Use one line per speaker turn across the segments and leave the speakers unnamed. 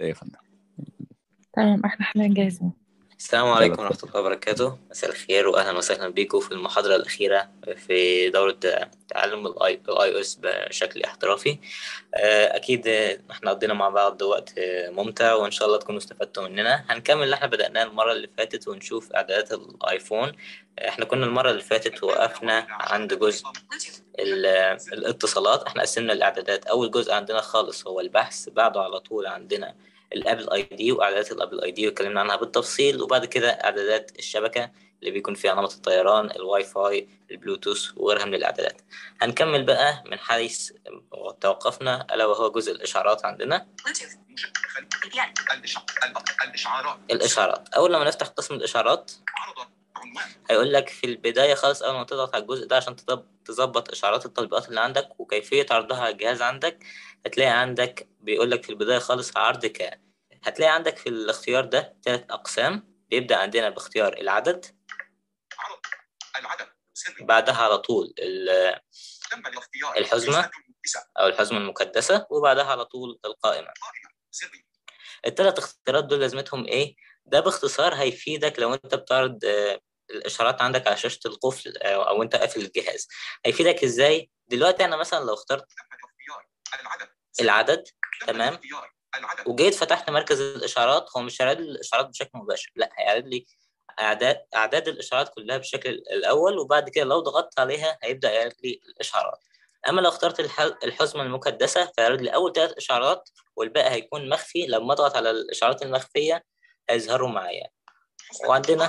إيه يا فندم.
تمام إحنا حاليا جاهزين.
السلام عليكم ورحمة الله وبركاته. مساء الخير وأهلا وسهلا بكم في المحاضرة الأخيرة في دورة تعلم ال iOS بشكل احترافي. آه، أكيد إحنا قضينا مع بعض وقت ممتع وإن شاء الله تكونوا استفدتوا مننا. هنكمل اللي إحنا بدأناه المرة اللي فاتت ونشوف إعدادات ال iPhone إحنا كنا المرة اللي فاتت وقفنا عند جزء ال- الاتصالات. إحنا قسمنا الإعدادات. أول جزء عندنا خالص هو البحث. بعده على طول عندنا ال Apple ID وإعدادات ال Apple ID واتكلمنا عنها بالتفصيل وبعد كده إعدادات الشبكة اللي بيكون فيها نمط الطيران ال Wi-Fi ال Bluetooth وغيرها من الاعدادات هنكمل بقى من حيث توقفنا ألا وهو جزء الإشعارات عندنا.
الإشعارات.
أول لما نفتح قسم
الإشعارات
هيقول لك في البداية خالص أول ما تضغط على الجزء ده عشان تظبط إشعارات التطبيقات اللي عندك وكيفية عرضها على الجهاز عندك هتلاقي عندك بيقول لك في البداية خالص عرض ك هتلاقي عندك في الاختيار ده ثلاث أقسام بيبدأ عندنا باختيار العدد
العدد
بعدها على طول الحزمة.
حزمة تسعة
أو الحزمة المكدسه وبعدها على طول القائمة
قائمة سري
الثلاث اختيارات دول لازمتهم إيه ده باختصار هيفيدك لو أنت بتعرض آه، الإشارات عندك على شاشة القفل أو أو أنت قافل الجهاز هيفيدك إزاي دلوقتي أنا مثلا لو اخترت
العدد.
العدد
تم
تمام. وجيت فتحت مركز الاشعارات هو مش هيعرض لي الاشعارات بشكل مباشر لأ هيعرض لي أعداد أعداد الاشعارات كلها بالشكل الأول وبعد كده لو ضغطت عليها هيبدأ يعرض لي الاشعارات أما لو اخترت الح- الحزمة المكدسه فيعرض لي أول ثلاث اشعارات والباقي هيكون مخفي لما اضغط على الاشعارات المخفية هيظهروا معايا وعندنا.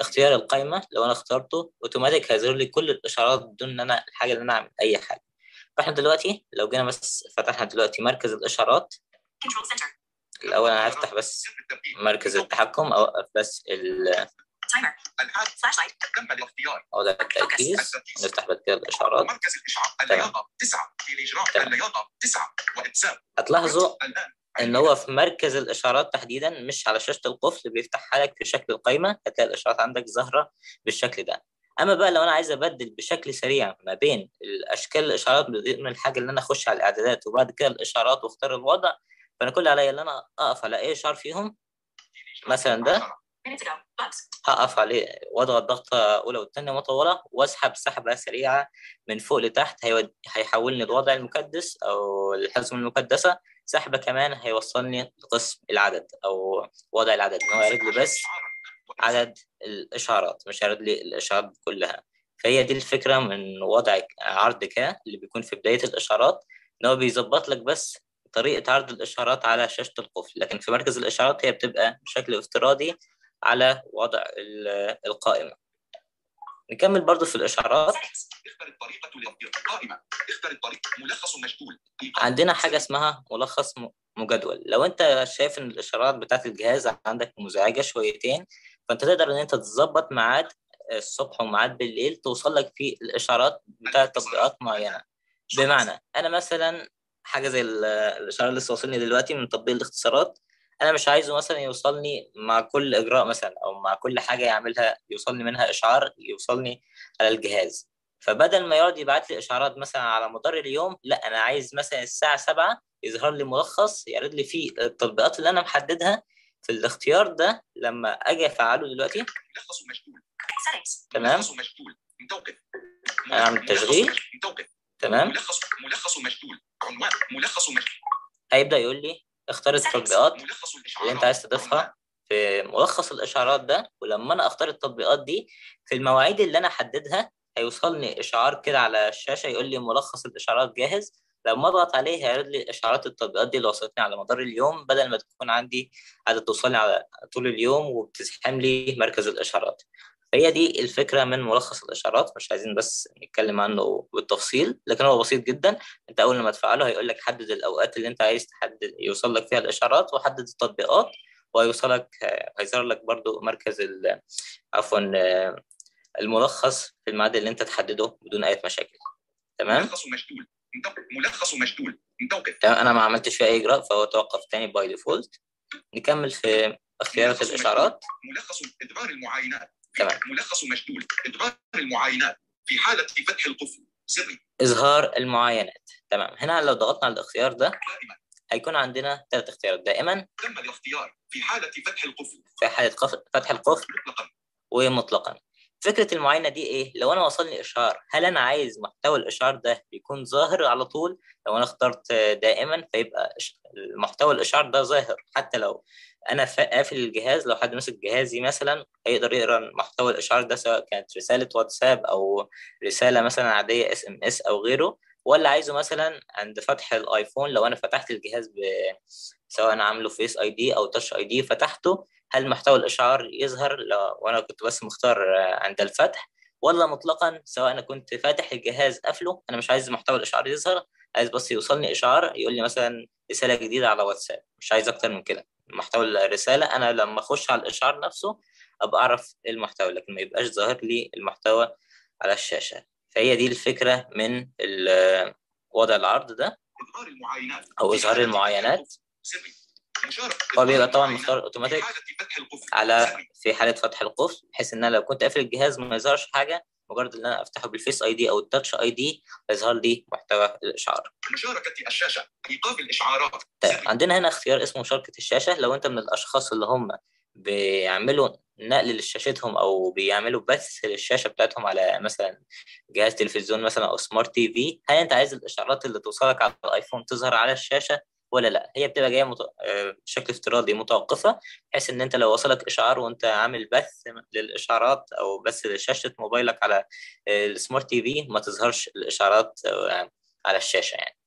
اختيار القائمه لو أنا اخترته أوتوماتيك هيظهر لي كل الاشعارات بدون إن أنا الحاجة اللي أنا أعمل أي حاجة فإحنا دلوقتي لو جينا بس فتحنا دلوقتي مركز الاشعارات. الأول أنا هفتح بس مركز التحكم أوقف بس ال-
الاختيار.
وضع التركيز نفتح بعد كده الاشعارات
مركز
هتلاحظوا إن هو في مركز الإشارات تحديدا مش على شاشة القفل بيفتحها لك في شكل القائمه هتلاقي الإشارات عندك ظاهرة بالشكل ده. أما بقى لو أنا عايز أبدل بشكل سريع ما بين الأشكال الإشارات من الحاجة اللي أنا اخش على الإعدادات وبعد كده الإشارات واختار الوضع فأنا كل عليا ان أنا أقف على اي اشار فيهم مثلا ده. هقف عليه واضغط ضغطة أولى والتانية مطولة وأسحب سحبة سريعة من فوق لتحت هيود... هيحولني الوضع المكدس أو الحزمة المكدسة سحبة كمان هيوصلني لقسم العدد أو وضع العدد إن هو يعرض لي بس عدد الإشعارات مش هيعرض لي الإشعارات كلها فهي دي الفكرة من وضع عرض ك اللي بيكون في بداية الإشعارات إن هو بيظبط لك بس طريقة عرض الإشعارات على شاشة القفل لكن في مركز الإشعارات هي بتبقى بشكل افتراضي على وضع ال- القائمة نكمل برضو في
Settings.
اختر الطريقة الاختيار قائمة اختر ملخص مجدول.
عندنا حاجة اسمها ملخص مجدول لو أنت شايف إن الإشارات بتاعت الجهاز عندك مزعجة شويتين فأنت تقدر إن أنت تظبط ميعاد الصبح وميعاد بالليل توصل لك فيه الإشارات بتاعت تطبيقات معينة بمعنى أنا مثلا حاجة زي ال- الاشارة اللي لسه واصلني دلوقتي من تطبيق الاختصارات. أنا مش عايزه مثلا يوصلني مع كل إجراء مثلا أو مع كل حاجة يعملها يوصلني منها إشعار يوصلني على الجهاز. فبدل ما يقعد يبعت لي إشعارات مثلا على مدار اليوم لا أنا عايز مثلا الساعة 7 يظهر لي ملخص يعرض لي فيه التطبيقات اللي أنا محددها. في الاختيار ده لما أجي أفعله دلوقتي
ملخص
Settings.
تمام؟
ملخص مجدول متوقف ملخص
تشغيل.
متوقف
تمام.
ملخص ملخص مجدول عنوان ملخص مجدول
هيبدأ يقول لي اختار التطبيقات
ملخص
اللي انت عايز تضيفها في ملخص الاشعارات ده ولما أنا اختار التطبيقات دي في المواعيد اللي أنا احددها هيوصلني إشعار كده على الشاشة يقول لي ملخص الاشعارات جاهز. لما اضغط عليه هيعرض لي إشعارات التطبيقات دي اللي وصلتني على مدار اليوم بدل ما تكون عندي عدد توصلني على طول اليوم وبتزحم لي مركز الاشعارات فهي دي الفكرة من ملخص الاشعارات مش عايزين بس نتكلم عنه بالتفصيل لكن هو بسيط جدا. أنت أول ما تفعله هيقول لك حدد الأوقات اللي أنت عايز تحدد يوصل لك فيها الاشعارات وحدد التطبيقات وهيوصلك هيظهر لك برضو مركز عفوا الملخص في الميعاد اللي أنت تحدده بدون أي مشاكل. تمام؟
ملخص متوقف. ملخص مجدول متوقف.
تمام. أنا ما عملتش فيها اي إجراء فهو توقف تاني by default نكمل في اختيارات
ملخص
الاشعارات
ملخص إظهار المعاينات.
تمام.
ملخص مجدول إظهار المعاينات في حالة فتح القفل. سري.
إظهار المعاينات. تمام. هنا لو ضغطنا على الاختيار ده هيكون عندنا ثلاث اختيارات. دائما
تم الاختيار في حالة فتح القفل.
في حالة قف- فتح القفل
مطلقا.
ومطلقا. فكرة المعاينة دي إيه؟ لو أنا وصلني اشعار هل أنا عايز محتوى الاشعار ده يكون ظاهر على طول؟ لو أنا اخترت دائما فيبقى محتوى الاشعار ده ظاهر حتى لو أنا قافل الجهاز لو حد مسك جهازي مثلا هيقدر يقرأ محتوى الإشعار ده سواء كانت رسالة واتساب أو رسالة مثلا عادية SMS أو غيره ولا عايزه مثلا عند فتح الآيفون لو أنا فتحت الجهاز ب... سواء أنا عامله Face ID أو Touch ID فتحته هل محتوى الإشعار يظهر؟ لو وأنا كنت بس مختار عند الفتح. ولا مطلقا سواء أنا كنت فاتح الجهاز قافله أنا مش عايز محتوى الإشعار يظهر عايز بس يوصلني إشعار يقول لي مثلا رسالة جديدة على واتساب. مش عايز أكتر من كده. محتوى الرسالة أنا لما أخش على الإشعار نفسه أبقى أعرف إيه المحتوى لكن ما يبقاش ظاهر لي المحتوى على الشاشة. فهي دي الفكرة من وضع العرض ده أو
إظهار المعاينات.
هو بيبقى طبعا مختار
أوتوماتيك
على في حالة فتح القفل بحيث إن أنا لو كنت قافل الجهاز ما يظهرش حاجة مجرد إن أنا أفتحه بال Face ID أو ال Touch ID يظهر لي محتوى الإشعار.
مشاركة الشاشة إيقاف الإشعارات
طيب عندنا هنا اختيار اسمه مشاركة الشاشة. لو أنت من الأشخاص اللي هم بيعملوا نقل لشاشتهم أو بيعملوا بث للشاشة بتاعتهم على مثلا جهاز تلفزيون مثلا أو smart TV هل أنت عايز الإشعارات اللي توصلك على الايفون تظهر على الشاشة؟ ولا لا. هي بتبقى جاية مت... آه، بشكل افتراضي متوقفة بحيث إن أنت لو وصلك إشعار وأنت عامل بث للإشعارات أو بث لشاشة موبايلك على ال smart TV ما تظهرش الإشعارات آه، على الشاشة يعني.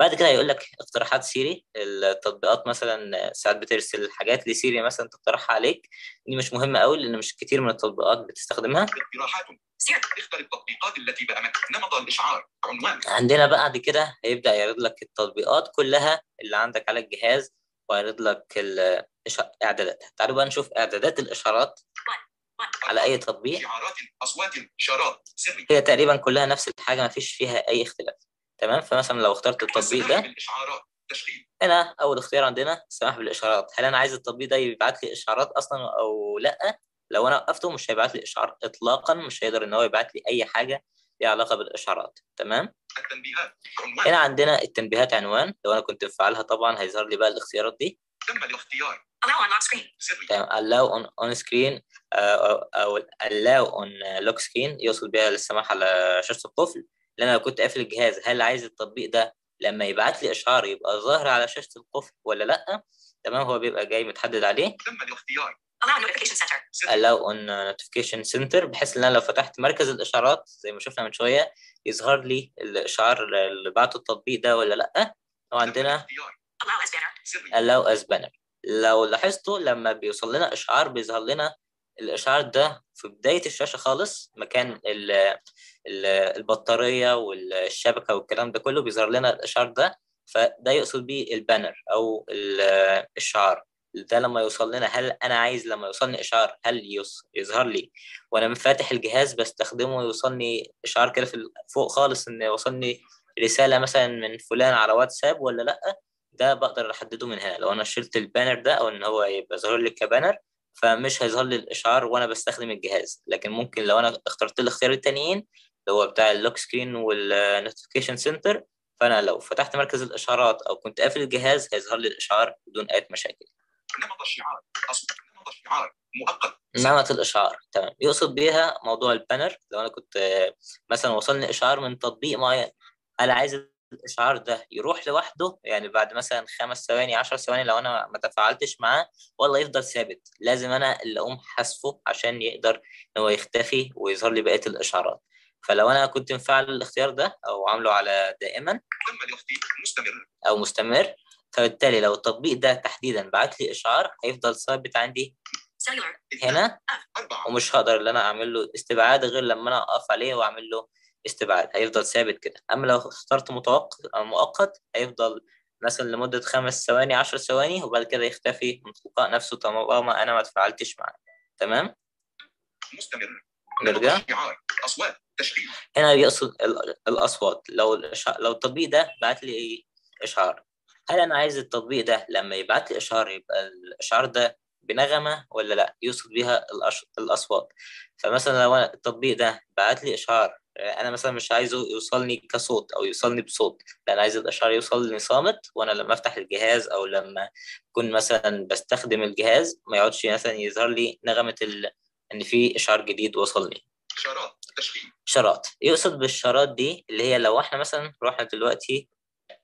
بعد كده هيقول لك اقتراحات سيري التطبيقات مثلا ساعات بترسل حاجات لسيري مثلا تقترحها عليك. دي مش مهمة قوي لأن مش كتير من التطبيقات بتستخدمها.
اقتراحات
Siri.
اختر التطبيقات التي بأمامك نمط الإشعار عنوان.
عندنا بقى بعد كده هيبدأ يعرض لك التطبيقات كلها اللي عندك على الجهاز ويعرض لك اعداداتها تعالوا بقى نشوف إعدادات الإشعارات
One.
على أي تطبيق.
شعارات أصوات إشارات. سري.
هي تقريبا كلها نفس الحاجة ما فيش فيها أي اختلاف. تمام؟ فمثلا لو اخترت التطبيق ده
تشغيل.
هنا أول اختيار عندنا السماح بالإشعارات. هل أنا عايز التطبيق ده يبعت لي إشعارات أصلا أو لأ؟ لو أنا وقفته مش هيبعت لي إشعار اطلاقا مش هيقدر إن هو يبعت لي أي حاجة ليها علاقة بالإشعارات. تمام؟
التنبيهات
هنا
عنوان
عندنا التنبيهات عنوان. لو أنا كنت مفعلها طبعا هيظهر لي بقى الاختيارات دي.
تم الاختيار.
Allow on lock screen.
تمام. Allow on, on screen آه، أو allow on lock screen يوصل بيها للسماح على شاشة القفل لأن أنا كنت قافل الجهاز هل عايز التطبيق ده لما يبعت لي إشعار يبقى ظاهر على شاشة القفل ولا لأ؟ تمام هو بيبقى جاي متحدد عليه.
تم الاختيار
Allow
on notification center بحيث إن أنا لو فتحت مركز الإشعارات زي ما شفنا من شوية يظهر لي الإشعار اللي بعته التطبيق ده ولا لأ. وعندنا
Allow as banner.
لو لاحظتوا لما بيوصل لنا إشعار بيظهر لنا الإشعار ده في بداية الشاشة خالص مكان البطارية والشبكة والكلام ده كله بيظهر لنا الإشعار ده فده يقصد بيه ال banner أو ال- الإشعار ده لما يوصل لنا هل أنا عايز لما يوصلني إشعار هل يظهر لي وأنا فاتح الجهاز بستخدمه يوصلني إشعار كده في فوق خالص إن يوصلني رسالة مثلا من فلان على واتساب ولا لأ؟ ده بقدر أحدده من هنا لو أنا شلت ال banner ده أو إن هو يبقى ظاهر لي ك banner فمش هيظهر لي الإشعار وأنا بستخدم الجهاز. لكن ممكن لو أنا اخترت الاختيار التانيين اللي هو بتاع ال lock screen وال notification center فأنا لو فتحت مركز الإشعارات أو كنت قافل الجهاز هيظهر لي الإشعار بدون أي مشاكل.
نمط الإشعار نمط الإشعار مؤقت
نمط الإشعار تمام. يقصد بيها موضوع ال banner لو أنا كنت مثلا وصلني إشعار من تطبيق معين أنا عايز الإشعار ده يروح لوحده؟ يعني بعد مثلا خمس ثواني عشر ثواني لو أنا ما تفاعلتش معاه ولا يفضل ثابت. لازم أنا اللي أقوم حذفه عشان يقدر إن هو يختفي ويظهر لي بقية الإشعارات. فلو أنا كنت مفعل الاختيار ده أو عامله على دائما
تم الاختيار مستمر.
أو مستمر فبالتالي لو التطبيق ده تحديدا بعت لي إشعار هيفضل ثابت عندي. هنا ومش هقدر إن أنا أعمل له استبعاد غير لما أنا أقف عليه وأعمل له استبعاد هيفضل ثابت كده. أما لو اخترت متوقت أو مؤقت هيفضل مثلا لمدة خمس ثواني عشر ثواني وبعد كده يختفي من تلقاء نفسه طالما أنا ما تفاعلتش معاه. تمام؟
مستمر.
نرجع
أصوات تشغيل
هنا يقصد ال- الأصوات. لو لو التطبيق ده بعت لي إشعار. هل أنا عايز التطبيق ده لما يبعت لي إشعار يبقى الإشعار ده بنغمة ولا لأ؟ يقصد بيها. الأصوات. فمثلا لو التطبيق ده بعت لي إشعار أنا مثلا مش عايزه يوصلني كصوت أو يوصلني بصوت. لا أنا عايز الإشعار يوصل لي صامت وأنا لما أفتح الجهاز أو لما أكون مثلا بستخدم الجهاز ما يقعدش مثلا يظهر لي نغمة ال... إن في إشعار جديد وصلني
إشارات تشغيل
إشارات. يقصد بالإشارات دي اللي هي لو إحنا مثلا رحنا دلوقتي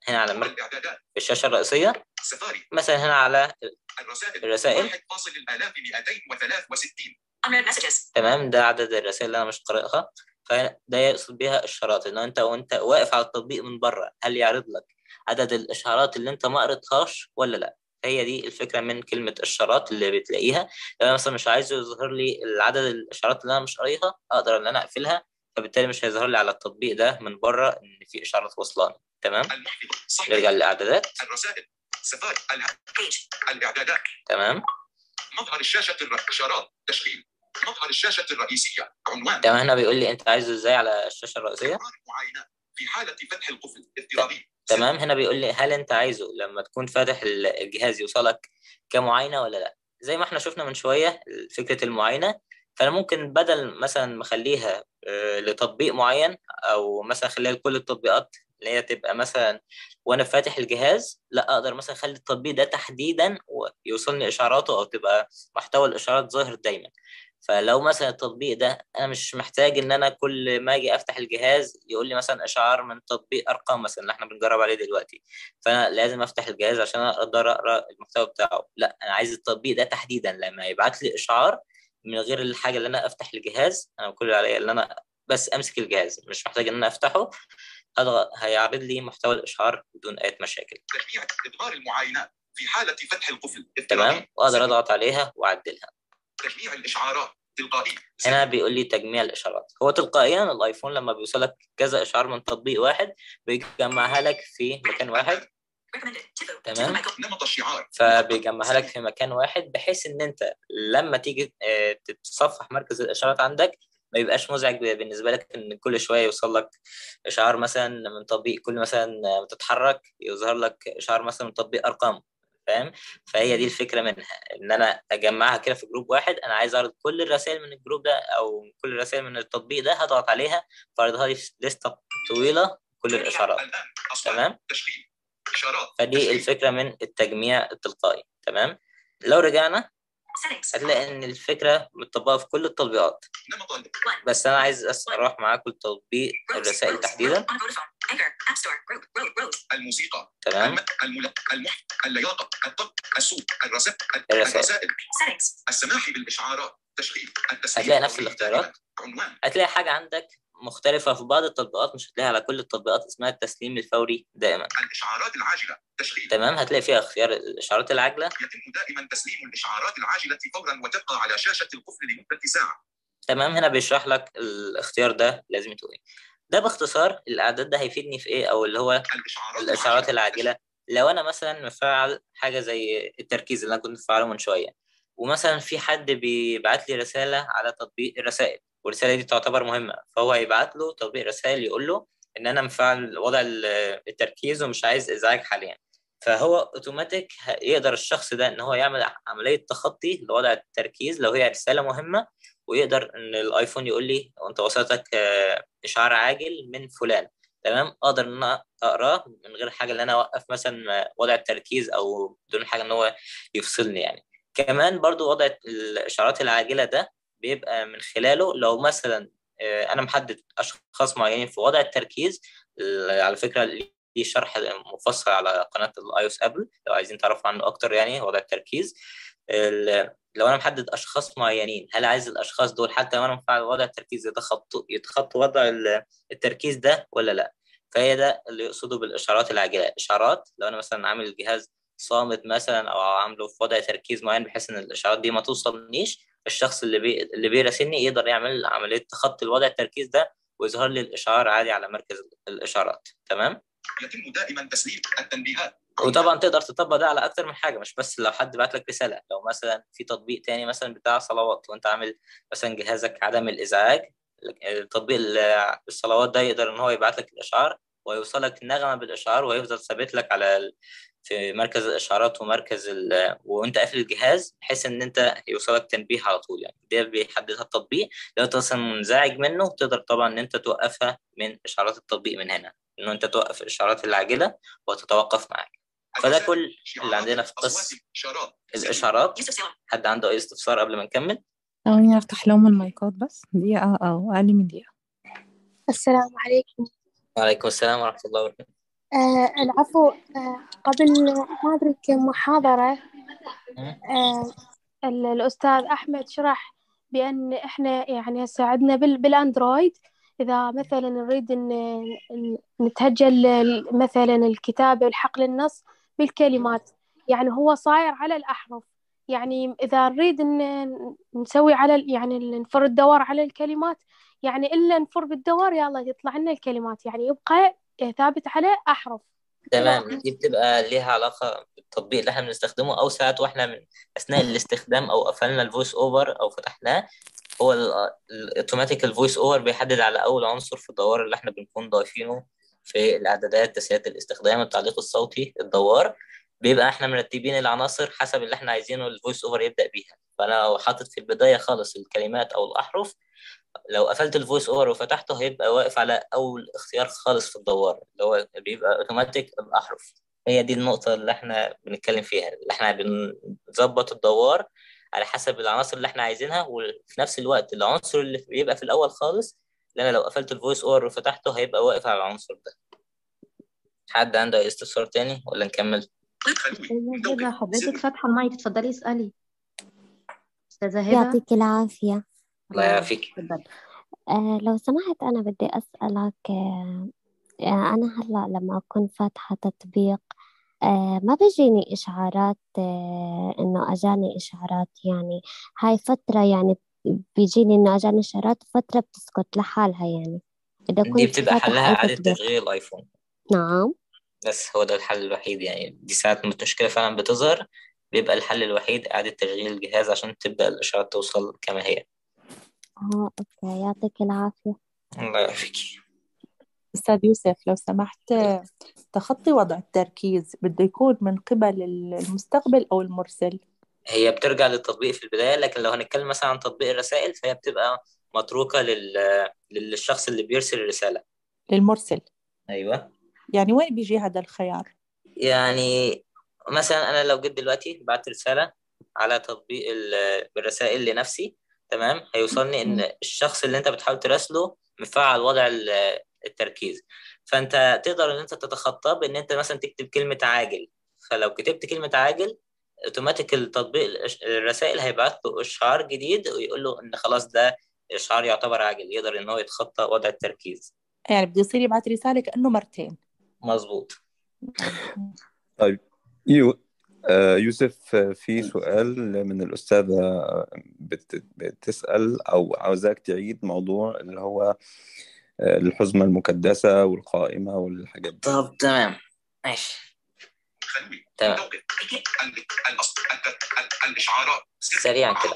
هنا على مركز
الإعدادات.
الشاشة الرئيسية.
سفاري.
مثلا هنا على
الرسائل.
الرسائل.
1.263
Unread messages.
تمام ده عدد الرسائل اللي أنا مش قارئها. فده يقصد بيها إشارات إن أنت وأنت واقف على التطبيق من بره هل يعرض لك عدد الإشارات اللي أنت ما قريتهاش ولا لأ؟ هي دي الفكرة من كلمة اشارات اللي بتلاقيها. لو أنا مثلا مش عايزه يظهر لي العدد الإشارات اللي أنا مش قاريها أقدر إن أنا أقفلها فبالتالي مش هيظهر لي على التطبيق ده من بره إن في اشارات وصلاني تمام؟ نرجع للإعدادات.
الرسائل. سفاري ال-
Page.
الإعدادات.
تمام؟
مظهر الشاشة الر- إشارات. تشغيل. مظهر الشاشة الرئيسية. عنوان.
تمام. هنا بيقول لي أنت عايزه إزاي على الشاشة
الرئيسية؟ معاينات في حالة فتح القفل. افتراضي
تمام؟ هنا بيقول لي هل أنت عايزه لما تكون فاتح ال- الجهاز يوصلك كمعاينة ولا لأ؟ زي ما إحنا شفنا من شوية فكرة المعاينة فأنا ممكن بدل مثلا مخليها آه، لتطبيق معين أو مثلا أخليها لكل التطبيقات اللي هي تبقى مثلا وأنا فاتح الجهاز لأ أقدر مثلا أخلي التطبيق ده تحديدا ويوصلني إشعاراته أو تبقى محتوى الإشعارات ظاهر دايما. فلو مثلا التطبيق ده أنا مش محتاج إن أنا كل ما أجي أفتح الجهاز يقول لي مثلا إشعار من تطبيق أرقام مثلا اللي إحنا بنجرب عليه دلوقتي. فأنا لازم أفتح الجهاز عشان أقدر أقرأ المحتوى بتاعه. لا أنا عايز التطبيق ده تحديدا. لما يبعت لي إشعار من غير الحاجة اللي أنا أفتح الجهاز أنا كل اللي عليا إن أنا بس أمسك الجهاز. مش محتاج إن أنا أفتحه هضغط هيعرض لي محتوى الإشعار بدون أي مشاكل.
تجميع إدمار المعاينات في حالة فتح القفل.
تمام. وأقدر أضغط عليها وأعدلها.
تجميع الإشعارات تلقائي
هنا بيقول لي تجميع الإشعارات هو تلقائيا الآيفون لما بيوصلك كذا إشعار من تطبيق واحد بيجمعها لك في مكان واحد. تمام.
نمط الشعار
فبيجمعها لك في مكان واحد بحيث إن أنت لما تيجي آه، تتصفح مركز الاشارات عندك ما يبقاش مزعج بالنسبة لك إن كل شوية يوصل لك إشعار مثلا من تطبيق كل مثلا ما تتحرك يظهر لك إشعار مثلا من تطبيق أرقام فاهم فهي دي الفكرة منها إن أنا أجمعها كده في group واحد أنا عايز أعرض كل الرسائل من ال group ده أو كل الرسائل من التطبيق ده هضغط عليها فأعرضها لي في list ة طويلة
كل الإشعارات
تمام فدي. الفكرة من التجميع التلقائي تمام لو رجعنا. هتلاقي إن الفكرة متطبقة في كل التطبيقات. بس أنا عايز أروح معاكم لتطبيق. الرسائل. تحديدا.
الموسيقى
تمام.
الطب السوق الرسائل. السماح بالإشعارات تشغيل التسليم
هتلاقي نفس الاختيارات. هتلاقي حاجة عندك مختلفة في بعض التطبيقات مش هتلاقيها على كل التطبيقات اسمها التسليم الفوري دائما.
الإشعارات العاجلة تشغيل.
تمام؟ هتلاقي فيها اختيار الاشارات العاجلة.
يتم دائما تسليم الإشعارات العاجلة فورا وتبقى على شاشة القفل لمدة ساعة.
تمام؟ هنا بيشرح لك الاختيار ده لازم إيه ده باختصار الأعداد ده هيفيدني في إيه؟ أو اللي هو
الإشعارات
الاشارات العاجلة. لو أنا مثلا مفعل حاجة زي التركيز اللي أنا كنت مفعله من شوية ومثلا في حد بيبعت لي رسالة على تطبيق الرسائل والرسالة دي تعتبر مهمة. فهو هيبعت له تطبيق رسائل يقول له إن أنا مفعل وضع ال- التركيز ومش عايز إزعاج حاليا. فهو أوتوماتيك يقدر الشخص ده إن هو يعمل عملية تخطي لوضع التركيز لو هي رسالة مهمة ويقدر إن الآيفون يقول لي وأنت وصلتك آه، إشعار عاجل من فلان. تمام؟ أقدر إن أنا اقراه من غير حاجة إن أنا أوقف مثلا وضع التركيز أو بدون حاجة إن هو يفصلني يعني. كمان برضو وضع الاشعارات العاجلة ده بيبقى من خلاله لو مثلا آه، أنا محدد أشخاص معينين في وضع التركيز ال- على فكرة ليه شرح مفصل على قناة الاي اس ابل لو عايزين تعرفوا عنه أكتر يعني وضع التركيز. ال- لو أنا محدد أشخاص معينين هل عايز الأشخاص دول حتى لو أنا مفعل وضع التركيز يتخطوا يتخطوا وضع ال- التركيز ده ولا لأ؟ فهي ده اللي يقصده بالإشارات العاجلة. إشارات لو أنا مثلا عامل الجهاز صامت مثلا أو عامله في وضع تركيز معين بحيث إن الإشارات دي ما توصلنيش الشخص اللي بي... اللي بيراسلني يقدر يعمل عملية تخطي الوضع التركيز ده ويظهر لي الاشعار عادي على مركز الاشارات تمام؟
يتم دائما تسليم التنبيهات.
وطبعا تقدر تطبق ده على أكتر من حاجة مش بس لو حد بعت لك رسالة لو مثلا في تطبيق تاني مثلا بتاع صلوات وأنت عامل مثلا جهازك عدم الإزعاج تطبيق ال- الصلوات ده يقدر إن هو يبعت لك الإشعار ويوصلك نغمة بالإشعار ويفضل ثابت لك على في مركز الاشعارات ومركز ال... وأنت قافل الجهاز بحيث إن أنت يوصلك تنبيه على طول يعني. ده بيحددها التطبيق. لو أنت أصلا منزعج منه تقدر طبعا إن أنت توقفها من اشعارات التطبيق من هنا. انه أنت توقف الاشعارات العاجلة وتتوقف معاك. فده كل اللي عندنا في قصة
إشارات
الاشعارات. حد عنده أي استفسار قبل ما نكمل؟
ثواني أفتح لهم المايكات بس. دقيقة أو أقل من دقيقة.
السلام عليكم.
وعليكم السلام ورحمة الله وبركاته.
آه العفو. آه قبل ما أدري كم محاضرة آه ال- الأستاذ أحمد شرح بأن إحنا يعني هسه عندنا بال بالأندرويد. إذا مثلا نريد إن نتهجل مثلا الكتابة والحقل النص بالكلمات. يعني هو صاير على الأحرف. يعني إذا نريد إن نسوي على يعني نفر الدوار على الكلمات يعني إلا نفر بالدوار يلا يطلع لنا الكلمات. يعني يبقى ثابت على أحرف.
تمام دي بتبقى ليها علاقة بالتطبيق اللي إحنا بنستخدمه أو ساعات وإحنا من أثناء الاستخدام أو قفلنا الفويس أوفر أو فتحناه هو ال automatic ال VoiceOver بيحدد على أول عنصر في الدوار اللي إحنا بنكون ضايفينه في الإعدادات تسهيلات الاستخدام التعليق الصوتي الدوار. بيبقى إحنا مرتبين العناصر حسب اللي إحنا عايزينه ال VoiceOver يبدأ بيها. فأنا لو حاطط في البداية خالص الكلمات أو الأحرف لو قفلت ال VoiceOver وفتحته هيبقى واقف على أول اختيار خالص في الدوار اللي هو بيبقى اوتوماتيك الاحرف هي دي النقطة اللي إحنا بنتكلم فيها اللي إحنا بنظبط الدوار على حسب العناصر اللي إحنا عايزينها وفي نفس الوقت العنصر اللي بيبقى في الأول خالص اللي أنا لو قفلت ال VoiceOver وفتحته هيبقى واقف على العنصر ده. حد عنده أي استفسار تاني ولا نكمل؟
ألو
أستاذة هبة حضرتك. فاتحة المايك اتفضلي اسألي. أستاذة هبة؟
يعطيك العافية.
الله يعافيك.
آه لو سمحت أنا بدي أسألك آه آه، أنا هلأ لما أكون فاتحة تطبيق آه ما بيجيني إشعارات آه إنه أجاني إشعارات؟ يعني هاي فترة يعني بيجيني إنه أجاني إشعارات وفترة بتسكت لحالها يعني. إذا
دي
كنت
بتبقى
فاتحة
حلها
تطبيق.
تشغيل الآيفون.
نعم.
بس هو ده الحل الوحيد يعني. دي ساعة ما المشكلة فعلا بتظهر بيبقى الحل الوحيد إعادة تشغيل الجهاز عشان تبدأ الإشعارات توصل كما هي.
آه أوكي يعطيك العافية.
الله يعافيك.
أستاذ يوسف لو سمحت تخطي وضع التركيز بده يكون من قبل المستقبل أو المرسل؟
هي بترجع للتطبيق في البداية لكن لو هنتكلم مثلا عن تطبيق الرسائل فهي بتبقى متروكة لل... للشخص اللي بيرسل الرسالة.
للمرسل؟
أيوه.
يعني وين بيجي هذا الخيار؟
يعني مثلا أنا لو جيت دلوقتي بعت رسالة على تطبيق ال- الرسائل لنفسي تمام؟ هيوصلني إن الشخص اللي أنت بتحاول تراسله مفعل وضع ال- التركيز. فأنت تقدر إن أنت تتخطاه بإن أنت مثلا تكتب كلمة عاجل. فلو كتبت كلمة عاجل اوتوماتيك التطبيق الرسائل هيبعت له إشعار جديد ويقول له إن خلاص ده إشعار يعتبر عاجل يقدر إن هو يتخطى وضع التركيز.
يعني بده يصير يبعث رسالة كأنه مرتين.
مظبوط.
طيب يو يوسف آه، في سؤال من الأستاذة بت- بتسأل أو عاوزاك تعيد موضوع اللي هو آه، الحزمة المكدسة والقائمة والحاجات دي.
طب تمام. ماشي.
خلوي
تمام.
الإشعارات.
سريعا كده.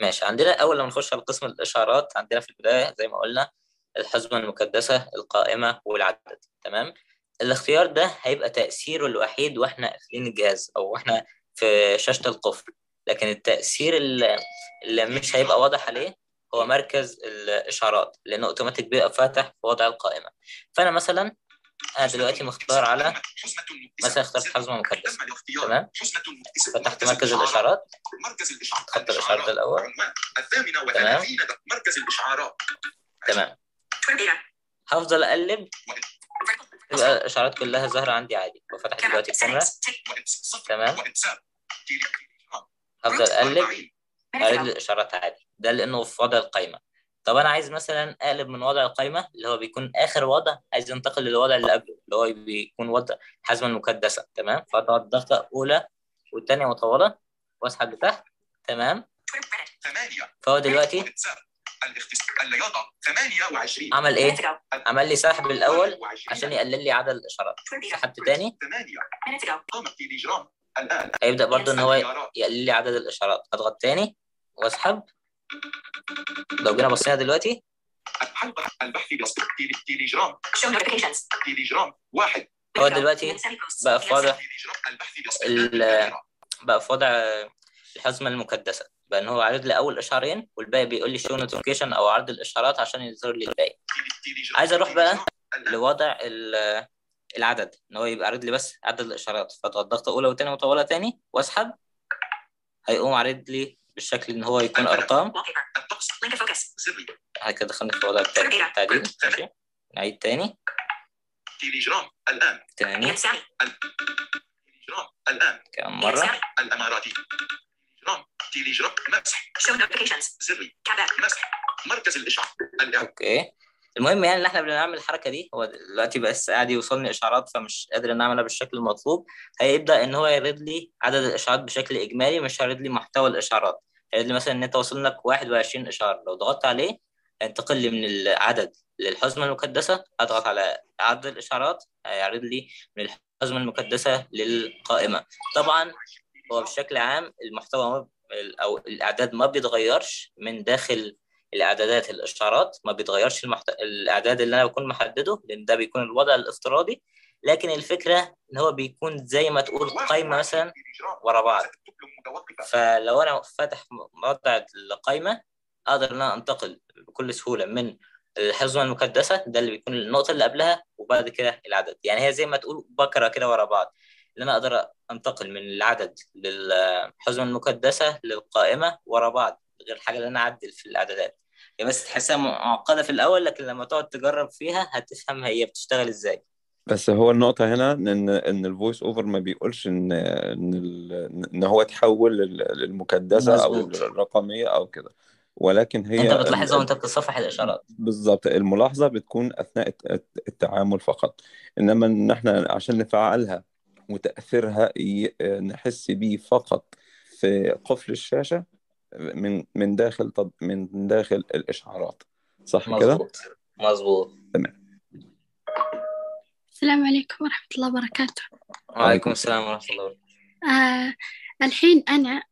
ماشي. عندنا أول لما نخش على قسم الإشعارات عندنا في البداية زي ما قلنا الحزمة المكدسة القائمة والعدد. تمام؟ الاختيار ده هيبقى تأثيره الوحيد وإحنا قافلين الجهاز أو وإحنا في شاشة القفل لكن التأثير اللي مش هيبقى واضح عليه هو مركز الاشعارات لأنه أوتوماتيك بيبقى فاتح في وضع القائمة فأنا مثلا أنا دلوقتي مختار على. مثلا اخترت. تمام
حزمة مكدسة.
فتحت مركز الاشعارات
مركز الإشعارات
الاشعارات الأول
عنوان الثامنة مركز الإشعارات
تمام. هفضل
Vertical.
تبقى الاشعارات كلها ظاهرة عندي عادي. وفتحت
Camera.
دلوقتي الكاميرا. تمام. هفضل أقلب.
Ago.
الإشارات عادي. ده لأنه في وضع القايمة. طب أنا عايز مثلا أقلب من وضع القايمة اللي هو بيكون آخر وضع عايز انتقل للوضع اللي قبله اللي هو بيكون وضع الحزمه المكدسه تمام؟ فأضغط ضغطه اولى والثانيه مطوله وأسحب لتحت. تمام. فهو دلوقتي
اللياقة 28
عمل
إيه.
عمل لي سحب الأول
21.
عشان يقلل لي عدد
الإشارات.
سحبت تاني؟ هيبدأ برضه إن هو. يقلل لي عدد الإشعارات. أضغط تاني وأسحب. لو جينا بصينا دلوقتي.
حلقة البحث واحد.
هو دلوقتي بقى في وضع. بقى في وضع الحزمة المكدسة. بقى ان هو عارض لي اول اشعارين والباقي بيقول لي show notification أو عرض الاشعارات عشان يظهر لي الباقي. عايز أروح بقى. لوضع ال- العدد إن هو يبقى عارض لي بس عدد الاشارات فاضغط ضغطه أولى وثانيه مطوله تاني وأسحب هيقوم عارض لي بالشكل إن هو يكون
أرقام.
هكذا دخلني في وضع التع- التعديل ماشي. نعيد تاني.
تليجرام الآن
تاني.
الآن.
كم
Sammy.
الأماراتي. تليجرام تليجرام مسح. سري
Tab back.
مسح. مركز الإعلام
أوكي. المهم يعني إن إحنا بنعمل الحركة دي هو دلوقتي بس قاعد يوصلني إشعارات فمش قادر إن أعملها بالشكل المطلوب. هيبدأ إن هو يعرض لي عدد الإشعارات بشكل إجمالي مش هيعرض لي محتوى الإشعارات. هيعرض لي مثلا إن أنت وصل لك 21 إشعار. لو ضغطت عليه هينتقل لي من العدد للحزمة المكدسه أضغط على عدد الإشعارات هيعرض لي من الحزمة المكدسه للقائمة. طبعا هو بشكل عام المحتوى أو الأعداد ما بيتغيرش من داخل الأعدادات الإشعارات ما بيتغيرش المحت... الأعداد اللي أنا بكون محدده لأن ده بيكون الوضع الافتراضي. لكن الفكرة إن هو بيكون زي ما تقول قائمه مثلا ورا بعض. فلو أنا فاتح موضع القائمه أقدر إن أنا أنتقل بكل سهولة من الحزمه المكدسه ده اللي بيكون النقطة اللي قبلها وبعد كده العدد يعني هي زي ما تقول بكرة كده ورا بعض. ان أنا أقدر أنتقل من العدد للحزمه المكدسه للقائمة ورا بعض غير الحاجة اللي أنا أعدل في الأعدادات. هي بس تحسها معقدة في الأول لكن لما تقعد تجرب فيها هتفهم هي بتشتغل إزاي.
بس هو النقطة هنا إن إن الـ VoiceOver ما بيقولش إن إن إن هو تحول لل- للمكدسة أو. الرقمية أو كده. ولكن هي
أنت بتلاحظها وأنت بتصفح الإشارات.
بالظبط. الملاحظة بتكون أثناء الت- الت- التعامل فقط. إنما إن إحنا عشان نفعلها وتأثيرها ي- نحس بيه فقط في قفل الشاشة من من داخل تط- من داخل الإشعارات. صح كده؟
مظبوط. مظبوط.
السلام عليكم ورحمة الله وبركاته.
وعليكم السلام ورحمة الله وبركاته.
آه الحين أنا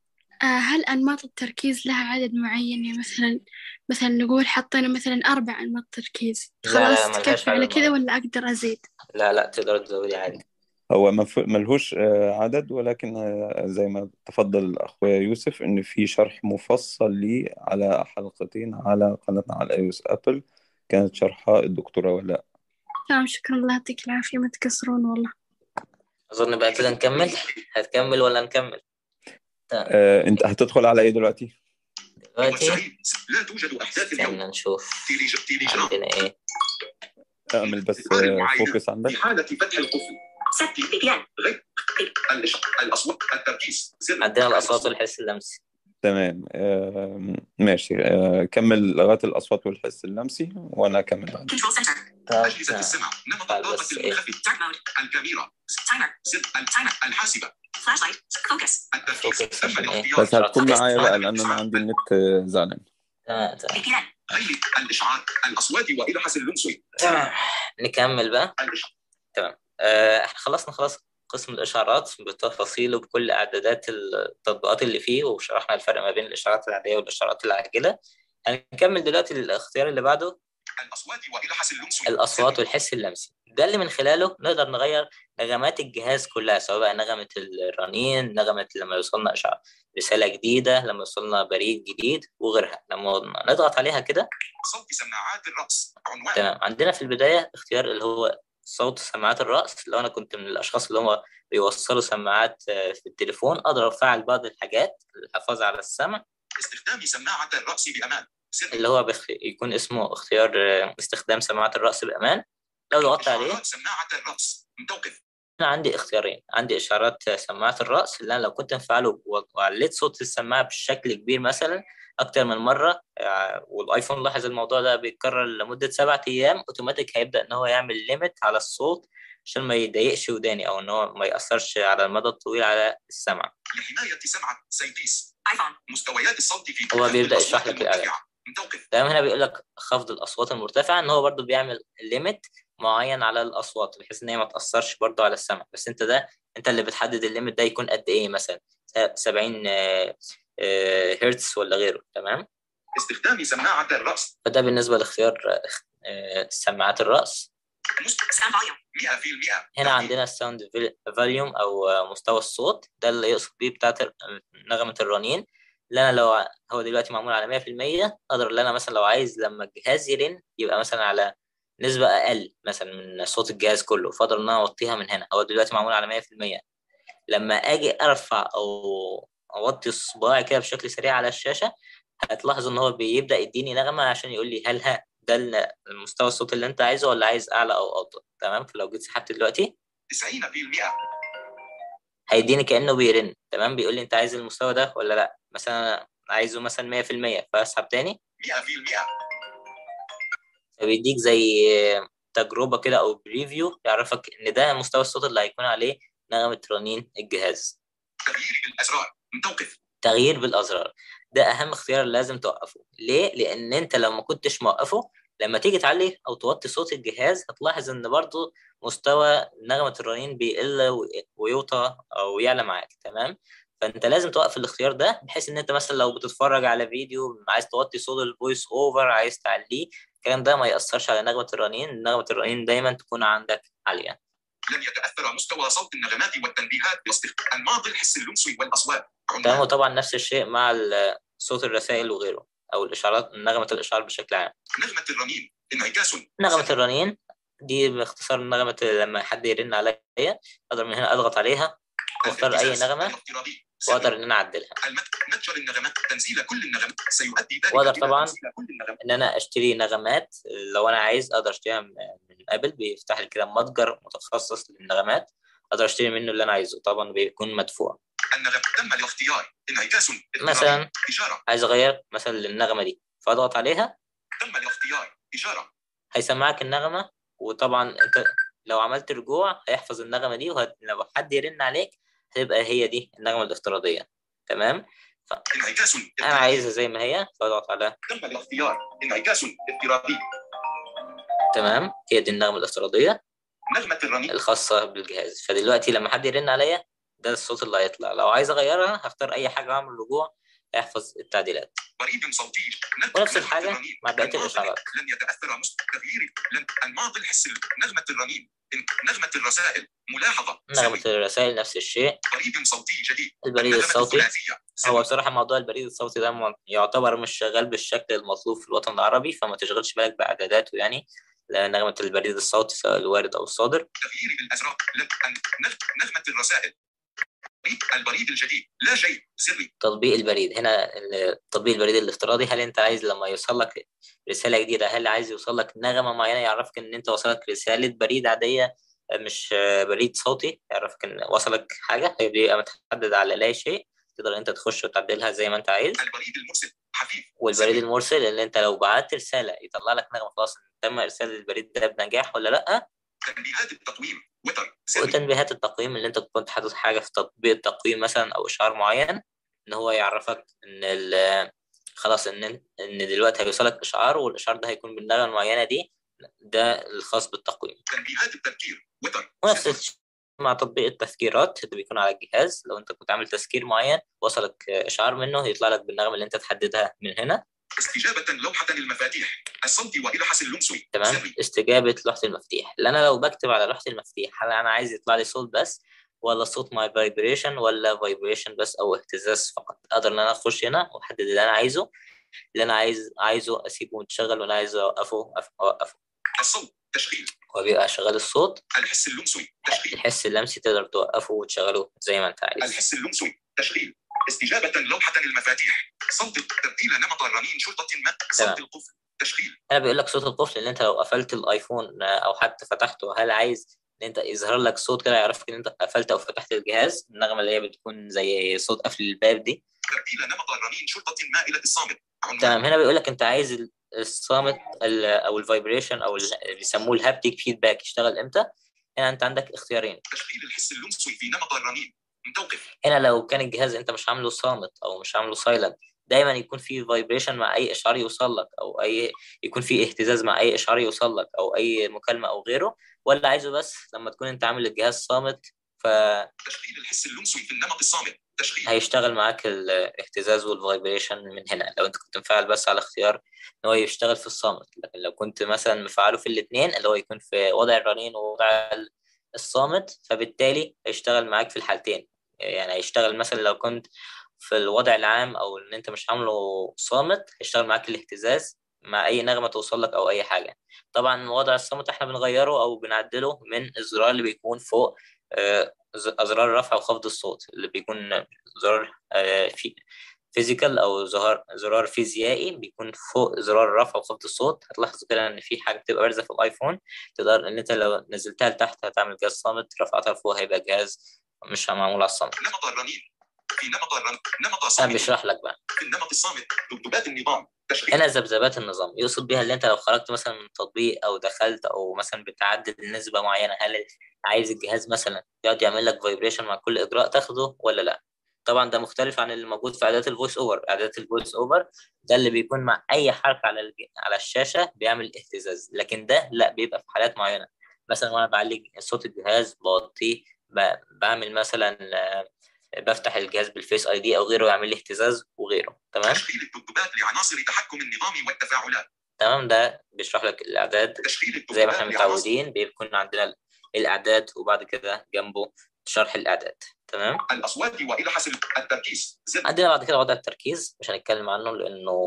آه هل أنماط التركيز لها عدد معين؟ يعني مثلا مثلا نقول حطينا مثلا أربع أنماط تركيز.
لا، لا،
خلاص تكفي على كذا. ولا أقدر أزيد؟
لا لا تقدر تزودي عادي.
هو مف- ملهوش آه، عدد ولكن آه، زي ما تفضل أخويا يوسف إن في شرح مفصل ليه على حلقتين على قناتنا على ايوس أبل كانت شرحها الدكتورة ولاء.
تمام شكرا. الله يعطيك العافية. ما تكسرون والله.
أظن بقى كده نكمل. هتكمل ولا نكمل؟
آه، أنت هتدخل على إيه دلوقتي؟
دلوقتي؟
لا توجد أحداث اليوم.
استنى نشوف. عندنا إيه؟
أعمل بس آه، فوكس عندك.
في حالة فتح القفل.
VPN.
غير الإش- الأصوات التركيز.
عندنا الأصوات والحس اللمسي.
تمام. آه، ماشي. آه، كمل لغاية الأصوات والحس اللمسي
center.
طب
أجهزة السمع نمط
طيب بس إيه؟
المنخفض. الكاميرا. التركيز. تم
عشان إيه؟
الاختيار.
بس هتكون معايا بقى؟ لأن أنا عندي النت زعلان.
تمام تمام.
هيئ الإشعاع الأصوات وإبحاث اللمسي
تمام. نكمل بقى. آه، إحنا خلصنا خلاص قسم الاشعارات بتفاصيله بكل إعدادات التطبيقات اللي فيه وشرحنا الفرق ما بين الاشعارات العادية والاشعارات العاجلة. هنكمل دلوقتي الاختيار اللي بعده.
الأصوات وإبحاث اللمسي
الأصوات والحس اللمسي ده اللي من خلاله نقدر نغير نغمات الجهاز كلها سواء بقى نغمة الرنين نغمة لما يوصلنا اشعار رسالة جديدة لما يوصلنا بريد جديد وغيرها. لما نضغط عليها كده.
صوت سماعات الرأس عنوان.
تمام. عندنا في البداية اختيار اللي هو صوت سماعات الرأس لو أنا كنت من الأشخاص اللي هم بيوصلوا سماعات آه، في التليفون أقدر أفعل بعض الحاجات للحفاظ على السمع.
استخدام سماعة الرأس بأمان.
اللي هو بخ... يكون اسمه اختيار آه، استخدام سماعات الرأس بأمان. لو ضغطت عليه.
إشعارات سماعة الرأس. متوقف
أنا عندي اختيارين. عندي إشارات آه، سماعة الرأس اللي أنا لو كنت مفعله وعليت صوت السماعة بشكل كبير مثلا أكتر من مرة. آه، والـ iPhone لاحظ الموضوع ده بيتكرر لمدة سبعة أيام. أوتوماتيك هيبدأ إن هو يعمل limit على الصوت عشان ما يضايقش وداني أو إن هو ما يأثرش على المدى الطويل على السمع.
لحماية سمعك سينبهك
iPhone.
مستويات الصوت في
هو
الأصوات
يشرح لك
متوقف
تمام هنا بيقول لك خفض الأصوات المرتفعة إن هو برضو بيعمل limit معين على الأصوات بحيث إن هي ما تأثرش برضو على السمع. بس أنت ده أنت اللي بتحدد الـ limit ده يكون قد إيه مثلا؟ 70 آه، آه، هرتز ولا غيره تمام؟
استخدام سماعة الرأس.
فده بالنسبة لاختيار آه، سماعات الرأس.
مست-
Sound volume.
100%
هنا عندنا الـ sound volume أو مستوى الصوت ده اللي يقصد بيه بتاعت نغمة الرنين. اللي أنا لو هو دلوقتي معمول على 100% أقدر ان أنا مثلا لو عايز لما الجهاز يرن يبقى مثلا على نسبة أقل مثلا من صوت الجهاز كله فأقدر إن أنا أوطيها من هنا. هو دلوقتي معمول على 100% لما أجي أرفع أو أوطي صباعي كده بشكل سريع على الشاشة هتلاحظ إن هو بيبدأ يديني نغمة عشان يقول لي هل ها ده ال- المستوى الصوت اللي أنت عايزه ولا عايز أعلى أو اوطى تمام؟ فلو جيت سحبت دلوقتي.
90%
هيديني كأنه بيرن. تمام؟ بيقول لي أنت عايز المستوى ده ولا لأ؟ مثلا عايزه مثلا 100% فأسحب تاني.
100%
فبيديك زي تجربة كده أو preview يعرفك إن ده مستوى الصوت اللي هيكون عليه نغمة رنين الجهاز.
تغيير الأزرار متوقف
تغيير بالأزرار. ده أهم اختيار لازم توقفه. ليه؟ لأن أنت لو ما كنتش موقفه لما تيجي تعلي أو توطي صوت الجهاز هتلاحظ إن برضو مستوى نغمة الرنين بيقل وي- ويوطى أو يعلى معاك. تمام؟ فأنت لازم توقف الاختيار ده بحيث إن أنت مثلا لو بتتفرج على فيديو عايز توطي صوت الـ VoiceOver عايز تعليه الكلام ده ما يأثرش على نغمة الرنين. نغمة الرنين دايما تكون عندك عالية.
لن يتأثر مستوى صوت النغمات والتنبيهات باستخدام أنماط الحس اللمسي والأصوات.
تمام
عنوان
وطبعا نفس الشيء مع صوت الرسائل وغيره أو الإشارات نغمة الاشعار بشكل عام.
نغمة الرنين انعكاس.
نغمة الرنين دي باختصار نغمة لما حد يرن عليا أقدر من هنا أضغط عليها. واختار أي
الافتراضي
وأقدر إن أنا
أعدلها. متجر النغمات تنزيل؟ كل النغمات سيؤدي ذلك
وأقدر
إلى
طبعاً إن أنا أشتري نغمات لو أنا عايز أقدر أشتريها من Apple بيفتح لي كده متجر متخصص للنغمات أقدر أشتري منه اللي أنا عايزه طبعا بيكون مدفوع.
النغم تم الاختيار انعكاس.
مثلا
إشارة.
عايز أغير مثلا للنغمة دي فأضغط عليها.
تم الاختيار إشارة.
هيسمعك النغمة وطبعا أنت لو عملت رجوع هيحفظ النغمة دي ولو حد يرن عليك هتبقى هي دي النغمة الافتراضية. تمام؟
انعكاس أنا.
عايزها زي ما هي فاضغط على
تم الاختيار انعكاس اضطرابي
تمام؟ هي دي النغمة الافتراضية.
نغمة الرنين
الخاصة بالجهاز. فدلوقتي لما حد يرن عليا ده الصوت اللي هيطلع. لو عايز أغيرها هختار أي حاجة وأعمل رجوع. هيحفظ التعديلات.
صوتي.
ونفس الحاجة. مع بقية الإشعارات.
لن يتأثر تغيير لن أنماط الحس نغمة الرنين إن- نغمة الرسائل ملاحظة.
نغمة. الرسائل نفس الشيء.
بريد صوتي جديد.
البريد الصوتي. هو. بصراحة موضوع البريد الصوتي ده يعتبر مش شغال بالشكل المطلوب في الوطن العربي فما تشغلش بالك بإعداداته يعني نغمة البريد الصوتي سواء الوارد أو الصادر.
تغيير نغ- نغمة الرسائل. بريد- البريد الجديد لا شيء زري
تطبيق البريد. هنا تطبيق البريد الافتراضي هل انت عايز لما يوصل لك رسالة جديدة هل عايز يوصل لك نغمة معينة يعرفك إن أنت وصلك رسالة بريد عادية مش بريد صوتي يعرفك إن وصلك حاجة هي بيبقى متحدد على لا شيء تقدر أنت تخش وتعدلها زي ما أنت عايز.
البريد المرسل حفيف.
والبريد. المرسل اللي أنت لو بعت رسالة يطلع لك نغمة خلاص تم إرسال البريد ده بنجاح ولا لأ؟
تنبيهات التقويم. وتر.
وتنبيهات التقويم اللي انت كنت حاطط حاجة في تطبيق التقويم مثلا أو إشعار معين إن هو يعرفك إن ال- خلاص إن إن دلوقتي هيوصلك إشعار والإشعار ده هيكون بالنغمة المعينة دي ده الخاص بالتقويم.
تنبيهات التفكير وتر
ونفس مع تطبيق التذكيرات اللي بيكون على الجهاز لو أنت كنت عامل تذكير معين وصلك إشعار منه يطلع لك بالنغمة اللي أنت تحددها من هنا.
استجابة لوحة المفاتيح الصوت والحس اللمسي
تمام؟
زر.
استجابة لوحة المفاتيح. لأن أنا لو بكتب على لوحة المفاتيح هل أنا عايز يطلع لي صوت بس ولا صوت مع vibration ولا vibration بس أو اهتزاز فقط؟ أقدر إن أنا أخش هنا وأحدد اللي أنا عايزه. اللي أنا عايز عايزه أسيبه متشغل وأنا عايز اوقفه أف- اوقفه
الصوت تشغيل.
هو بيبقى شغال الصوت.
الحس اللمسي تشغيل.
الحس اللمسي تقدر توقفه وتشغله زي ما أنت عايز.
الحس اللمسي تشغيل. استجابة لوحة المفاتيح. صوت تبديل نمط الرنين شرطة ما صوت
تمام.
القفل. تشغيل.
هنا بيقول لك صوت القفل إن أنت لو قفلت الـ iPhone أو حتى فتحته هل عايز إن أنت يظهر لك صوت كده يعرفك إن أنت قفلت أو فتحت الجهاز؟ النغمة اللي هي بتكون زي صوت قفل الباب دي.
تبديل نمط الرنين شرطة مائلة الصامت. عنوان.
تمام. هنا بيقول لك أنت عايز ال- الصامت ال- أو الـ vibration أو ال- اللي بيسموه الـ haptic feedback يشتغل إمتى؟ هنا أنت عندك اختيارين.
تشغيل الحس اللمسي في نمط الرنين متوقف
هنا لو كان الجهاز انت مش عامله صامت أو مش عامله silent دايما يكون في vibration مع أي إشعار يوصل لك أو أي يكون في اهتزاز مع أي إشعار يوصل لك أو أي مكالمة أو غيره ولا عايزه بس لما تكون انت عامل الجهاز صامت ف
تشغيل الحس اللمسي في النمط الصامت تشغيل.
هيشتغل معاك الاهتزاز والـ vibration من هنا لو انت كنت مفعل بس على اختيار إن هو يشتغل في الصامت لكن لو كنت مثلا مفعله في الاثنين اللي هو يكون في وضع الرنين ووضع الصامت فبالتالي هيشتغل معاك في الحالتين. يعني هيشتغل مثلا لو كنت في الوضع العام أو إن أنت مش عامله صامت هيشتغل معاك الاهتزاز مع أي نغمة توصل لك أو أي حاجة. طبعا وضع الصامت إحنا بنغيره أو بنعدله من الزرار اللي بيكون فوق آه، إزرار رفع وخفض الصوت اللي بيكون زرار آه، في فيزيكال أو زرار زرار فيزيائي بيكون فوق زرار رفع وخفض الصوت. هتلاحظوا كده إن في حاجة بتبقى بارزة في الآيفون تقدر إن أنت لو نزلتها لتحت هتعمل جهاز صامت رفعتها لفوق هيبقى جهاز مش معمول على الصمت.
نمط الرنين. في نمط الرن نمط الصامت
بشرح لك بقى.
في النمط الصامت ذبذبات النظام تشغيل.
هنا ذبذبات النظام. يقصد بيها اللي انت لو خرجت مثلا من تطبيق أو دخلت أو مثلا بتعدل نسبة معينة هل عايز الجهاز مثلا يقعد يعمل لك vibration مع كل إجراء تاخده ولا لأ؟ طبعا ده مختلف عن اللي موجود في إعدادات الـ VoiceOver إعدادات الـ VoiceOver ده اللي بيكون مع أي حركة على الج... على الشاشة بيعمل اهتزاز. لكن ده لأ بيبقى في حالات معينة. مثلا وأنا بعلي صوت الجهاز بوطيه. بعمل مثلا آه، بفتح الجهاز بالفيس آي دي أو غيره يعمل لي اهتزاز وغيره تمام؟
تشغيل الذبذبات لعناصر تحكم النظام والتفاعلات.
تمام؟ ده بيشرح لك
الأعداد.
زي ما
إحنا
متعودين بيكون عندنا الأعداد وبعد كده جنبه شرح الأعداد تمام؟
الأصوات وإلى حسب التركيز. زد.
عندنا بعد كده وضع التركيز مش هنتكلم عنه لأنه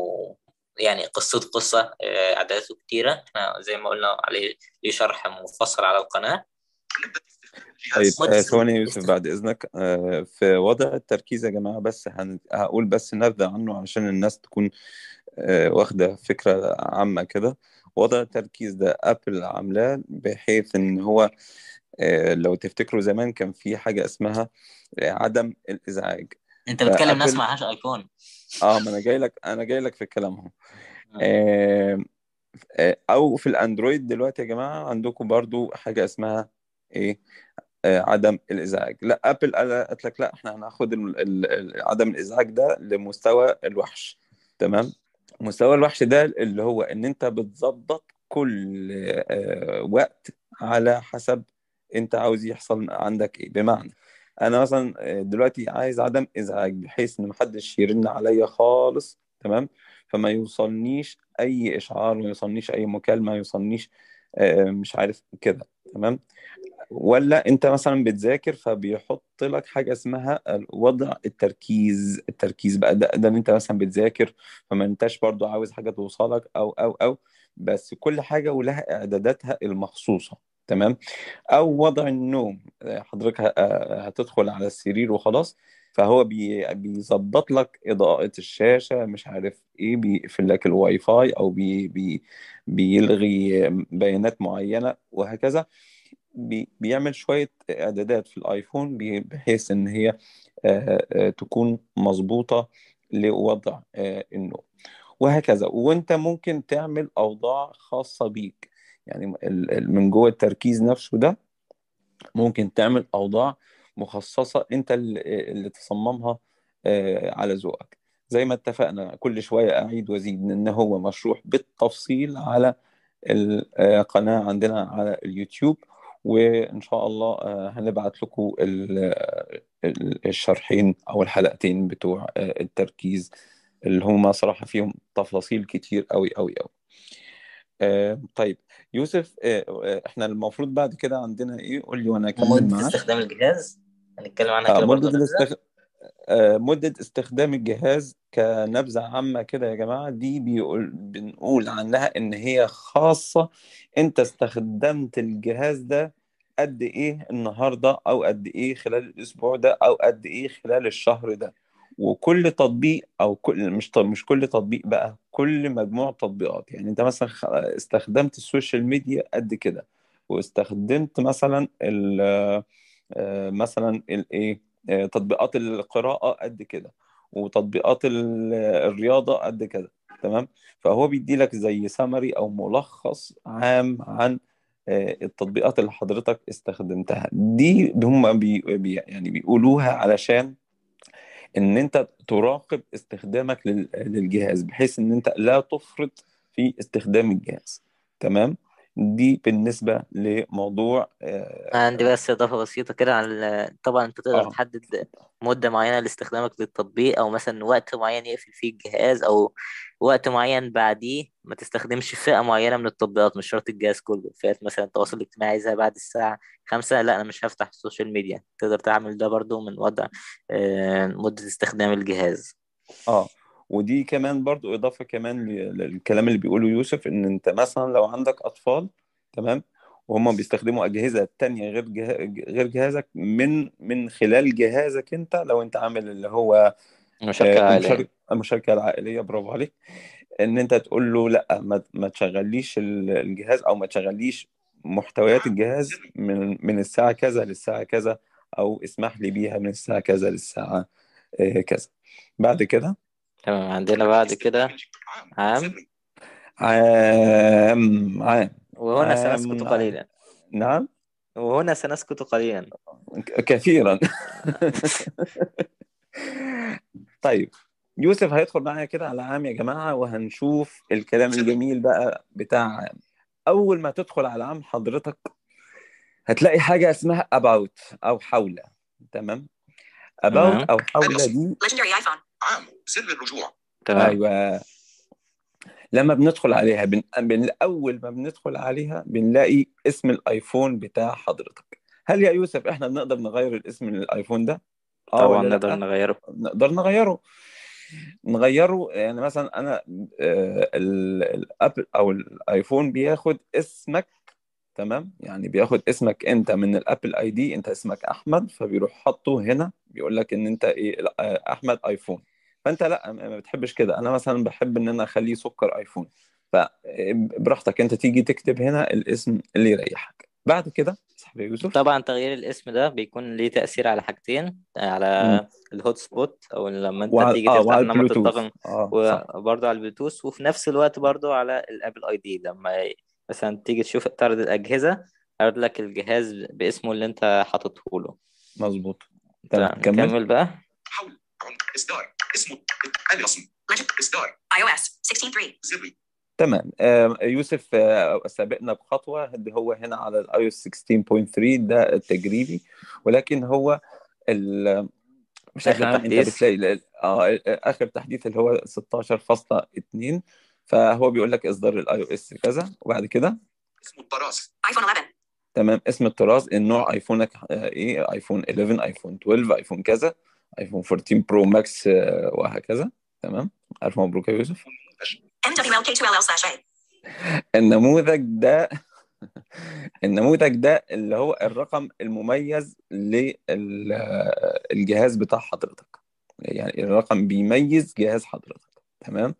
يعني قصة قصة آه، أعداده كتيرة. إحنا زي ما قلنا عليه ليه شرح مفصل على
استخدام
طيب آه، ثواني يا يوسف بعد إذنك. آه، في وضع التركيز يا جماعة بس هن... هقول بس نبذة عنه عشان الناس تكون آه، واخدة فكرة عامة كده. وضع التركيز ده أبل عاملاه بحيث إن هو آه، لو تفتكروا زمان كان في حاجة اسمها آه، عدم الإزعاج.
أنت بتكلم ناس معهاش آيفون.
آه ما أنا جاي لك أنا جاي لك في الكلام اهو آه، آه، أو في الأندرويد دلوقتي يا جماعة عندكم برضو حاجة اسمها إيه؟ آه، عدم الإزعاج. لا ابل قال- قالت لك لا إحنا هناخد عدم الإزعاج ده لمستوى الوحش تمام؟ مستوى الوحش ده اللي هو إن أنت بتظبط كل آه، وقت على حسب أنت عاوز يحصل عندك إيه. بمعنى أنا مثلا آه، دلوقتي عايز عدم إزعاج بحيث إن محدش يرن عليا خالص تمام؟ فما يوصلنيش أي إشعار ما يوصلنيش أي مكالمة ما يوصلنيش مش عارف كده تمام؟ ولا انت مثلا بتذاكر فبيحط لك حاجة اسمها وضع التركيز التركيز بقى ده, ده ان انت مثلا بتذاكر فما انتش برضو عاوز حاجة توصلك أو أو أو بس كل حاجة ولها إعداداتها المخصوصة تمام؟ أو وضع النوم حضرتك ه- هتدخل على السرير وخلاص فهو بي بيظبط لك إضاءة الشاشة مش عارف إيه بيقفل لك الواي فاي أو بي بي بيلغي بيانات معينة وهكذا. بي بيعمل شوية إعدادات في الـ iPhone بحيث إن هي آه، آه، تكون مظبوطة لوضع آه، النوم وهكذا. وأنت ممكن تعمل أوضاع خاصة بيك. يعني من جوه التركيز نفسه ده ممكن تعمل أوضاع مخصصة أنت اللي تصممها آه، على ذوقك. زي ما اتفقنا كل شوية أعيد وأزيد إن هو مشروح بالتفصيل على القناة عندنا على اليوتيوب وإن شاء الله آه، هنبعت لكم ال- ال- الشرحين أو الحلقتين بتوع آه، التركيز اللي هم صراحة فيهم تفاصيل كتير أوي أوي أوي. آه، طيب يوسف آه، آه، إحنا المفروض بعد كده عندنا إيه؟ قول لي وأنا
أكمل
معاك.
استخدام الجهاز؟ هنتكلم عنها
آه،
كده
مدة الاستخ... آه، مدة استخدام الجهاز كنبذة عامة كده يا جماعة دي بيقول بنقول عنها إن هي خاصة. أنت استخدمت الجهاز ده قد إيه النهاردة أو قد إيه خلال الأسبوع ده أو قد إيه خلال الشهر ده؟ وكل تطبيق أو كل مش ط- مش كل تطبيق بقى كل مجموعة تطبيقات. يعني أنت مثلا استخدمت الـ social media قد كده واستخدمت مثلا ال مثلا الايه آه، تطبيقات القراءة قد كده وتطبيقات ال- الرياضة قد كده تمام؟ فهو بيدي لك زي سمري أو ملخص عام عن آه، التطبيقات اللي حضرتك استخدمتها. دي هم بي يعني بيقولوها علشان إن أنت تراقب استخدامك لل- للجهاز بحيث إن أنت لا تفرط في استخدام الجهاز تمام؟ دي بالنسبة لموضوع آه،
عندي بس إضافة بسيطة كده على طبعا أنت تقدر
آه.
تحدد مدة معينة لاستخدامك للتطبيق أو مثلا وقت معين يقفل فيه الجهاز أو وقت معين بعديه ما تستخدمش فئة معينة من التطبيقات مش شرط الجهاز كله فئات مثلا التواصل الاجتماعي عايزها بعد الساعة خمسة لا أنا مش هفتح السوشيال ميديا تقدر تعمل ده برضو من وضع آه، مدة استخدام الجهاز.
آه. ودي كمان برضو إضافة كمان للكلام اللي بيقوله يوسف إن أنت مثلا لو عندك أطفال تمام؟ وهم بيستخدموا أجهزة تانية غير جه... غير جهازك من من خلال جهازك أنت لو أنت عامل اللي هو
المشاركة
آه،
العائلية
المشاركة المشاركة العائلية برافو عليك. إن أنت تقول له لأ ما, ما تشغليش ال- الجهاز أو ما تشغليش محتويات الجهاز من من الساعة كذا للساعة كذا أو اسمح لي بيها من الساعة كذا للساعة آه، كذا. بعد كده
تمام عندنا بعد كده عام.
عام عام.
وهنا سنسكت قليلا.
نعم.
وهنا سنسكت قليلا.
كثيرا. طيب يوسف هيدخل معايا كده على عام يا جماعة وهنشوف الكلام الجميل بقى بتاع عام أول ما تدخل على عام حضرتك هتلاقي حاجة اسمها about أو حول. تمام؟ about أو حول دي.
عام سر الرجوع.
تمام.
أيوة. لما بندخل عليها بن... بن... أول ما بندخل عليها بنلاقي اسم الآيفون بتاع حضرتك. هل يا يوسف إحنا بنقدر نغير الاسم من الآيفون ده؟ آه
طبعا نقدر؟ نغيره.
نقدر نغيره. نغيره يعني مثلا أنا آه، ال- الأبل أو الآيفون بياخد اسمك تمام؟ يعني بياخد اسمك أنت من الـ Apple ID أنت اسمك أحمد فبيروح حاطه هنا بيقول لك إن أنت إيه لا، آه، فأنت لا ما بتحبش كده. أنا مثلا بحب إن أنا أخليه سكر آيفون. فبراحتك أنت تيجي تكتب هنا الاسم اللي يريحك. بعد كده صاحبي يا يوسف.
طبعا تغيير الاسم ده بيكون ليه تأثير على حاجتين. على ال hotspot أو لما أنت
وعلى
تيجي
آه
تفتح
وعلى
نمط
البلوتوث.
الطاقم
صح.
وبرضه على البلوتوث. وفي نفس الوقت برضه على ال Apple ID لما مثلا تيجي تشوف تعرض الأجهزة يعرض لك الجهاز باسمه اللي أنت حاططه له.
مظبوط. تمام كمل.
نكمل بقى.
حول اصدار اسمه الرسم. اصدار
iOS 16.3.
سري
تمام. آه، يوسف آه، سابقنا بخطوة. اللي هو هنا على ال iOS 16.3 ده التجريبي ولكن هو ال- بشكل آخر
تحديث.
آه آخر تحديث اللي هو 16.2 فهو بيقول لك إصدار ال iOS كذا. وبعد كده؟
اسم الطراز
iPhone 11.
تمام. اسم الطراز النوع آيفونك آه، إيه؟ آيفون 11 آيفون 12 آيفون كذا. آيفون 14 Pro Max آه، وهكذا. تمام؟ ألف مبروك يا يوسف.
NWLK2LL slash A.
النموذج ده النموذج ده اللي هو الرقم المميز للجهاز بتاع حضرتك. يعني الرقم بيميز جهاز حضرتك. تمام؟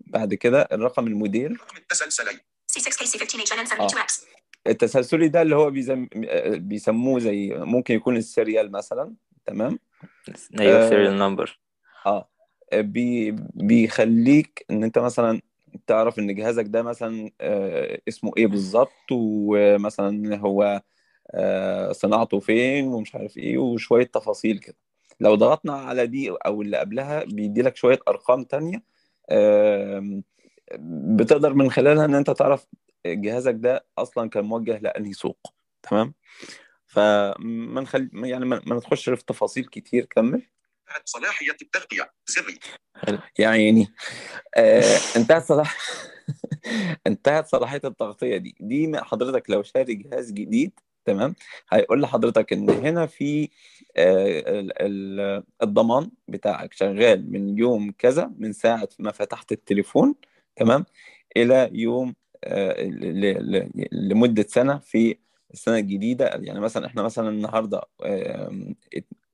بعد كده الرقم
رقم التسلسلي.
C6KC15HNN72X.
التسلسلي ده اللي هو بيزم... بيسموه زي ممكن يكون ال serial مثلا. تمام؟
أيوه
آه
serial number
آه. بي... بيخليك إن أنت مثلا تعرف إن جهازك ده مثلا آه اسمه إيه بالظبط ومثلا هو آه صناعته فين ومش عارف إيه وشوية تفاصيل كده. لو ضغطنا على دي أو اللي قبلها بيدي لك شوية أرقام تانية آم، بتقدر من خلالها إن أنت تعرف جهازك ده أصلا كان موجه لأنهي سوق تمام؟ فما نخل... يعني ما ندخلش في تفاصيل كتير. كمل.
صلاحية التغطية سري.
يا عيني آه، انتهت صلاح انتهت صلاحية التغطية دي. دي حضرتك لو شاري جهاز جديد تمام؟ هيقول لحضرتك إن هنا في آه، ال- ال- الضمان بتاعك شغال من يوم كذا من ساعة ما فتحت التليفون تمام؟ إلى يوم آه، لمدة سنة في السنة الجديدة يعني مثلا إحنا مثلا النهاردة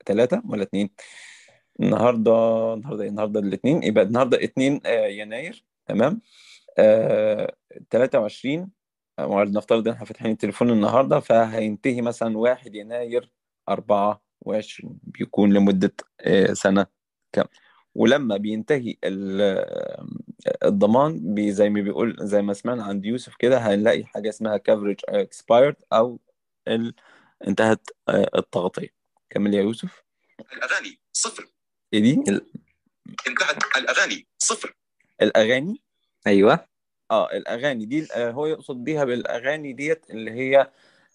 ثلاثة ولا اتنين؟ النهارده النهارده إيه؟ النهارده الاثنين يبقى النهارده 2 آه، يناير تمام؟ آه 23 آه، نفترض إن إحنا فاتحين التليفون النهارده فهينتهي مثلا 1 يناير 24 بيكون لمدة آه، سنة كاملة. ولما بينتهي ال- الضمان بي زي ما بيقول زي ما سمعنا عند يوسف كده هنلاقي حاجة اسمها coverage expired أو ال... انتهت آه، التغطية. كمل يا يوسف.
الأغاني صفر.
إيه دي؟
ال-
انتهت الأغاني صفر.
الأغاني؟
أيوه.
آه الأغاني دي آه، هو يقصد بيها بالأغاني ديت اللي هي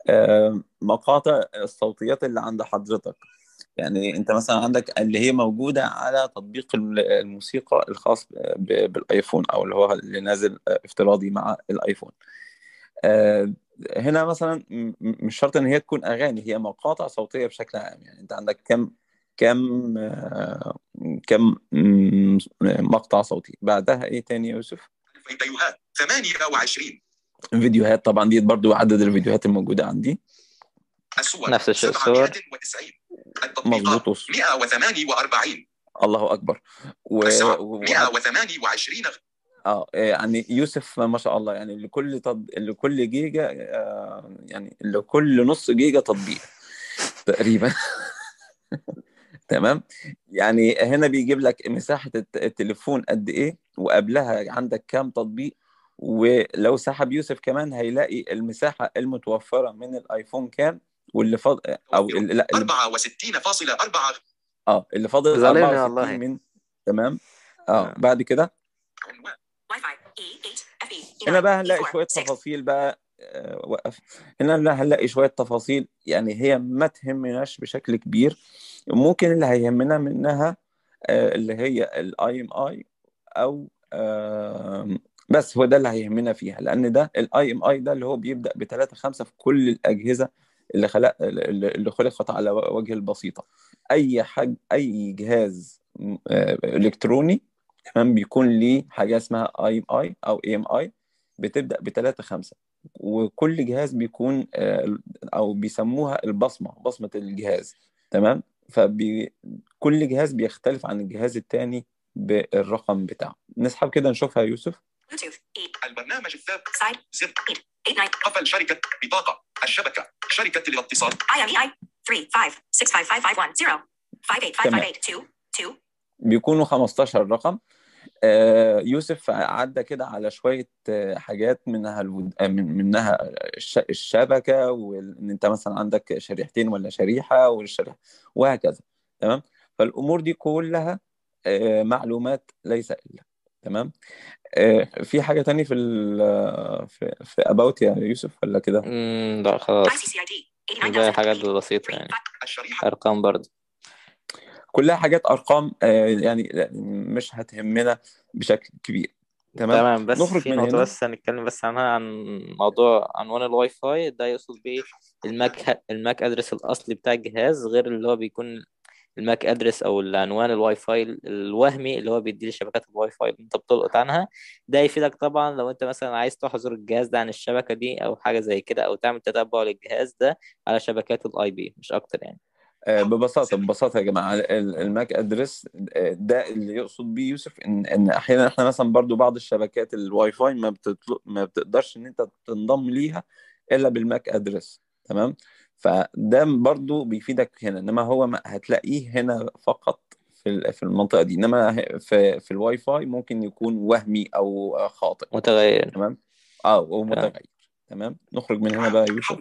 آه، مقاطع الصوتيات اللي عند حضرتك. يعني انت مثلا عندك اللي هي موجودة على تطبيق ال- الموسيقى الخاص ب- بالآيفون أو اللي هو اللي نازل آه، افتراضي مع الآيفون. آه، هنا مثلا مش شرط إن هي تكون أغاني هي مقاطع صوتية بشكل عام. يعني أنت عندك كم كم آه، كم مقطع صوتي. بعدها إيه تاني يا يوسف؟
فيديوهات 28
فيديوهات طبعا دي برضو عدد الفيديوهات الموجودة عندي.
الصور
نفس الشيء، الصور.
790 التطبيقات
مظبوط
148
الله أكبر. و...
الساعة
و...
128
آه يعني يوسف ما شاء الله يعني لكل تط... لكل جيجا آه يعني لكل نص جيجا تطبيق تقريبا. تمام؟ يعني هنا بيجيب لك مساحة الت- التليفون قد إيه وقبلها عندك كام تطبيق ولو سحب يوسف كمان هيلاقي المساحة المتوفرة من الآيفون كام؟ واللي فاضل أو اللي لا اللي
64.4
آه اللي فاضل
ظالمني
64
والله.
من تمام؟ آه
آه.
بعد كده؟
عنوان.
Wi-Fi. E8 FE
هنا بقى هنلاقي
E4
شوية
6
تفاصيل بقى آه، وقف. هنا لا هنلاقي شوية تفاصيل يعني هي ما تهمناش بشكل كبير. ممكن اللي هيهمنا منها آه، اللي هي ال IME أو آه، بس هو ده اللي هيهمنا فيها لأن ده الاي ام اي ده اللي هو بيبدأ ب 3 5 في كل الأجهزة اللي خلق اللي خلقت على وجه البسيطة. أي حاجة أي جهاز آه، إلكتروني تمام بيكون ليه حاجة اسمها اي ام اي أو اي ام اي بتبدأ ب 3 5 وكل جهاز بيكون آه، أو بيسموها البصمة بصمة الجهاز تمام؟ فكل جهاز بيختلف عن الجهاز التاني بالرقم بتاعه. نسحب كده نشوفها يا يوسف.
البرنامج
89
قفل شركة بطاقة. الشبكة. شركة الاتصال
IMEI 3 5 6 5 5 5 1 0 5 8 5 5 8 2 2
بيكونوا 15 رقم. آه، يوسف عدى كده على شوية آه، حاجات منها الود... آه، من منها الش... الشبكة وإن أنت مثلا عندك شريحتين ولا شريحة والشريحة وهكذا. تمام؟ فالأمور دي كلها معلومات ليس إلا تمام؟ آه، في حاجة تانية في ال... في في اباوت يا يوسف ولا كده؟
مم، لا خلاص. ده حاجات
89000
بسيطة يعني. أرقام برضه.
كلها حاجات أرقام آه، يعني مش هتهمنا بشكل كبير. تمام؟
تمام بس
نخرج
في
من
نقطة
هنا.
بس هنتكلم بس عنها عن موضوع عنوان الواي فاي. ده يقصد بيه ال MAC ال MAC address الأصلي بتاع الجهاز غير اللي هو بيكون ال MAC address أو العنوان الواي فاي الوهمي اللي هو بيدي لشبكات الواي فاي. اللي أنت بتلقط عنها. ده يفيدك طبعا لو أنت مثلا عايز تحظر الجهاز ده عن الشبكة دي أو حاجة زي كده أو تعمل تتبع للجهاز ده على شبكات ال IP مش أكتر يعني.
آه، ببساطة ببساطة يا جماعة. ال- ال MAC address آه، ده اللي يقصد بيه يوسف إن إن أحيانا إحنا مثلا برضو بعض الشبكات الواي فاي ما بتطلق ما بتقدرش إن أنت تنضم ليها إلا بال MAC address تمام؟ فده برضو بيفيدك هنا إنما هو ما هتلاقيه هنا فقط في ال- في المنطقة دي إنما ه- في في الواي فاي ممكن يكون وهمي أو خاطئ.
متغير.
تمام؟ آه ومتغير. تمام. نخرج من هنا بقى يا يوسف.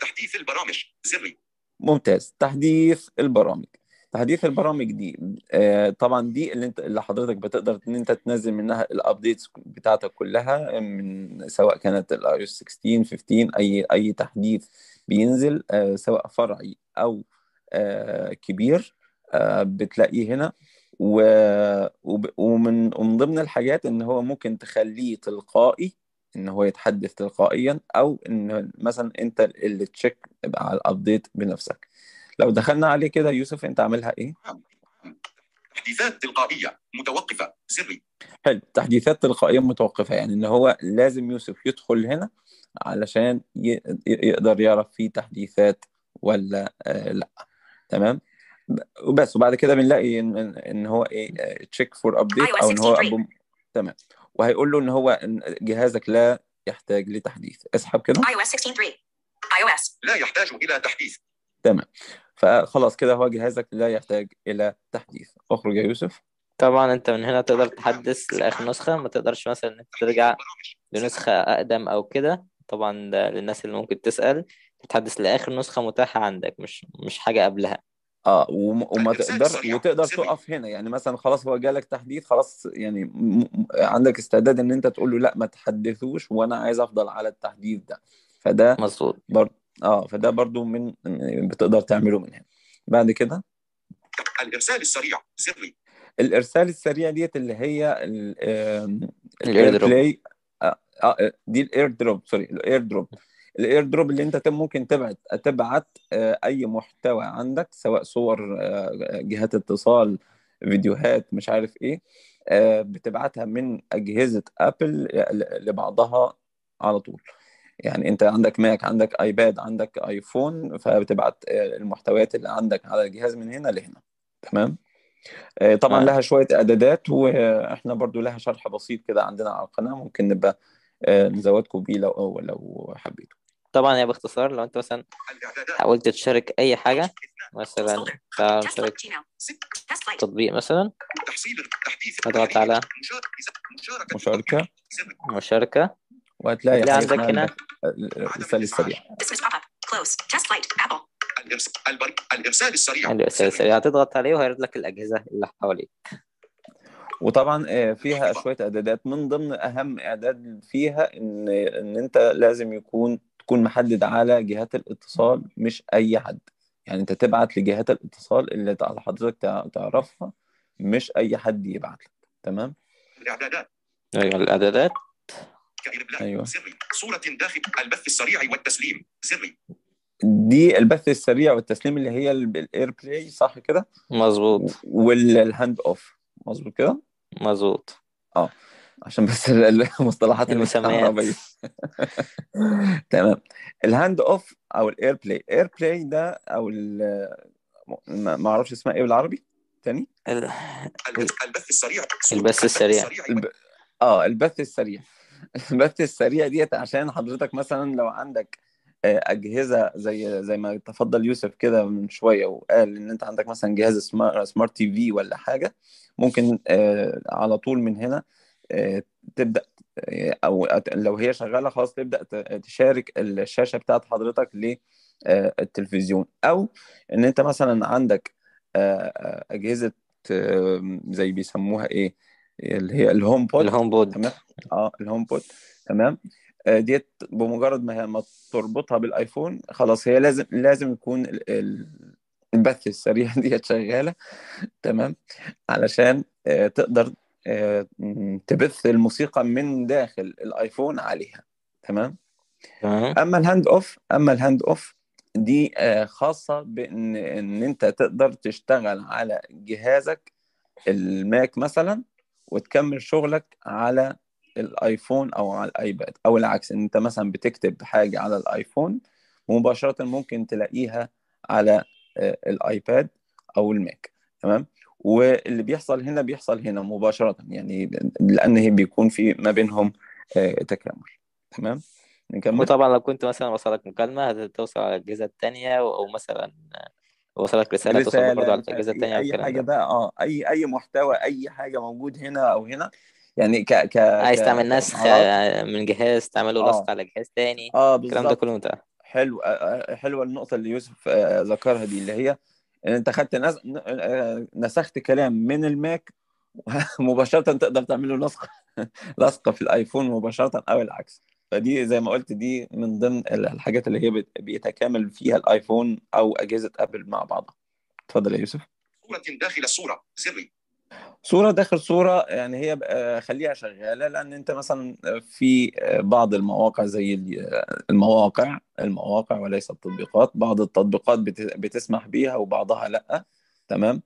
تحديث البرامج زر
ممتاز. تحديث البرامج. تحديث البرامج دي آه، طبعا دي اللي أنت اللي حضرتك بتقدر إن أنت تنزل منها ال updates بتاعتك كلها من سواء كانت ال iOS 16 15 أي أي تحديث بينزل آه، سواء فرعي أو آه، كبير آه، بتلاقيه هنا. ومن ومن ضمن الحاجات إن هو ممكن تخليه تلقائي إن هو يتحدث تلقائيا أو إن مثلا أنت اللي تـ check على ال update بنفسك. لو دخلنا عليه كده يوسف أنت عاملها إيه؟
تحديثات تلقائية متوقفة زر
حلو. تحديثات تلقائية متوقفة يعني إن هو لازم يوسف يدخل هنا علشان ي- ي- يقدر يعرف فيه تحديثات ولا آه لا. تمام؟ وبس. وبعد كده بنلاقي إن إن إن هو إيه check for
update
أو إن هو
16.3.
أبو تمام. وهيقول له إن هو إن جهازك لا يحتاج لتحديث. اسحب كده
iOS 16.3 iOS.
لا يحتاج إلى تحديث.
تمام. فخلاص كده هو جهازك لا يحتاج إلى تحديث. اخرج يا يوسف.
طبعا أنت من هنا تقدر تحدث لآخر نسخة. ما تقدرش مثلا ترجع لنسخة أقدم أو كده. طبعا ده للناس اللي ممكن تسأل تتحدث لآخر نسخة متاحة عندك مش مش حاجة قبلها.
آه وم- وما
الإرسال
تقدر وتقدر. تقف هنا. يعني مثلا خلاص هو جالك تحديث خلاص يعني م- م- عندك استعداد إن أنت تقول له لأ ما تحدثوش وأنا عايز أفضل على التحديث ده. فده
مظبوط.
برضه آه فده برضو من بتقدر تعمله من هنا. بعد كده؟
الإرسال السريع زر
الإرسال السريع ديت اللي هي
الاير
الإير
دروب.
بلاي آه دي ال AirDrop sorry ال AirDrop. ال AirDrop اللي انت ممكن تبعت تبعت آه، أي محتوى عندك سواء صور آه، جهات اتصال فيديوهات مش عارف إيه آه، بتبعتها من أجهزة أبل لبعضها على طول. يعني أنت عندك ماك عندك آيباد عندك آيفون فبتبعت آه، المحتويات اللي عندك على الجهاز من هنا لهنا. تمام؟ آه، طبعا
آه.
لها شوية إعدادات وإحنا برضو لها شرح بسيط كده عندنا على القناة ممكن نبقى آه، نزودكم بيه لو لو حبيتوا
طبعا يا باختصار لو أنت مثلا حاولت تشارك أي حاجة مثلا. تعال نشارك. تطبيق مثلا اضغط على
مشاركة زر.
مشاركة
وهتلاقي
هتلاقي
حاجة
عندك هنا
الإرسال السريع.
الإرسال السريع هتضغط عليه وهيرد لك الأجهزة اللي حواليك
وطبعا آه، فيها شوية إعدادات. من ضمن أهم إعداد فيها إن إن أنت لازم يكون تكون محدد على جهات الاتصال مش أي حد. يعني أنت تبعت لجهات الاتصال اللي حضرتك تع- تعرفها مش أي حد يبعت لك. تمام؟
الإعدادات.
أيوة الإعدادات.
كـ AirPlay
أيوة.
زر صورة داخل البث السريع والتسليم. زر
دي البث السريع والتسليم اللي هي ال AirPlay صح كده؟
مظبوط.
وال Handoff مظبوط كده؟
مظبوط
عشان بس ال- المصطلحات
المسميات.
العربية تمام. ال Handoff أو ال AirPlay AirPlay ده أو ال- ما ما أعرفش اسمها إيه بالعربي. تاني؟
ال-
البث السريع
البث السريع.
الب... آه البث السريع. البث السريع ديت عشان حضرتك مثلا لو عندك آه، أجهزة زي زي ما تفضل يوسف كده من شوية وقال إن أنت عندك مثلا جهاز سمارت سمارت تي في ولا حاجة ممكن آه، على طول من هنا آه، تبدأ آه، أو لو هي شغالة خلاص تبدأ تشارك الشاشة بتاعت حضرتك للتلفزيون أو إن أنت مثلا عندك أجهزة زي بيسموها إيه اللي هي ال HomePod
ال HomePod
تمام؟ آه ال HomePod تمام ديت بمجرد ما هي ما تربطها بالآيفون خلاص هي لازم لازم يكون البث السريع ديت شغالة تمام؟ علشان آه، تقدر آه، تبث الموسيقى من داخل الآيفون عليها تمام. أما ال Handoff أما ال Handoff دي آه، خاصة بإن إن أنت تقدر تشتغل على جهازك الماك مثلا وتكمل شغلك على الآيفون أو على الآيباد أو العكس إن أنت مثلا بتكتب حاجة على الآيفون مباشرة ممكن تلاقيها على الآيباد أو الماك تمام؟ واللي بيحصل هنا بيحصل هنا مباشرة يعني لأن هي بيكون في ما بينهم آه، تكامل تمام؟ نكمل؟
وطبعا لو كنت مثلا وصلك مكالمة هتوصل على الأجهزة التانية أو مثلا وصلك رسالة توصل برضه على
إيه
التانية
أي
ده.
بقى آه أي أي محتوى أي حاجة موجود هنا أو هنا يعني ك ك
عايز تعمل نسخ آه، من جهاز تعمله لصق
آه
على جهاز تاني
آه
الكلام ده
بالظبط.
كله متاح
حلو حلوة النقطة اللي يوسف آه، ذكرها دي اللي هي ان أنت خدت نس... ن- آه، نسخت كلام من الماك مباشرة تقدر تعمله نسخ لصق في الآيفون مباشرة أو العكس. فدي زي ما قلت دي من ضمن الحاجات اللي هي بيتكامل فيها الآيفون أو أجهزة أبل مع بعضها. اتفضل يا يوسف.
صورة داخل الصورة زري
صورة داخل صورة يعني هي بقى خليها شغالة لأن أنت مثلا في بعض المواقع زي المواقع المواقع وليس التطبيقات بعض التطبيقات بت- بتسمح بيها وبعضها لأ تمام؟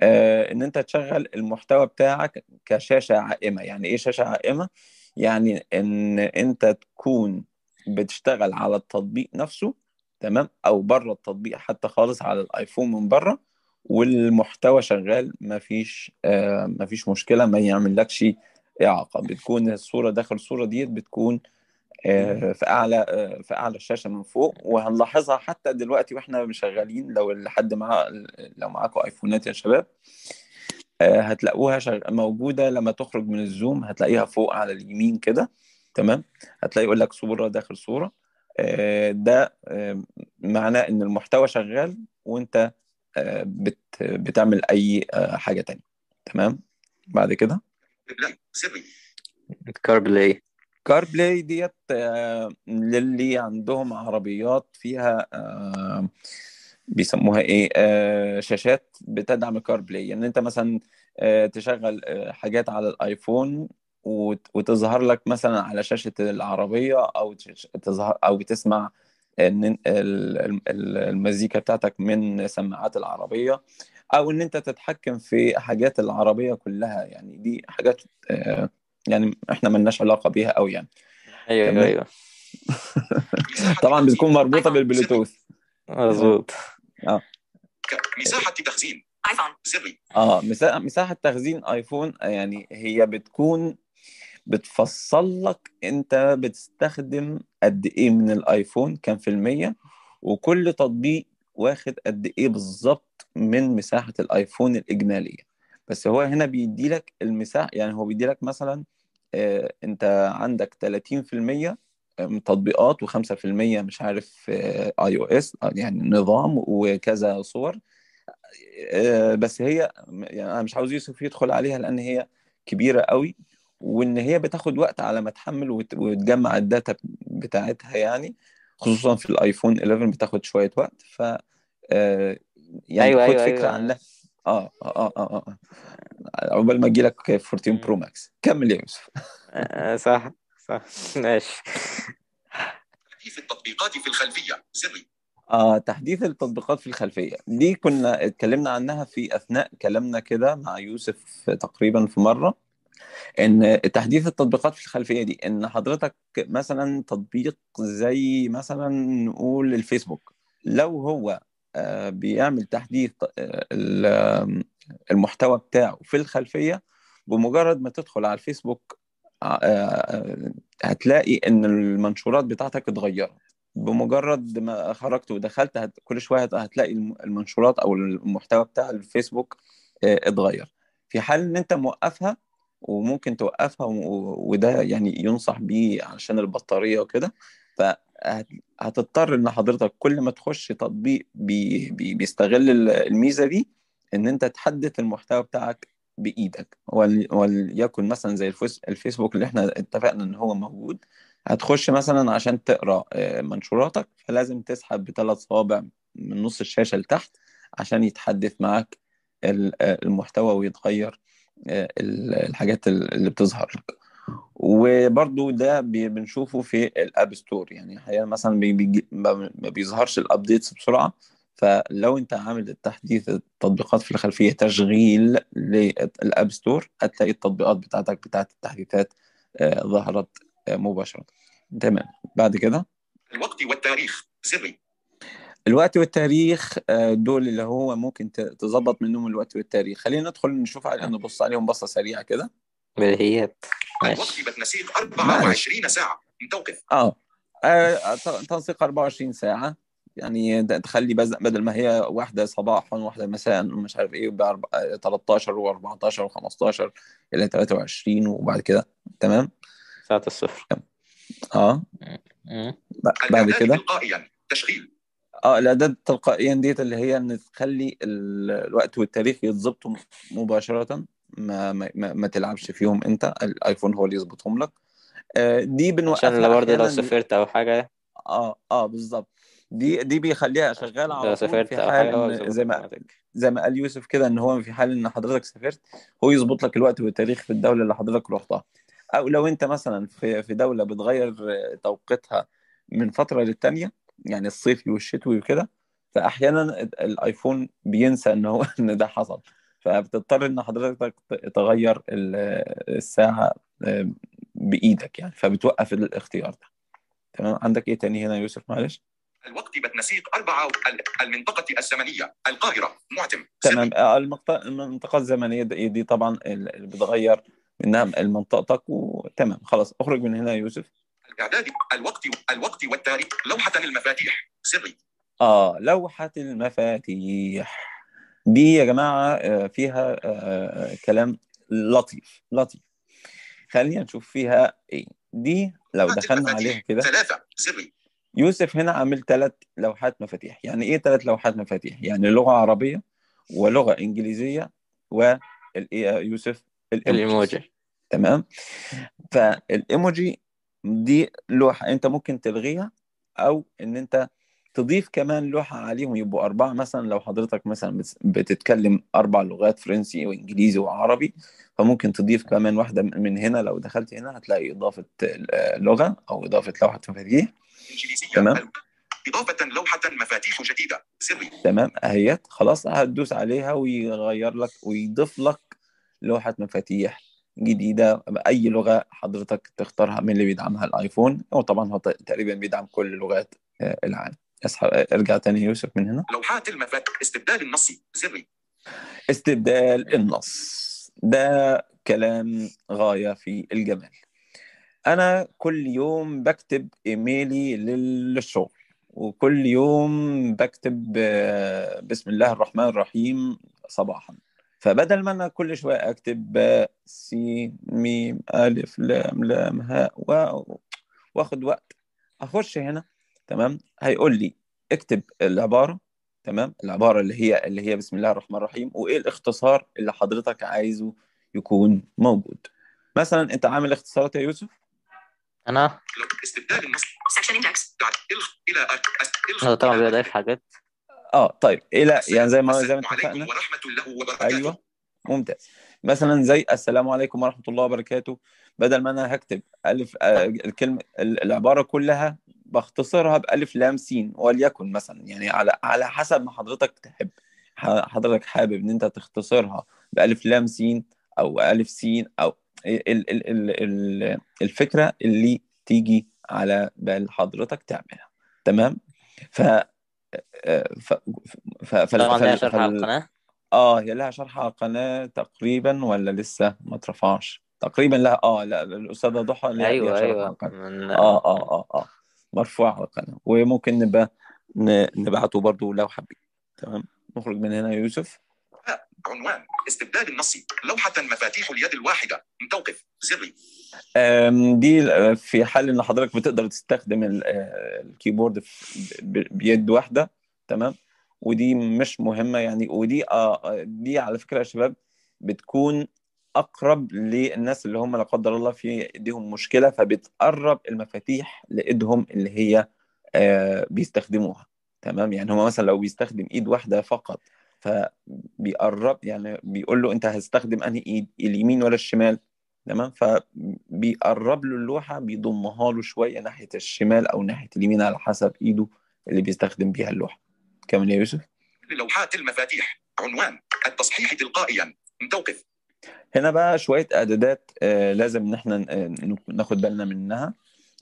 آه، إن أنت تشغل المحتوى بتاعك كشاشة عائمة. يعني إيه شاشة عائمة؟ يعني إن أنت تكون بتشتغل على التطبيق نفسه تمام؟ أو بره التطبيق حتى خالص على الآيفون من بره والمحتوى شغال مفيش آه مفيش مشكلة ما يعملكش إعاقة. بتكون الصورة داخل الصورة ديت بتكون آه في أعلى آه في أعلى الشاشة من فوق وهنلاحظها حتى دلوقتي وإحنا شغالين. لو حد معاه لو معاكم أيفونات يا شباب هتلاقوها شغ... موجودة لما تخرج من الزوم هتلاقيها فوق على اليمين كده تمام؟ هتلاقي يقول لك صورة داخل صورة. آه ده معناه إن المحتوى شغال وأنت آه، بت بتعمل أي آه، حاجة تانية. تمام؟ بعد كده؟ CarPlay. CarPlay ديت آه، للي عندهم عربيات فيها آه، بيسموها إيه شاشات بتدعم الكار بلاي. يعني أنت مثلا تشغل حاجات على الآيفون وت- وتظهر لك مثلا على شاشة العربية أو تظهر أو تسمع إن ال- ال- ال- المزيكا بتاعتك من سماعات العربية أو إن أنت تتحكم في حاجات العربية كلها. يعني دي حاجات آه، يعني إحنا ملناش علاقة بيها قوي يعني. أيوه
أيوه
مساحة
طبعا بتكون مربوطة
ايفون
بالبلوتوث.
مظبوط.
آه.
ك- مساحة تخزين.
iPhone,
زري
آه مسا- مساحة تخزين آيفون يعني هي بتكون بتفصل لك انت بتستخدم قد إيه من الايفون كام في المية وكل تطبيق واخد قد إيه بالظبط من مساحة الايفون الإجمالية. بس هو هنا بيدي لك المساحة يعني هو بيدي لك مثلا آه انت عندك 30% من تطبيقات و5% مش عارف اي أو اس يعني نظام وكذا صور. آه، بس هي يعني أنا مش عاوز يوسف يدخل عليها لأن هي كبيرة قوي. وإن هي بتاخد وقت على ما تحمل وت- وتجمع ال data بتاعتها يعني خصوصا في الآيفون 11 بتاخد شوية وقت. ف آه، يعني
أيوه
خد
أيوه
فكرة
أيوه.
عنها آه آه آه آه آه. عقبال ما أجي لك 14
مم.
Pro Max كمل يا يوسف.
آه، صح صح. ماشي.
تحديث التطبيقات في الخلفية. زري
آه تحديث التطبيقات في الخلفية. دي كنا اتكلمنا عنها في أثناء كلامنا كده مع يوسف تقريبا في مرة. إن تحديث التطبيقات في الخلفية دي إن حضرتك مثلا تطبيق زي مثلا نقول الفيسبوك لو هو آه، بيعمل تحديث آه، ال- المحتوى بتاعه في الخلفية بمجرد ما تدخل على الفيسبوك آه، هتلاقي إن المنشورات بتاعتك اتغيرت. بمجرد ما خرجت ودخلت هت... كل شوية هت- هتلاقي الم- المنشورات أو المحتوى بتاع الفيسبوك اتغير. في حال إن أنت موقفها وممكن توقفها وده يعني ينصح بيه عشان البطارية وكده. فهتضطر إن حضرتك كل ما تخش تطبيق بي بي بيستغل ال- الميزة دي إن أنت تحدث المحتوى بتاعك بإيدك. ول- وليكن مثلا زي الفيس الفيسبوك اللي إحنا اتفقنا إن هو موجود. هتخش مثلا عشان تقرأ آه، منشوراتك فلازم تسحب بثلاث صوابع من نص الشاشة لتحت عشان يتحدث معاك آه، المحتوى ويتغير. الحاجات ال- اللي بتظهر. لك وبرضو ده بنشوفه في ال App Store يعني أحيانا مثلا ما بيظهرش ال updates بسرعة. فلو أنت عامل التحديث التطبيقات في الخلفية تشغيل لل App Store هتلاقي التطبيقات بتاعتك بتاعت التحديثات آه، ظهرت آه، مباشرة. تمام. بعد كده؟
الوقت والتاريخ. زري
الوقت والتاريخ آه، دول اللي هو ممكن تظبط منهم الوقت والتاريخ. خلينا ندخل نشوف على نبص عليهم بصة سريعة كده.
ماشي.
بتنسيق
معلش.
24 ساعة متوقف
آه. آه، تنسيق 24 ساعة. يعني تخلي بدل ما هي واحدة صباحا واحدة مساء ومش عارف إيه بأرب... آه، 13 و14 و15 إلى 23 وبعد كده. تمام؟
ساعة الصفر.
آه. بعد كده.
تلقائيا تشغيل.
آه الإعداد تلقائيا ديت اللي هي إن تخلي ال- الوقت والتاريخ يتظبطوا مباشرة. ما ما, ما تلعبش فيهم أنت الآيفون هو اللي يظبطهم لك. آه، دي
عشان
بنوقفها
لو برضه لو سافرت أو حاجة.
آه آه بالظبط. دي دي بيخليها شغالة
لو
على طول
سافرت
في حال
إن
زي ما زي ما قال يوسف كده إن هو في حال إن حضرتك سافرت هو يظبط لك الوقت والتاريخ في الدولة اللي حضرتك رحتها أو لو أنت مثلا في في دولة بتغير آه، توقيتها من فترة للتانية يعني الصيفي والشتوي وكده فأحيانا ال- الآيفون بينسى إن هو إن ده حصل. فبتضطر إن حضرتك تغير ال- الساعة بإيدك يعني فبتوقف الاختيار ده. تمام؟ عندك إيه تاني هنا يا يوسف؟ معلش.
الوقت بتنسيق أربعة ال- المنطقة الزمنية القاهرة. معتم.
تمام. المنطقة الزمنية دي, طبعا بتغير منها منطقتك وتمام خلاص أخرج من هنا يا يوسف.
الإعداد الوقت الوقت والتاريخ لوحة المفاتيح زري
آه لوحة المفاتيح دي يا جماعة آه، فيها آه، كلام لطيف لطيف. خلينا نشوف فيها إيه. دي لو دخلنا عليها كده.
ثلاثة. زري
يوسف هنا عامل ثلاث لوحات مفاتيح. يعني إيه ثلاث لوحات مفاتيح؟ يعني لغة عربية ولغة إنجليزية والايه يا يوسف
الإيموجي.
تمام. فالإيموجي دي لوحة انت ممكن تلغيها أو إن أنت تضيف كمان لوحة عليهم. يبقوا أربعة مثلا لو حضرتك مثلا بت- بتتكلم أربع لغات فرنسي وإنجليزي وعربي فممكن تضيف كمان واحدة من هنا. لو دخلت هنا هتلاقي إضافة آه، لغة أو إضافة لوحة مفاتيح. تمام.
إضافة لوحة مفاتيح جديدة. زر
تمام؟ أهيت. خلاص هتدوس عليها ويغير لك ويضيف لك لوحة مفاتيح. جديدة بأي لغة حضرتك تختارها من اللي بيدعمها الآيفون؟ وطبعا هو تقريبا بيدعم كل لغات آه، العالم. أسحب ارجع تاني يوسف من هنا.
لوحات المفاتيح استبدال النص زر
استبدال النص. ده كلام غاية في الجمال. أنا كل يوم بكتب إيميلي لل- للشغل وكل يوم بكتب آه، بسم الله الرحمن الرحيم صباحا. فبدل ما أنا كل شوية أكتب باء سين ميم ألف لام لام هاء و- وآخد وقت. أخش هنا تمام؟ هيقول لي اكتب العبارة تمام؟ العبارة اللي هي اللي هي بسم الله الرحمن الرحيم وإيه الاختصار اللي حضرتك عايزه يكون موجود. مثلا أنت عامل اختصارات يا يوسف؟
أنا؟
لو- استبدال النص أك- أس- إلخ
أنا طبعا بضيف حاجات.
آه طيب. إلى يعني زي ما زي
السلام
ما
عليكم
اتفقنا
ورحمة الله وبركاته.
أيوه. ممتاز. مثلا زي السلام عليكم ورحمة الله وبركاته. بدل ما أنا هكتب ألف آه، الكلمة ال- العبارة كلها بختصرها بألف لام سين وليكن مثلا يعني على على حسب ما حضرتك تحب. حضرتك حابب إن أنت تختصرها بألف لام سين أو ألف سين أو ال ال ال ال الفكرة اللي تيجي على بال حضرتك تعملها. تمام؟ ف ف ف فال-
طبعا لها شرح على القناة.
آه هي لها شرح على القناة تقريبا ولا لسه؟ ما اترفعش تقريبا لها آه لا الأستاذة ضحى ليها
أيوه
شرح على
أيوه
القناة.
من
آه آه آه آه. مرفوع على القناة. وممكن نبقى نبعته برضو لو حابين تمام؟ نخرج من هنا يوسف.
عنوان استبدال النص لوحة مفاتيح اليد الواحدة. توقف زر
آم، دي في حال إن حضرتك بتقدر تستخدم آه، الكيبورد بيد واحدة. تمام؟ ودي مش مهمة يعني. ودي آه آه، دي على فكرة يا شباب بتكون أقرب للناس اللي هم لا قدر الله في إيديهم مشكلة فبتقرب المفاتيح لإيدهم اللي هي آه، بيستخدموها. تمام؟ يعني هو مثلا لو بيستخدم إيد واحدة فقط فبيقرب يعني بيقول له انت هتستخدم انهي ايد اليمين ولا الشمال؟ تمام؟ فبيقرب له اللوحة بيضمها له شوية ناحية الشمال أو ناحية اليمين على حسب إيده اللي بيستخدم بيها اللوحة. كمل يا يوسف.
لوحات المفاتيح عنوان التصحيح تلقائيا. توقف.
هنا بقى شوية إعدادات آه، لازم إن إحنا آه، ناخد بالنا منها.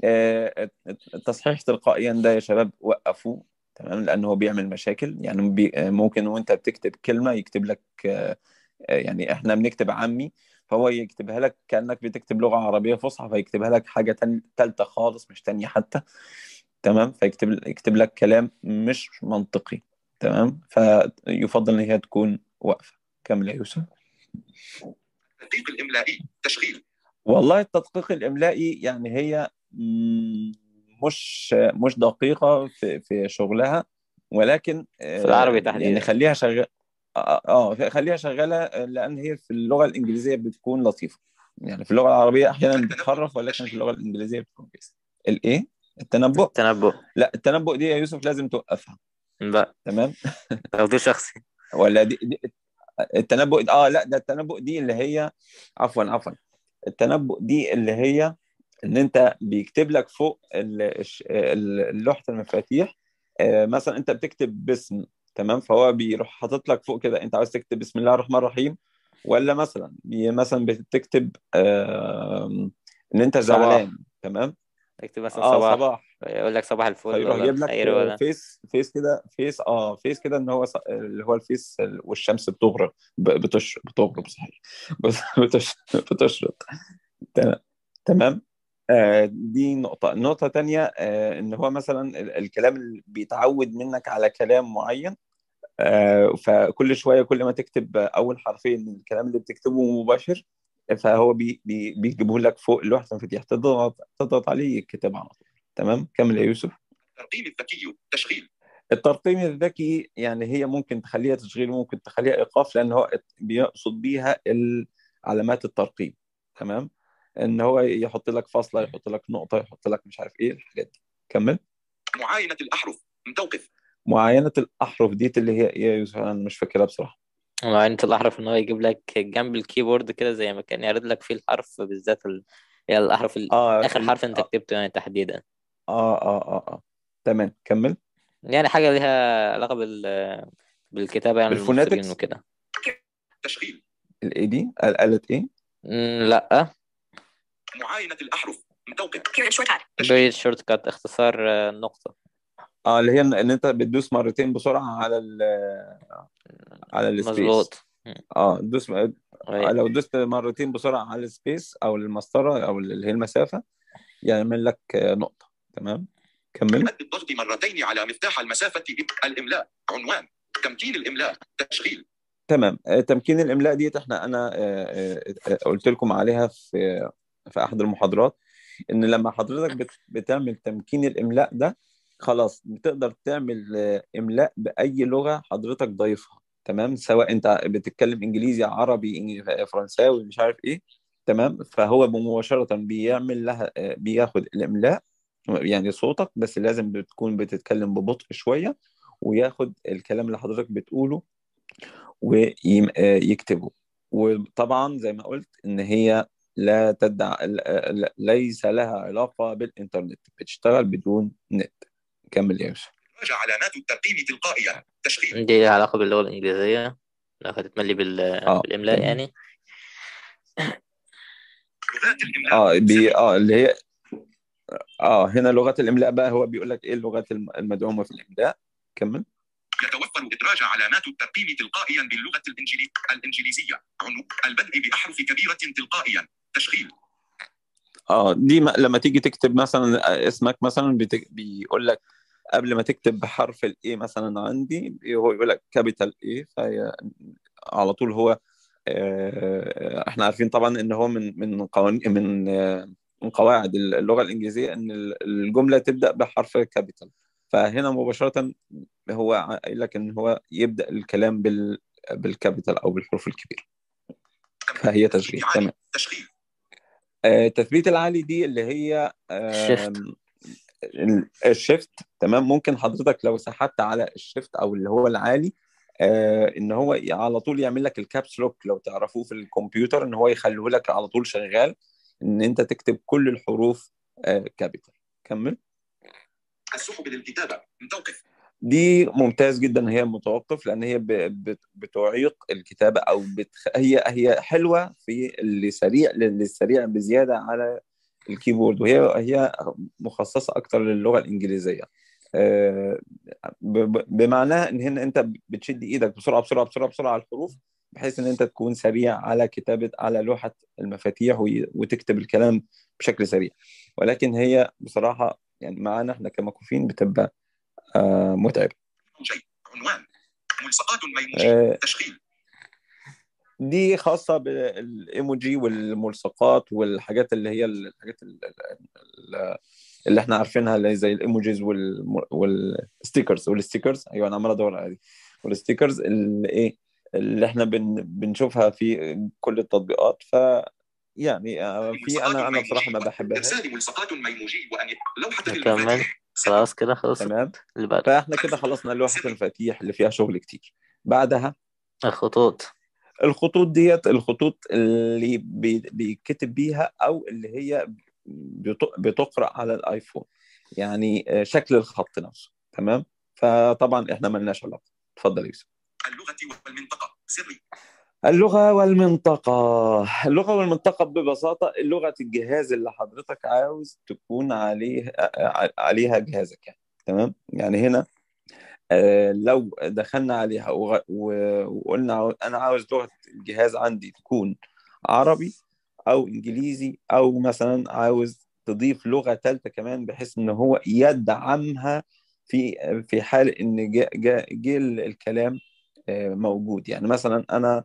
آه، التصحيح تلقائيا ده يا شباب وقفوه. تمام؟ لأنه هو بيعمل مشاكل. يعني بي ممكن وأنت بتكتب كلمة يكتب لك آه، يعني إحنا بنكتب عمي فهو يكتبها لك كأنك بتكتب لغة عربية فصحى فيكتبها لك تانية تالتة خالص مش تانية حتى. تمام؟ فيكتب يكتب لك كلام مش منطقي. تمام؟ فيفضل إن هي تكون واقفة. كمل يا يوسف
التدقيق الإملائي تشغيل.
والله التدقيق الإملائي يعني هي مش مش دقيقة في في شغلها ولكن آه،
في العربي
يعني
تحديدا.
خليها شغالة آه خليها شغالة لأن هي في اللغة الإنجليزية بتكون لطيفة يعني في اللغة العربية أحيانا بتخرف ولكن في اللغة الإنجليزية بتكون كويسة الإيه؟ التنبؤ؟
تنبؤ
لا التنبؤ دي يا يوسف لازم توقفها
لا
تمام؟
تفضيل شخصي
ولا دي, دي التنبؤ آه لا ده التنبؤ دي اللي هي عفوا عفوا التنبؤ دي اللي هي إن أنت بيكتب لك فوق لوحه المفاتيح. آه، مثلا أنت بتكتب باسم تمام؟ فهو بيروح حاطط لك فوق كده أنت عاوز تكتب بسم الله الرحمن الرحيم؟ ولا مثلا مثلا بتكتب إن
أنت.
زعلان تمام؟
اكتب مثلا
آه
صباح.
صباح.
يقول لك صباح الفل
فيروح
ولا
جايب لك face face كده face آه face كده إن هو اللي هو ال face والشمس بتغرب ب- بتش بتغرب صحيح. بتشرق. تمام؟ تمام؟ آه دي نقطة. النقطة تانية آه إن هو مثلا ال- الكلام اللي بيتعود منك على كلام معين آه فكل شوية كل ما تكتب أول حرفين من الكلام اللي بتكتبه مباشر فهو بي بي بيجيبه لك فوق لوحة المفاتيح تضغط تضغط عليه يكتب على طول. تمام؟ كمل يا يوسف.
الترقيم الذكي تشغيل
الترقيم الذكي يعني هي ممكن تخليها تشغيل ممكن تخليها إيقاف لأن هو بيقصد بيها علامات الترقيم. تمام؟ إن هو يحط لك فاصله يحط لك نقطة يحط لك مش عارف إيه الحاجات دي. كمل.
معاينة الأحرف متوقف
معاينة الأحرف دي اللي هي إيه يا يوسف؟ أنا مش فاكرها بصراحة.
وعين الأحرف إن هو يجيب لك جنب الكيبورد كده زي ما كان يعرض لك فيه الحرف بالذات ال... هي الأحرف ال...
آه
آخر
ال-
حرف أنت
آه.
كتبته يعني تحديدا.
آه آه آه, آه. تمام. كمل.
يعني حاجة ليها علاقة بال... بالكتابة يعني بال
phonetics؟
وكده.
تشغيل.
الايه دي؟ قال- قالت
إيه؟ لأ.
معاينة الأحرف. متوقف.
period shortcut
اختصار آه، نقطة.
آه اللي هي ان إن أنت بتدوس مرتين بسرعة على ال على ال
space مظبوط.
آه دوس
أي.
لو دوست مرتين بسرعة على ال space أو المسطرة أو اللي هي المسافة يعمل لك آه، نقطة. تمام؟ كمل.
الضغط مرتين على مفتاح المسافة الإملاء. عنوان تمكين الإملاء. تشغيل.
تمام. آه، تمكين الإملاء ديت إحنا أنا آه، آه، آه، قلت لكم عليها في في أحد المحاضرات إن لما حضرتك بت- بتعمل تمكين الإملاء ده خلاص بتقدر تعمل آه، إملاء بأي لغة حضرتك ضايفها تمام؟ سواء أنت بتتكلم إنجليزي عربي إنج- فرنساوي مش عارف إيه تمام؟ فهو مباشرة بيعمل لها آه، بياخد الإملاء يعني صوتك بس لازم بتكون بتتكلم ببطء شوية وياخد الكلام اللي حضرتك بتقوله ويكتبه وطبعا زي ما قلت إن هي لا تدع ليس لها علاقة بالإنترنت بتشتغل بدون نت. كمل يا يوسف.
راجع علامات الترقيم تلقائيا. تشغيل
دي ليها علاقة باللغة الإنجليزية. لو هتتملي بال...
آه.
بالإملاء
تمام
يعني.
لغات الإملاء.
آه بي آه اللي هي آه هنا لغات الإملاء بقى هو بيقول لك إيه اللغات الم- المدعومة في الإملاء. كمل.
يتوفر إدراج علامات الترقيم تلقائيا باللغة الإنجلي... الإنجليزية. عنو البدء بأحرف كبيرة تلقائيا. تشغيل.
آه دي م- لما تيجي تكتب مثلا اسمك مثلا بت... بيقول لك قبل ما تكتب حرف ال I مثلا عندي هو يقول لك capital I فهي على طول هو آه، إحنا عارفين طبعا إن هو من من قوانين من آه، من قواعد اللغة الإنجليزية إن ال- الجملة تبدأ بحرف capital فهنا مباشرة هو قايل لك إن هو يبدأ الكلام بال بال capital أو بالحروف الكبيرة. فهي تشغيل تمام.
تشغيل.
آه، التثبيت العالي دي اللي هي ال- ال Shift. تمام. ممكن حضرتك لو سحبت على ال Shift أو اللي هو العالي آه إن هو على طول يعمل لك ال Caps Lock لو تعرفوه في الكمبيوتر إن هو يخليه لك على طول شغال إن أنت تكتب كل الحروف آه capital كمل.
السحب للكتابة متوقف
دي ممتاز جدا هي متوقف لأن هي بتعيق الكتابة أو بتخ... هي هي حلوة في اللي سريع للي سريع بزيادة على الكيبورد وهي هي مخصصة أكتر للغة الإنجليزية. آه، ب- ب- بمعناها إن هنا أنت بتشد إيدك بسرعة بسرعة بسرعة بسرعة على الحروف بحيث إن أنت تكون سريع على كتابة على لوحة المفاتيح وتكتب الكلام بشكل سريع. ولكن هي بصراحة يعني معانا إحنا كمكفوفين بتبقى آه،
موجي عنوان. ملصقات ميموجي
آه،
تشغيل
دي خاصة بالإيموجي والملصقات والحاجات اللي هي الحاجات ال- ال- ال- اللي إحنا عارفينها اللي زي ال emojis وال- وال stickers وال stickers أيوه أنا عمال أدور على دي. وال stickers اللي إيه اللي إحنا بن بنشوفها في كل التطبيقات. ف يعني آه، في أنا أنا بصراحة ما
إرسال ملصقات Memoji
نكمل
المفاتيح
خلاص كده خلصت.
تمام.
اللي بعد
فإحنا كده خلصنا لوحة المفاتيح اللي فيها شغل كتير. بعدها؟
الخطوط.
الخطوط ديت الخطوط اللي بي- بيتكتب بيها أو اللي هي بت- بتقرأ على الآيفون. يعني آه، شكل الخط نفسه. تمام؟ فطبعا إحنا ملناش علاقة. اتفضل يا يوسف.
اللغة والمنطقة. سري.
اللغة والمنطقة. اللغة والمنطقة ببساطة لغه الجهاز اللي حضرتك عاوز تكون عليه عليها جهازك يعني. تمام؟ يعني هنا آه، لو دخلنا عليها وقلنا أنا عاوز لغة الجهاز عندي تكون عربي أو إنجليزي أو مثلا عاوز تضيف لغة ثالثه كمان بحيث إن هو يدعمها في في حال جاء جه الكلام آه، موجود. يعني مثلا آم،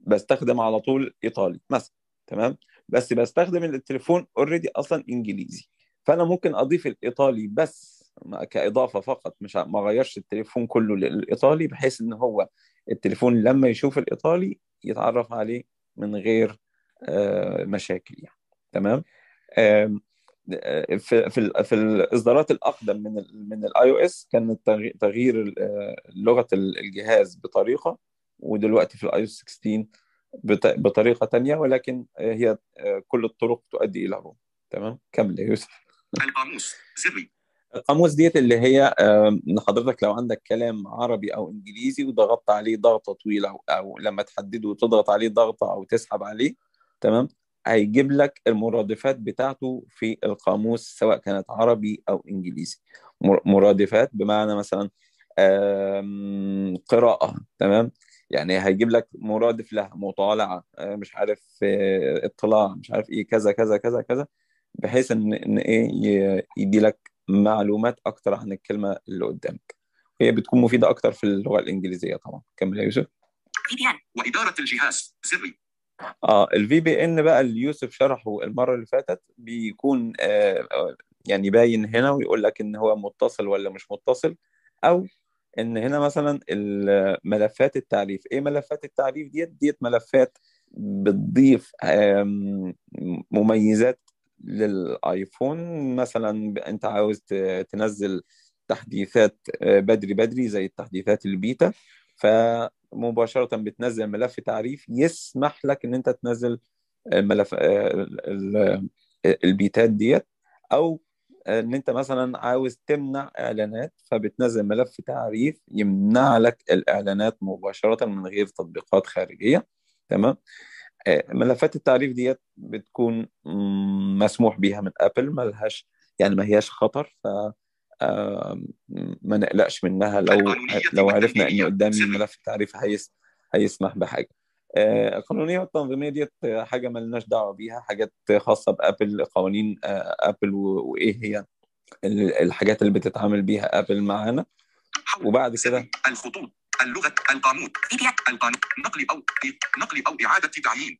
بستخدم على طول إيطالي مثلا تمام؟ بس بستخدم التليفون already أصلا إنجليزي. فأنا ممكن أضيف الإيطالي بس كإضافة فقط مش ما اغيرش التليفون كله للإيطالي بحيث إن هو التليفون لما يشوف الإيطالي يتعرف عليه من غير آه، مشاكل يعني تمام؟ في في في الإصدارات الأقدم من من ال iOS كان تغيير لغة ال- الجهاز بطريقة ودلوقتي في ال iOS 16 بط- بطريقة تانية ولكن هي آه، كل الطرق تؤدي إلى روم تمام؟ كمل يا يوسف.
القاموس زري.
القاموس ديت اللي هي حضرتك لو عندك كلام عربي أو إنجليزي وضغطت عليه ضغطة طويلة أو, أو لما تحدده وتضغط عليه ضغطة أو تسحب عليه تمام؟ هيجيب لك المرادفات بتاعته في القاموس سواء كانت عربي أو إنجليزي. مر- مرادفات بمعنى مثلا آم، قراءة تمام؟ يعني هيجيب لك مرادف لها مطالعة آه، مش عارف آه، اطلاع مش عارف إيه كذا كذا كذا كذا بحيث إن إن إيه يدي لك معلومات أكتر عن الكلمة اللي قدامك. هي بتكون مفيدة أكتر في اللغة الإنجليزية طبعا. كمل يا يوسف.
VPN.
وإدارة الجهاز زري.
آه الفي بي ان بقى اللي يوسف شرحه المرة اللي فاتت بيكون آه آه، يعني باين هنا ويقول لك إن هو متصل ولا مش متصل أو إن هنا مثلا ملفات التعريف إيه ملفات التعريف ديت؟ ديت ملفات بتضيف مميزات للآيفون. مثلا أنت عاوز تنزل تحديثات آه، بدري بدري زي التحديثات البيتا فمباشرة بتنزل ملف تعريف يسمح لك إن أنت تنزل الملف آه، ال- البيتات ديت أو إن أنت مثلا عاوز تمنع إعلانات فبتنزل ملف تعريف يمنع لك الإعلانات مباشرة من غير تطبيقات خارجية تمام آه، ملفات التعريف ديت بتكون مسموح بيها من ابل ما لهاش يعني ما هياش خطر ف ما نقلقش منها لو لو عرفنا
إن.
قدامي. ملف التعريف هيس هيسمح بحاجة القانونية والتنظيمية ديت حاجة مالناش دعوة بيها حاجات خاصة بأبل قوانين آه، أبل وإيه هي ال- الحاجات اللي بتتعامل بيها أبل معانا وبعد. كده
الخطوط اللغة القانون. القانون نقل أو نقل أو إعادة تعيين.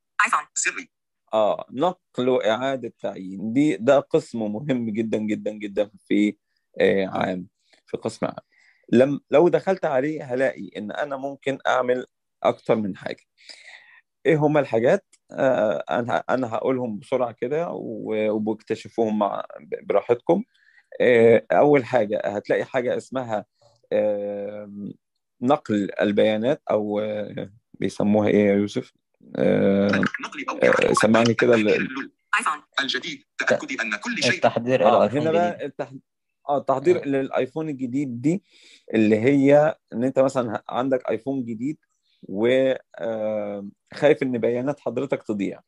زري
آه نقل واعاده تعيين دي ده قسم مهم جدا جدا جدا في آه، عام في قسم عام لم لو دخلت عليه هلاقي إن أنا ممكن أعمل أكتر من حاجة إيه هما الحاجات؟ آه، أنا أنا هقولهم بسرعة كده و- وبكتشفوهم مع براحتكم. آه، أول حاجة هتلاقي حاجة اسمها آه، نقل البيانات أو آه، بيسموها إيه يا يوسف؟ آه،
نقل أو
آه،
إعادة
سمعني كده.
الجديد. تأكد أن كل شيء
التحضير الايفون
هنا
جديد.
بقى التح... آه التحضير للآيفون الجديد دي اللي هي إن أنت مثلا عندك آيفون جديد وخايف إن بيانات حضرتك تضيع.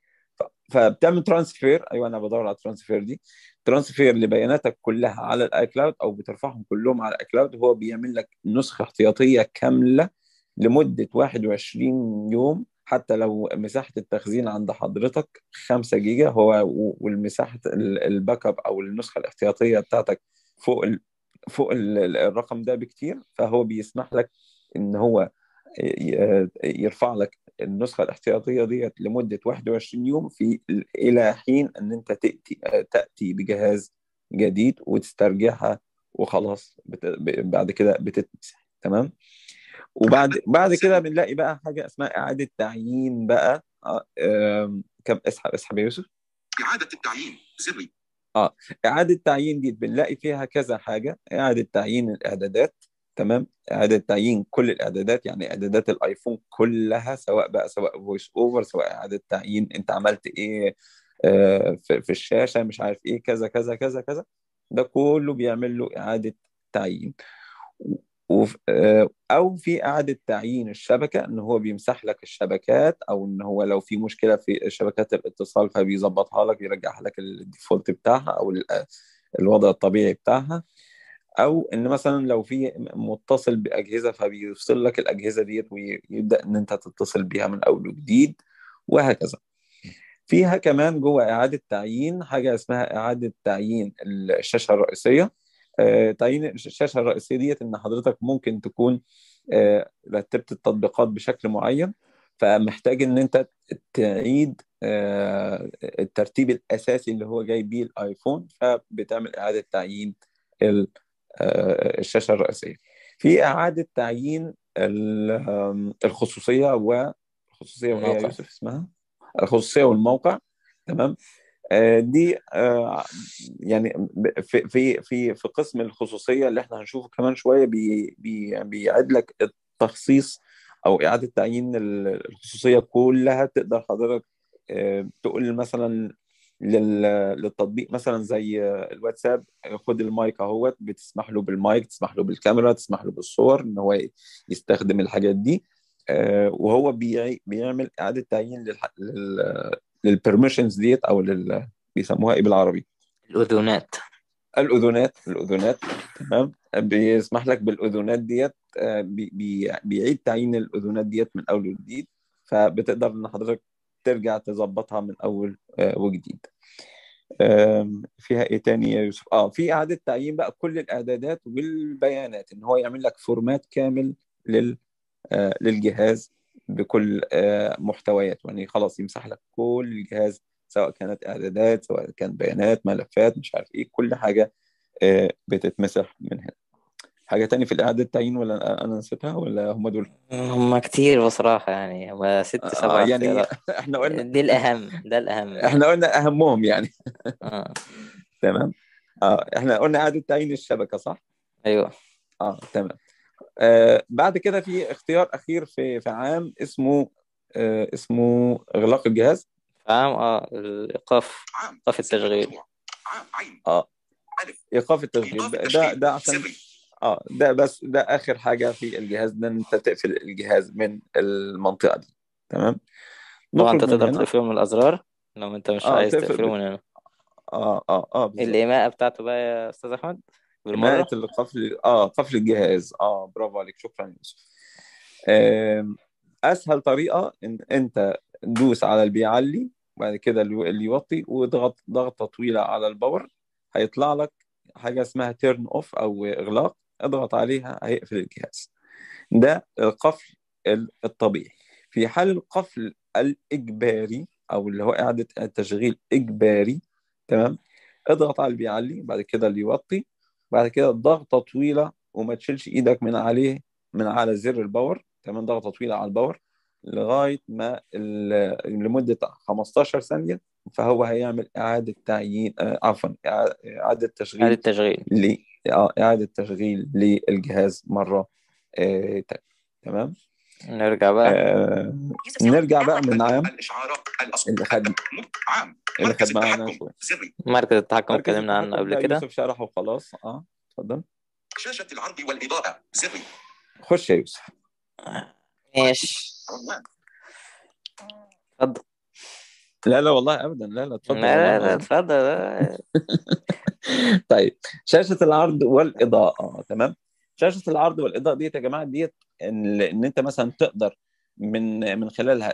فبتعمل transfer أيوه أنا بدور على ال transfer دي. transfer لبياناتك كلها على ال iCloud أو بترفعهم كلهم على ال iCloud هو بيعمل لك نسخة احتياطية كاملة لمدة 21 يوم. حتى لو مساحة التخزين عند حضرتك 5 جيجا. هو والمساحة ال- الباك أب أو النسخة الاحتياطية بتاعتك فوق ال... فوق ال- ال- الرقم ده بكتير. فهو بيسمح لك إن هو يرفع لك النسخة الاحتياطية ديت لمدة 21 يوم في إلى حين إن أنت تأتي تأتي بجهاز جديد وتسترجعها وخلاص بت... بعد كده بتتمسح تمام؟ وبعد بعد كده بنلاقي بقى حاجة اسمها إعادة تعيين بقى آه، كم؟ اسحب اسحب يا يوسف.
إعادة التعيين زري
إعادة تعيين دي بنلاقي فيها كذا حاجة إعادة تعيين الإعدادات تمام؟ إعادة تعيين كل الإعدادات يعني إعدادات الآيفون كلها سواء بقى سواء VoiceOver سواء إعادة تعيين أنت عملت إيه آه، في في الشاشة مش عارف إيه كذا كذا كذا كذا. ده كله بيعمل له إعادة تعيين. آه، أو في إعادة تعيين الشبكة إن هو بيمسح لك الشبكات أو إن هو لو في مشكلة في شبكات الاتصال فبيظبطها لك يرجعها لك ال default بتاعها أو ال- الوضع الطبيعي بتاعها. أو إن مثلا لو في متصل بأجهزة فبيفصل لك الأجهزة ديت ويبدأ إن أنت تتصل بيها من أول وجديد وهكذا. فيها كمان جوه إعادة تعيين حاجة اسمها إعادة تعيين الشاشة الرئيسية. آه، تعيين الشاشة الرئيسية ديت إن حضرتك ممكن تكون آه، رتبت التطبيقات بشكل معين فمحتاج إن أنت تعيد آه، الترتيب الأساسي اللي هو جاي بيه الآيفون فبتعمل إعادة تعيين الشاشة الرئيسية. في إعادة تعيين الخصوصية والخصوصيه وهي. يوسف اسمها؟ الخصوصية والموقع. تمام؟ آه، دي آه، يعني في في في في قسم الخصوصية اللي إحنا هنشوفه كمان شوية بي بي بيعد لك التخصيص أو إعادة تعيين ال- الخصوصية كلها. تقدر حضرتك آه، تقول مثلا للتطبيق مثلا زي الواتساب خد المايك أهوت بتسمح له بالمايك تسمح له بالكاميرا تسمح له بالصور إن هو يستخدم الحاجات دي. آه، وهو بيعمل إعادة تعيين لل permissions ديت أو لل بيسموها إيه بالعربي؟
الأذونات.
الأذونات الأذونات تمام؟ بيسمح لك بالأذونات ديت آه، بي بي بيعيد تعيين الأذونات ديت من أول وجديد. فبتقدر إن حضرتك ترجع تظبطها من أول آه، وجديد. فيها إيه تاني يا يوسف؟ آه في إعادة تعيين بقى كل الإعدادات والبيانات إن هو يعمل لك فورمات كامل لل آه، للجهاز بكل آه، محتوياته يعني خلاص يمسح لك كل الجهاز سواء كانت إعدادات سواء كان بيانات ملفات مش عارف إيه كل حاجة بتتمسح من هنا. حاجة تاني في الاعاده التعيين ولا أنا نسيتها ولا هم دول؟
هم كتير بصراحة يعني هم ست
آه،
سبع
يعني إحنا قلنا
دي الأهم ده الأهم
إحنا قلنا أهمهم يعني.
آه.
تمام. آه إحنا قلنا إعادة تعيين الشبكة صح؟
أيوه.
آه تمام. آه بعد كده في اختيار أخير في في عام اسمه آه اسمه إغلاق الجهاز.
فاهم آه الإيقاف
عام.
إيقاف التشغيل.
عام
آه.
ألف
إيقاف التشغيل.
إيقاف
ده ده, عشان
سري.
آه ده بس ده آخر حاجة في الجهاز ده إن أنت تقفل الجهاز من المنطقة دي. تمام؟
طبعا
من
تقدر تقفله من الأزرار لو أنت مش
آه
عايز
تقفل
تقفله. من هنا.
آه آه آه بالظبط
الإيماءة بتاعته بقى يا أستاذ أحمد؟ بالمرة؟
حمايه القفل آه قفل الجهاز. آه برافو عليك. شكرا يا يوسف. أسهل طريقة إن أنت دوس على اللي بيعلي وبعد كده اللي اللي يوطي واضغط ضغطة طويلة على ال power. هيطلع لك حاجة اسمها turn off أو إغلاق. أضغط عليها هيقفل الجهاز. ده القفل ال- الطبيعي. في حال القفل الإجباري أو اللي هو إعادة التشغيل إجباري تمام؟ اضغط على اللي بيعلي بعد كده اللي يوطي بعد كده ضغطة طويلة وما تشيلش إيدك من عليه من على زر ال power تمام؟ ضغطة طويلة على ال power لغاية ما لمدة 15 ثانية فهو هيعمل إعادة تعيين آه، عفوا إعا- إعادة
إعادة
تشغيل. إعادة تشغيل للجهاز مرة آه، تانية تمام؟
نرجع بقى.
آه،. نرجع بقى من عام. اللي خد اللي
مركز
خد معانا
زري
مركز التحكم اتكلمنا عنه قبل
ده
كده.
يوسف شرحه خلاص آه اتفضل.
شاشة العرض والإضاءة. زري
خش يا يوسف.
ماشي. اتفضل.
لا لا والله ابدا. لا لا اتفضل
لا لا اتفضل.
طيب شاشة العرض والإضاءة. تمام. شاشة العرض والإضاءة ديت يا جماعة ديت إن إن أنت مثلا تقدر من من خلالها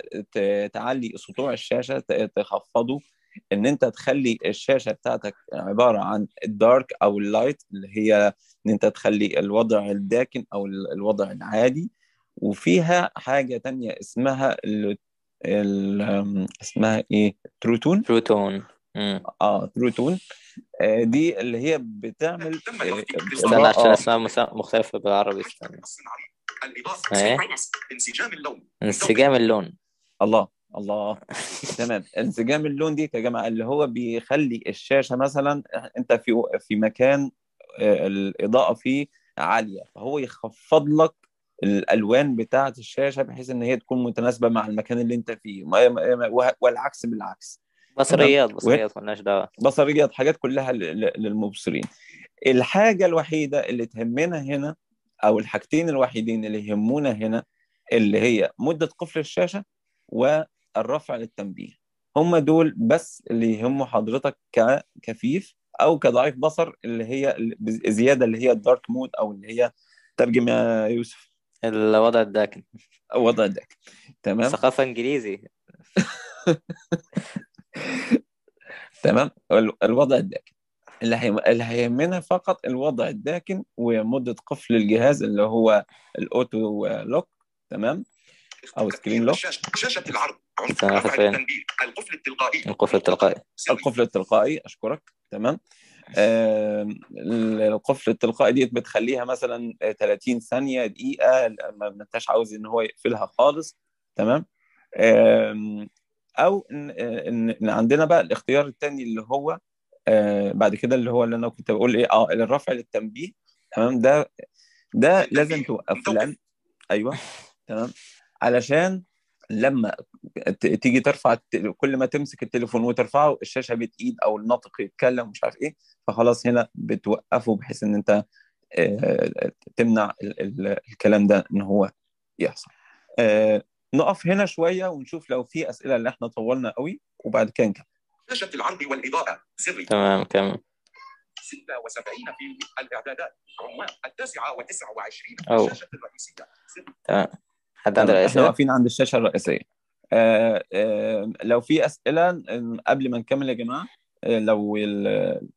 تعلي سطوع الشاشة تخفضه. إن أنت تخلي الشاشة بتاعتك عبارة عن الدارك أو اللايت اللي هي إن أنت تخلي الوضع الداكن أو ال- الوضع العادي. وفيها حاجة تانية اسمها اسمها إيه True Tone True
Tone مم.
آه True Tone آه دي اللي هي بتعمل آه،
استنى عشان
إضاءة
اسمها مختلفة بالعربي استنى.
الإضاءة
اسمها إيه؟
brightness,
انسجام اللون
انسجام اللون.
الله الله. تمام. انسجام اللون دي يا جماعة اللي هو بيخلي الشاشة مثلا انت في في مكان آه، الإضاءة فيه عالية فهو يخفض لك الألوان بتاعة الشاشة بحيث إن هي تكون متناسبة مع المكان اللي أنت فيه. والعكس بالعكس.
بصريات بصريات مالناش دعوة.
بصريات حاجات كلها للمبصرين. الحاجة الوحيدة اللي تهمنا هنا أو الحاجتين الوحيدين اللي يهمونا هنا اللي هي مدة قفل الشاشة والرفع للتنبيه. هم دول بس اللي يهموا حضرتك ككفيف أو كضعيف بصر اللي هي زيادة اللي هي ال dark mode أو اللي هي ترجم يا يوسف.
الوضع الداكن
وضع داكن تمام؟
ثقافة انجليزي
تمام؟ ال- الوضع الداكن اللي هي- اللي هيهمنا فقط الوضع الداكن ومدة قفل الجهاز اللي هو ال auto lock. تمام؟ أو screen lock.
شاشة, العرض. القفل التلقائي.
القفل التلقائي.
القفل التلقائي. أشكرك. تمام؟ القفل التلقائي ديت بتخليها مثلا 30 ثانية دقيقة ما انتش عاوز إن هو يقفلها خالص تمام؟ أو إن إن عندنا بقى الاختيار الثاني اللي هو آه، بعد كده اللي هو اللي أنا كنت بقول إيه آه الرفع للتنبيه تمام؟ ده ده لازم توقفه لأن أيوه تمام؟ علشان لما ت- تيجي ترفع الت- كل ما تمسك التليفون وترفعه الشاشة بتقيد أو الناطق يتكلم مش عارف إيه فخلاص هنا بتوقفه بحيث إن أنت آه، تمنع ال- ال- الكلام ده إن هو يحصل. آه، نقف هنا شوية ونشوف لو في أسئلة اللي إحنا طولنا قوي وبعد كده نكمل.
شاشة العرض والإضاءة زر
تمام كمل.
76 في الإعدادات عنوان التاسعة وتسعة وعشرين. الشاشة الرئيسية.
تمام. حد عنده
تمام،
إحنا؟
واقفين عند الشاشة الرئيسية. آه، آه، لو في أسئلة قبل ما نكمل يا جماعة آه، لو ال-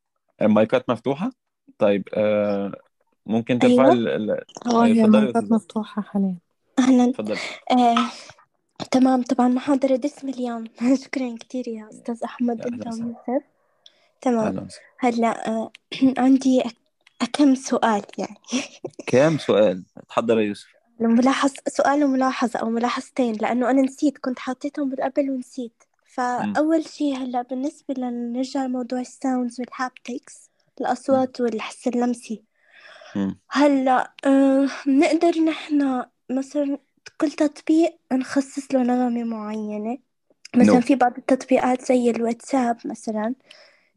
المايكات مفتوحة طيب آه، ممكن ترفع
أيوة.
يا
المايكات. مفتوحة حاليا. أهلا.
اتفضلي.
آه، تمام. طبعا محاضرة دسم اليوم شكرا كتير يا أستاذ أحمد أنت. ويوسف. تمام.
أهلا.
هلا آه، عندي كم سؤال يعني.
كام سؤال؟ اتحضر يا يوسف.
ملاحظ سؤال وملاحظة أو ملاحظتين لأنه أنا نسيت كنت حاطيتهم بالقبل ونسيت. فأول شيء هلأ بالنسبة لنرجع لموضوع ال sounds وال haptics الأصوات والحس اللمسي. هلأ آه نقدر نحن مثلا كل تطبيق نخصص له نغمة معينة. مثلا
No.
في بعض التطبيقات زي الواتساب مثلا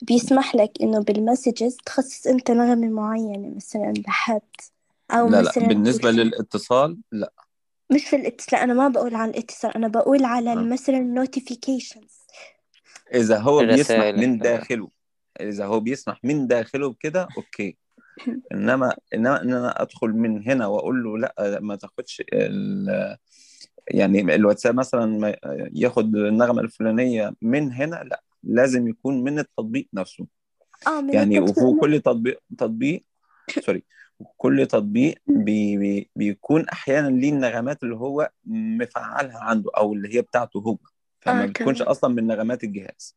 بيسمح لك إنه بال messages تخصص أنت نغمة معينة مثلا لحد أو
لا لا
مثلا
بالنسبة للاتصال لا.
مش في الاتصال أنا ما بقول عن الاتصال أنا بقول على
آه.
مثلا notifications.
إذا هو بيسمح
الرسائل.
من داخله إذا هو بيسمح من داخله بكده okay. إنما إنما إن أنا أدخل من هنا وأقول له لأ ما تاخدش ال- يعني الواتساب مثلا ما ياخد النغمة الفلانية من هنا لأ لازم يكون من التطبيق نفسه.
آه من
يعني
التطبيق
وهو كل تطبيق تطبيق sorry. كل تطبيق بي بي بيكون أحيانا ليه النغمات اللي هو مفعلها عنده أو اللي هي بتاعته هو فما
آه،
بتكونش
تمام.
أصلا من نغمات الجهاز.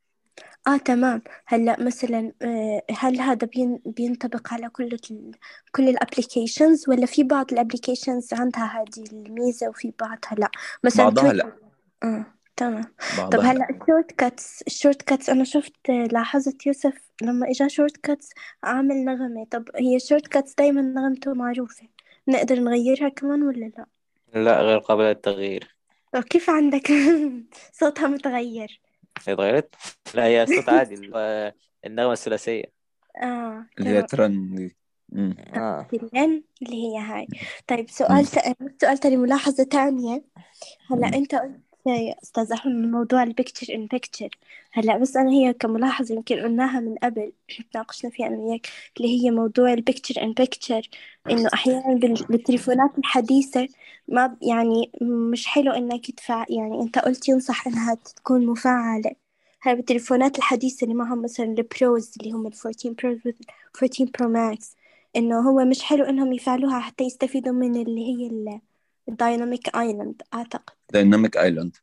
آه تمام. هلأ مثلا آه، هل هذا بين بينطبق على كل ال كل ال applications ولا في بعض ال applications عندها هذه الميزة وفي بعضها لأ؟ مثلا
بعضها لأ.
آه. تمام طب هلا ال shortcuts ال shortcuts أنا شفت آه، لاحظت يوسف لما إجا shortcuts عامل نغمة طب هي ال shortcuts دايما نغمته معروفة نقدر نغيرها كمان ولا لا
لا غير قابلة للتغيير
طب كيف عندك صوتها متغير
هي اتغيرت؟ لا هي صوت عادي النغمة الثلاثية
آه
اللي هي ترن دي.
آه.
ترن اللي هي هاي طيب. سؤال. سؤال تاني ملاحظة تانية هلا. أنت قلت يا أستاذ أحمد من موضوع ال picture in picture هلأ بس أنا هي كملاحظة يمكن قلناها من قبل تناقشنا فيها أنا وياك اللي هي موضوع ال picture in picture إنه أحيانا بال... بالتليفونات الحديثة ما يعني مش حلو إنك تدفع يعني أنت قلت ينصح إنها تكون مفعلة. هاي بالتليفونات الحديثة اللي معهم مثلا ال Pros اللي هم ال 14 Pro وال 14 Pro Max إنه هو مش حلو إنهم يفعلوها حتى يستفيدوا من اللي هي ال- ال Dynamic
Island أعتقد.
Dynamic
Island.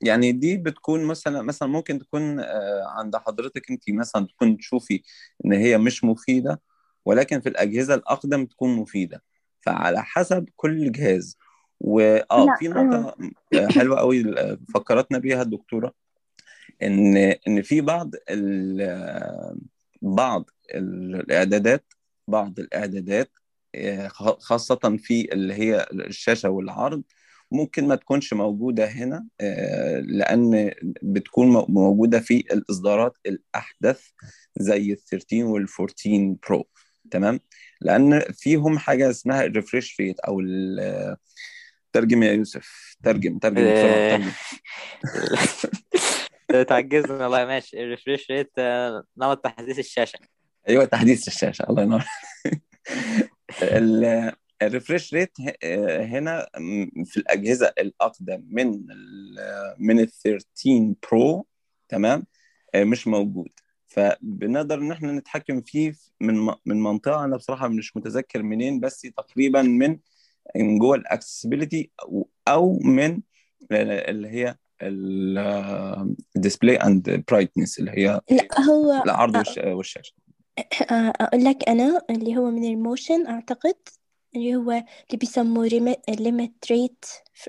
يعني دي بتكون مثلا مثلا ممكن تكون آه، عند حضرتك انت مثلا تكون تشوفي إن هي مش مفيدة ولكن في الأجهزة الأقدم تكون مفيدة. فعلى حسب كل جهاز. واه في نقطة آه، حلوة قوي آه، فكرتنا بيها الدكتورة ان إن في بعض ال- بعض الإعدادات بعض الإعدادات آه، خاصة في اللي هي الشاشة والعرض ممكن ما تكونش موجودة هنا آه، لأن بتكون مو- موجودة في الإصدارات الأحدث زي ال 13 وال 14 برو تمام؟ لأن فيهم حاجة اسمها ال refresh rate أو ال- ترجم يا يوسف ترجم ترجم بسرعة. ترجم.
تعجزنا والله ماشي. ال refresh rate آه، نمط تحديث الشاشة.
أيوه تحديث الشاشة الله ينور. ال- ال refresh rate هنا في الأجهزة الأقدم من ال- من ال 13 Pro تمام؟ آه، مش موجود. فبنقدر إن إحنا نتحكم فيه من من منطقة أنا بصراحة مش متذكر منين بس تقريبا من من جوه ال accessibility أو من اللي هي ال display and brightness اللي هي
لا هو
العرض والش-
والشاشة. أقول لك أنا اللي هو من ال motion أعتقد اللي هو اللي بيسموه limit rate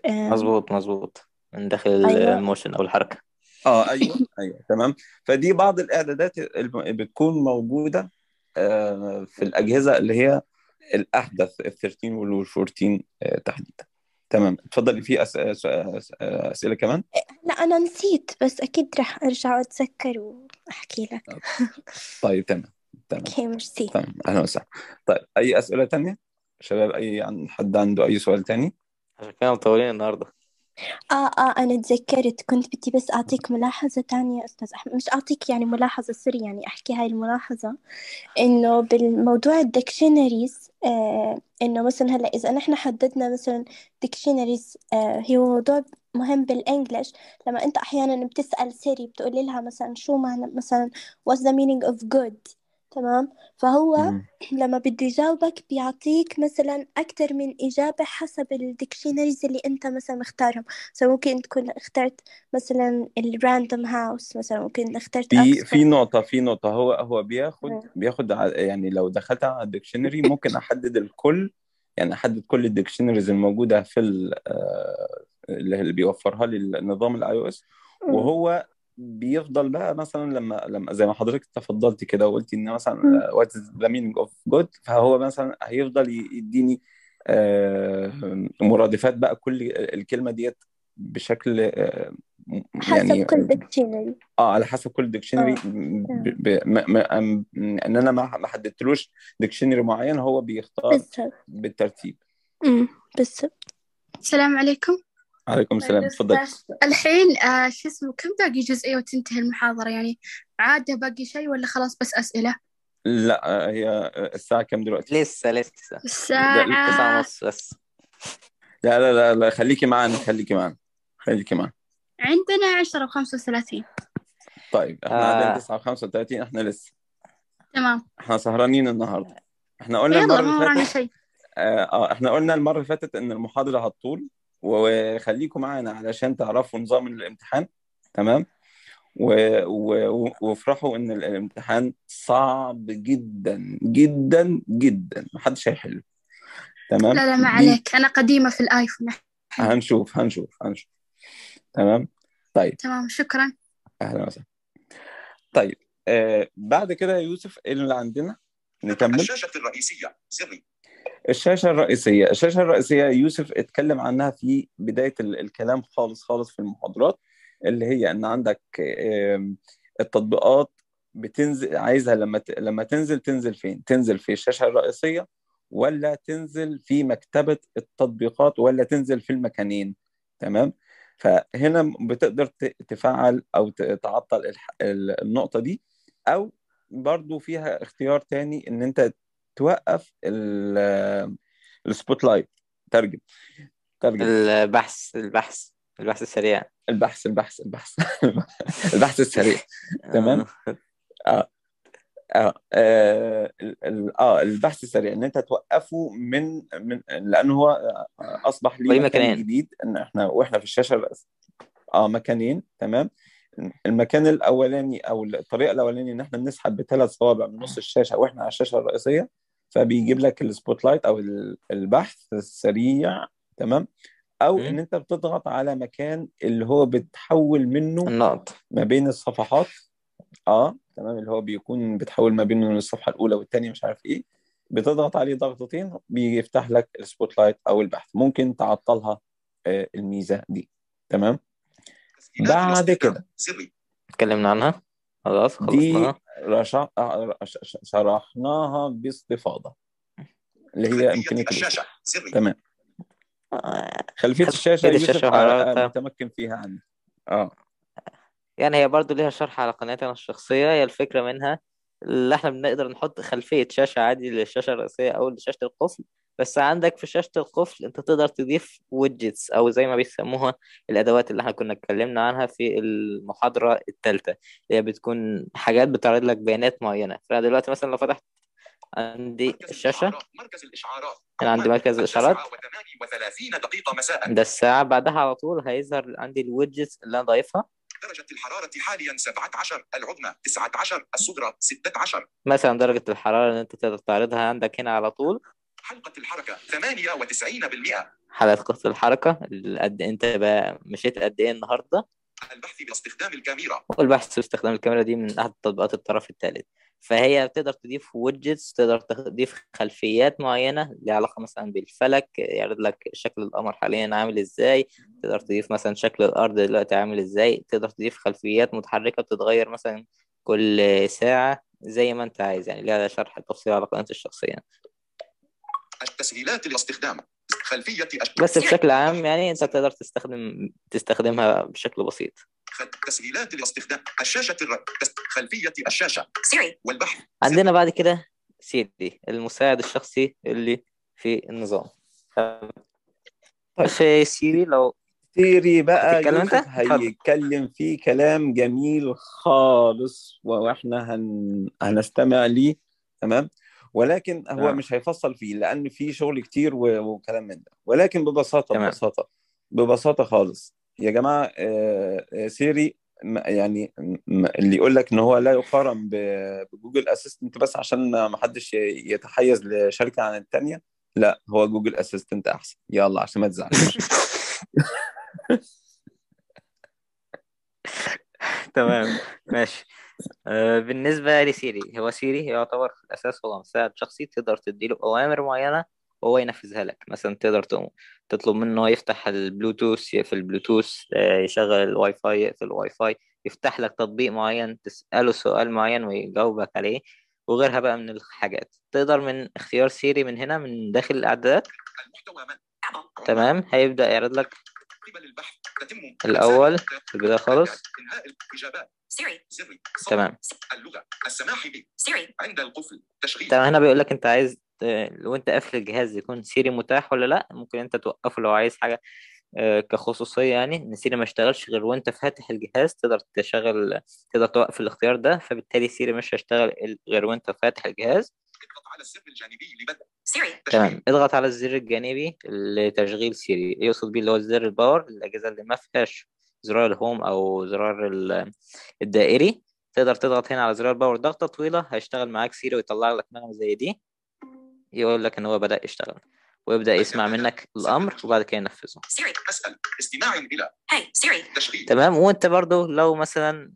مظبوط مظبوط من داخل
أيوة.
ال motion أو الحركه
آه أيوه أيوه تمام فدي بعض الاعدادات اللي بتكون موجوده في الاجهزه اللي هي الاحدث ال 13 وال 14 آه، تحديدا تمام اتفضلي في. اسئله كمان
لا أنا نسيت بس أكيد رح أرجع أتذكر وأحكي لك
طيب تمام تمام.
okay merci.
تمام أهلا وسهلا. طيب أي أسئلة تانية؟ شباب أي عن حد عنده أي سؤال تاني؟
عشان كده مطولين النهارده.
آه آه أنا تذكرت كنت بدي بس أعطيك ملاحظة تانية يا أستاذ أحمد. مش أعطيك يعني ملاحظة sorry يعني أحكي هاي الملاحظة. إنه بالموضوع ال dictionaries آه إنه مثلا هلأ إذا نحن حددنا مثلا dictionaries آه هو موضوع مهم بال English لما أنت أحيانا بتسأل سيري بتقولي لها مثلا شو معنى مثلا what's the meaning of good تمام فهو
مم.
لما بده يجاوبك بيعطيك مثلا أكتر من إجابة حسب ال dictionaries اللي أنت مثلا مختارهم فممكن تكون اخترت مثلا ال Random House مثلا ممكن اخترت
في
أكسفورد
في نقطة في نقطة هو هو بياخد
مم.
بياخد يعني لو دخلت على ال dictionary ممكن أحدد الكل يعني أحدد كل ال dictionaries الموجودة في آه، اللي بيوفرها لي النظام ال
iOS.
وهو بيفضل بقى مثلا لما لما زي ما حضرتك تفضلتي كده وقلتي
إن.
مثلا what the meaning of good فهو مثلا هيفضل يديني آه، مرادفات بقى كل الكلمة ديت بشكل آه،
حسب
يعني
كل ديكشنري
آه على حسب كل dictionary. أم- إن أنا ما حددتلوش dictionary معين هو بيختار بالترتيب.
أمم، بالضبط
السلام عليكم.
عليكم السلام اتفضل
الحين آه شو اسمه كم باقي جزئية وتنتهي المحاضرة؟ يعني عادة باقي شيء ولا خلاص بس أسئلة؟
لا آه، هي الساعة كام دلوقتي؟
لسه لسه.
لا
تسعة
الساعة
ونص بس.
لا لا لا, لا خليكي معانا خليكي معانا خليكي معانا.
عندنا عشرة وخمسة وثلاثين.
طيب إحنا
آه.
9 35 إحنا لسه.
تمام.
إحنا سهرانين النهارده. إحنا قلنا
يلا
المرة
ما
اللي
ورانا
فاتت
شيء.
آه آه، إحنا قلنا المرة اللي فاتت إن المحاضرة هتطول. وخليكم معانا علشان تعرفوا نظام الامتحان تمام؟ و... و... وافرحوا إن الامتحان صعب جدا جدا جدا محدش هيحله تمام؟
لا لا ما عليك. أنا قديمة في الآيفون.
هنشوف هنشوف هنشوف تمام؟ طيب.
تمام شكرا.
أهلا وسهلا. طيب آه بعد كده يا يوسف إيه اللي عندنا؟ نكمل.
الشاشة الرئيسية زر.
الشاشة الرئيسية. الشاشة الرئيسية يوسف اتكلم عنها في بداية ال- الكلام خالص خالص في المحاضرات اللي هي إن عندك التطبيقات بتنزل عايزها لما لما تنزل تنزل فين؟ تنزل في الشاشة الرئيسية ولا تنزل في مكتبة التطبيقات ولا تنزل في المكانين؟ تمام؟ فهنا بتقدر تفعل أو تعطل الح- ال- النقطة دي أو برضو فيها اختيار تاني إن أنت توقف ال- ال Spotlight ترجم. ترجم.
البحث البحث البحث السريع.
البحث البحث البحث. البحث السريع. تمام؟
آه.
آه. آه. آه. ال- آه، البحث السريع. إن أنت توقفه من من لأنه هو آه، أصبح ليه مكان
مكانين.
جديد. إن إحنا وإحنا في الشاشة آه. مكانين. تمام؟ المكان الأولاني أو الطريقة الاولانيه إن إحنا بنسحب بثلاث صوابع من نص الشاشة وإحنا على الشاشة الرئيسية فبيجيب لك ال Spotlight أو ال- البحث السريع تمام؟ أو
إن.
أنت بتضغط على مكان اللي هو بتحول منه
النقط.
ما بين الصفحات. آه تمام اللي هو بيكون بتحول ما بين الصفحة الأولى والثانيه مش عارف إيه. بتضغط عليه ضغطتين بيفتح لك ال Spotlight أو البحث. ممكن تعطلها آه الميزة دي. تمام؟ بعد كده.
اتكلمنا عنها؟ خلاص
دي
خلصناها
رشا... آه، شرحناها باستفاضة. اللي هي إمكانية
الشاشة زر
تمام.
آه،
خلفيه
خلفية الشاشة وحرارتها
متمكن فيها عني آه.
يعني هي برضو ليها شرح على قناتنا الشخصية. هي الفكرة منها اللي إحنا بنقدر نحط خلفية شاشة عادي للشاشة الرئيسية أو لشاشة القفل. بس عندك في شاشة القفل أنت تقدر تضيف ويدجتس أو زي ما بيسموها الأدوات اللي إحنا كنا اتكلمنا عنها في المحاضرة الثالثة اللي هي بتكون حاجات بتعرض لك بيانات معينة. فأنا دلوقتي مثلا لو فتحت عندي
مركز
الشاشة
مركز الإشعارات.
هنا عندي مركز الإشعارات.
دقيقة مساء.
ده الساعة بعدها على طول هيظهر عندي الويدجز اللي أنا ضايفها.
درجة الحرارة حاليا 17 العظمى 19 الصغرى 16
مثلا درجة الحرارة اللي أنت تقدر تعرضها عندك هنا على طول.
حلقة الحركة. 98%
حلقة الحركة قد أنت بقى مشيت قد إيه النهاردة؟
البحث باستخدام الكاميرا.
والبحث باستخدام الكاميرا دي من أحد تطبيقات الطرف الثالث فهي بتقدر تضيف ويدجتس تقدر تضيف خلفيات معينة ليها علاقة مثلا بالفلك يعرض لك شكل القمر حاليا عامل إزاي. تقدر تضيف مثلا شكل الأرض دلوقتي عامل إزاي. تقدر تضيف خلفيات متحركة بتتغير مثلا كل ساعة زي ما أنت عايز يعني ليها شرح تفصيلي على قناتي الشخصية
التسهيلات الاستخدام خلفية أش...
بس بشكل عام يعني أنت تقدر تستخدم تستخدمها بشكل بسيط.
تسهيلات الاستخدام الشاشة الر... خلفية الشاشة
Siri.
والبحث
عندنا بعد كده Siri المساعد الشخصي اللي في النظام في Siri لو
Siri بقى؟ يوسف. هيتكلم فيه كلام جميل خالص وإحنا هن... هنستمع ليه تمام ولكن هو
تمام.
مش هيفصل فيه لأن فيه شغل كتير. وكلام من ده ولكن ببساطة
تمام.
ببساطة ببساطة خالص يا جماعة آه، آه، Siri يعني اللي يقول لك إن هو لا يقارن ب Google Assistant بس عشان ما حدش يتحيز لشركة عن الثانية لا هو Google Assistant أحسن يلا عشان ما تزعلش
تمام ماشي آه، بالنسبة ل Siri هو Siri يعتبر في الأساس هو مساعد شخصي تقدر تديله أوامر معينة وهو ينفذها لك. مثلا تقدر تطلب منه يفتح البلوتوث يقفل البلوتوث آه، يشغل الواي فاي يقفل الواي فاي يفتح لك تطبيق معين تسأله سؤال معين ويجاوبك عليه وغيرها بقى من الحاجات. تقدر من اختيار Siri من هنا من داخل الإعدادات. تمام هيبدأ يعرض لك. الأول في البداية خالص. تمام.
اللغة السماح به
Siri.
عند القفل. تشغيل.
تمام هنا بيقول لك أنت عايز آه، لو أنت قافل الجهاز يكون Siri متاح ولا لأ؟ ممكن أنت توقفه لو عايز حاجة آه، كخصوصية يعني إن Siri ما يشتغلش غير وأنت فاتح الجهاز تقدر تشغل تقدر توقف الاختيار ده فبالتالي Siri مش هيشتغل غير وأنت فاتح الجهاز.
اضغط على الزر الجانبي لبدء.
Siri.
تمام. اضغط على الزر الجانبي لتشغيل Siri يقصد بيه اللي هو زر ال power الأجهزة اللي ما فيهاش زرار ال home أو زرار ال- الدائري. تقدر تضغط هنا على زرار ال power ضغطة طويلة هيشتغل معاك Siri ويطلع لك نغمة زي دي. يقول لك إن هو بدأ يشتغل. ويبدأ يسمع منك الأمر وبعد كده ينفذه
Siri.
أسأل استماع إلى
Hey, Siri.
تشغيل
تمام وأنت برضو لو مثلا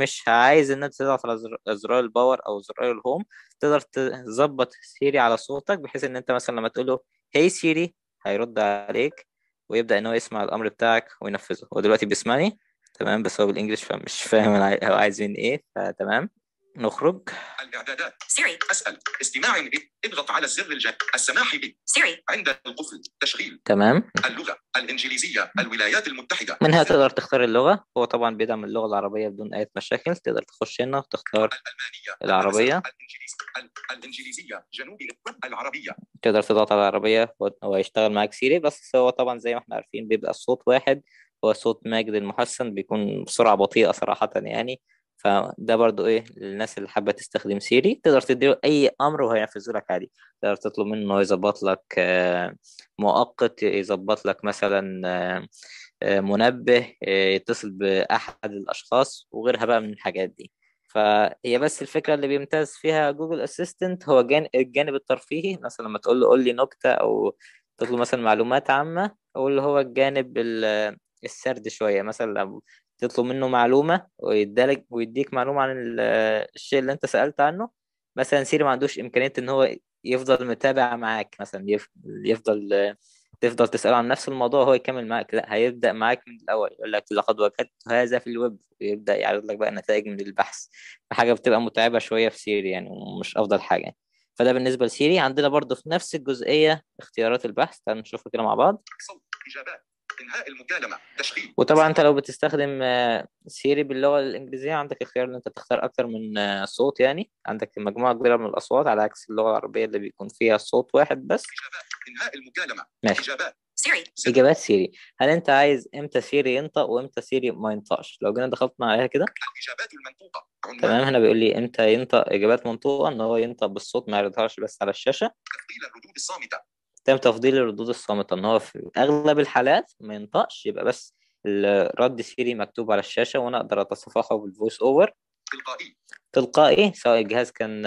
مش عايز إن أنت تضغط على زر- زرار ال power أو زرار ال home تقدر تظبط Siri على صوتك بحيث إن أنت مثلا لما تقول له Hey Siri هيرد عليك ويبدأ إن هو يسمع الأمر بتاعك وينفذه هو دلوقتي بيسمعني تمام بس هو بالإنجلش فمش فاهم أنا هو عايز مني إيه فتمام نخرج.
الإعدادات.
Siri.
أسأل. استماع اضغط على الزر الجانبي السماح به
Siri.
عند القفل. تشغيل.
تمام.
اللغة. الإنجليزية. الولايات المتحدة.
منها تقدر تختار اللغة؟ هو طبعا بيدعم اللغة العربية بدون أي مشاكل. تقدر تخش هنا وتختار
الألمانية.
العربية.
الإنجليز... ال- الإنجليزية. جنوبي. العربية.
تقدر تضغط على العربية هو هيشتغل معاك Siri. بس هو طبعا زي ما إحنا عارفين بيبقى الصوت واحد. هو صوت ماجد المحسن. بيكون بسرعة بطيئة صراحة يعني. فده برضو إيه للناس اللي حابة تستخدم Siri. تقدر تديله أي أمر وهينفذه لك عادي. تقدر تطلب منه يظبط لك آه، مؤقت يظبط لك مثلا آه، آه، منبه يتصل بأحد الأشخاص وغيرها بقى من الحاجات دي. فهي بس الفكرة اللي بيمتاز فيها Google Assistant هو جان- الجانب الترفيهي. مثلا لما تقول له قول لي نكتة أو تطلب مثلا معلومات عامة أو اللي هو الجانب ال- السرد شوية. مثلا تطلب منه معلومة ويديلك ويديك معلومة عن ال- الشيء اللي أنت سألت عنه. مثلا Siri ما عندوش إمكانية إن هو يفضل متابع معاك مثلا يف- يفضل تفضل تسأله عن نفس الموضوع وهو يكمل معاك. لا هيبدأ معاك من الأول يقول لك لقد وجدت هذا في الويب ويبدأ يعرض لك بقى نتائج من البحث. فحاجة بتبقى متعبة شوية في Siri يعني ومش أفضل حاجة. فده بالنسبة ل Siri. عندنا برضو في نفس الجزئية اختيارات البحث. تعال نشوفها كده مع بعض.
إجابات. إنهاء المكالمة. تشغيل
وطبعا أنت لو بتستخدم آه، Siri باللغة الإنجليزية عندك اختيار إن أنت تختار أكتر من آه، صوت يعني. عندك مجموعة كبيرة من الأصوات على عكس اللغة العربية اللي بيكون فيها صوت واحد بس.
إجابات. إنهاء المكالمة.
ماشي.
إجابات.
Siri.
إجابات Siri هل أنت عايز إمتى Siri ينطق وإمتى Siri ما ينطقش؟ لو جينا ضغطنا عليها كده.
الإجابات المنطوقة. عنوان.
تمام. هنا بيقول لي إمتى ينطق إجابات منطوقة؟ إن هو ينطق بالصوت ما يعرضهاش بس على الشاشة.
تفضيل الردود الصامتة.
تم تفضيل الردود الصامتة إن هو في أغلب الحالات ما ينطقش. يبقى بس الرد Siri مكتوب على الشاشة وأنا أقدر أتصفحه بال VoiceOver
تلقائي.
تلقائي سواء الجهاز كان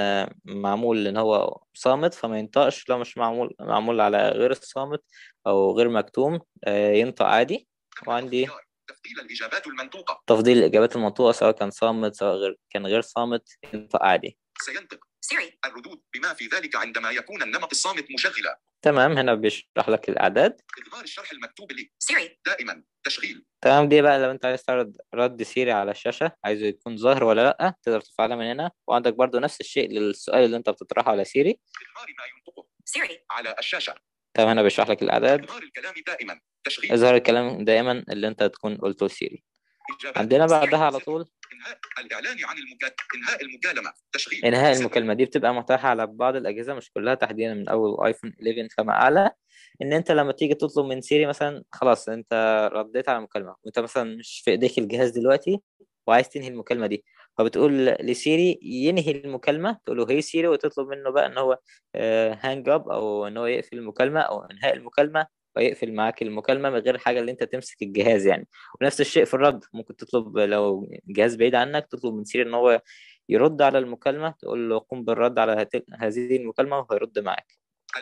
معمول إن هو صامت فما ينطقش. لو مش معمول معمول على غير الصامت أو غير مكتوم آه، ينطق عادي. وعندي.
تفضيل الإجابات المنطوقة.
تفضيل الإجابات المنطوقة سواء كان صامت سواء غير كان غير صامت ينطق عادي.
سينطق
Siri.
الردود بما في ذلك عندما يكون النمط الصامت مشغلا.
تمام هنا بيشرح لك الاعداد
إظهار الشرح المكتوب لي.
Siri.
دائما تشغيل.
تمام دي بقى لو انت عايز تعرض رد Siri على الشاشة عايزه يكون ظاهر ولا لأ تقدر تفعلها من هنا. وعندك برضو نفس الشيء للسؤال اللي انت بتطرحه على Siri
إظهار ما ينطقه
Siri.
على الشاشة.
تمام هنا بيشرح لك الاعداد
إظهار الكلام دائما تشغيل.
إظهار الكلام دائما اللي انت تكون قلته ل
Siri
عندنا بعدها على طول.
إنهاء الإعلان عن المكا... إنهاء المكالمة تشغيل. إنهاء.
المكالمة دي بتبقى متاحة على بعض الأجهزة مش كلها تحديدا من أول iPhone 11 فما اعلى إن أنت لما تيجي تطلب من Siri مثلا خلاص أنت رديت على مكالمه وأنت مثلا مش في إيديك الجهاز دلوقتي وعايز تنهي المكالمة دي. فبتقول ل Siri ينهي المكالمة تقول له Hey Siri وتطلب منه بقى إن هو hang up أو إن هو يقفل المكالمة أو إنهاء المكالمة. ويقفل معاك المكالمة من غير حاجة اللي أنت تمسك الجهاز يعني. ونفس الشيء في الرد ممكن تطلب لو جهاز بعيد عنك تطلب من سيري إن هو يرد على المكالمة تقول له قم بالرد على هت- هذه المكالمة وهيرد معاك.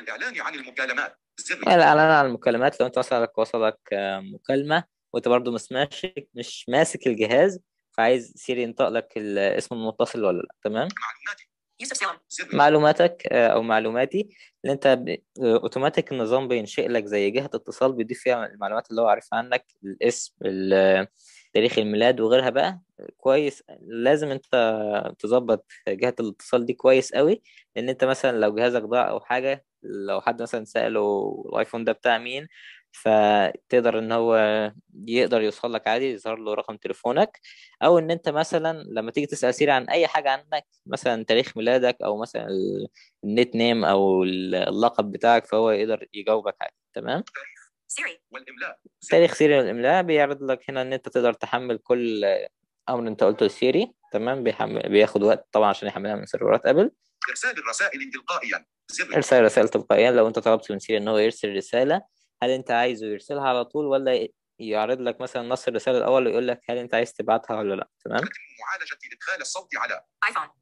الإعلان عن المكالمات. زر
الإعلان عن المكالمات لو أنت وصلك وصلك آه، مكالمة وأنت برضو مش ماشي مش ماسك الجهاز فعايز سيري ينطق لك اسم المتصل ولا لأ تمام؟
معلوماتي.
معلوماتك آه، أو معلوماتي اللي أنت ب... آه، أوتوماتيك النظام بينشئ لك زي جهة اتصال بيضيف فيها المعلومات اللي هو عارفها عنك الاسم ال- تاريخ الميلاد وغيرها بقى. كويس لازم أنت تظبط جهة الاتصال دي كويس قوي لأن أنت مثلا لو جهازك ضاع أو حاجة لو حد مثلا سأله الآيفون ده بتاع مين فتقدر إن هو يقدر يوصل لك عادي يظهر له رقم تليفونك. أو إن أنت مثلا لما تيجي تسأل سيري عن أي حاجة عنك مثلا تاريخ ميلادك أو مثلا ال- النك نيم أو ال- اللقب بتاعك فهو يقدر يجاوبك عادي. تمام؟
Siri.
والإملاء زر
تاريخ سيري والإملاء بيعرض لك هنا إن أنت تقدر تحمل كل أمر أنت قلته لسيري. تمام؟ بيحمل بياخد وقت طبعا عشان يحملها من سيرفرات Apple
إرسال الرسائل تلقائيا.
إرسال رسائل تلقائيا. لو أنت طلبت من سيري إن هو يرسل رسالة هل انت عايزه يرسلها على طول ولا يعرض لك مثلا نص الرسالة الأول ويقول لك هل انت عايز تبعتها ولا لأ؟ تمام؟
الصوت على.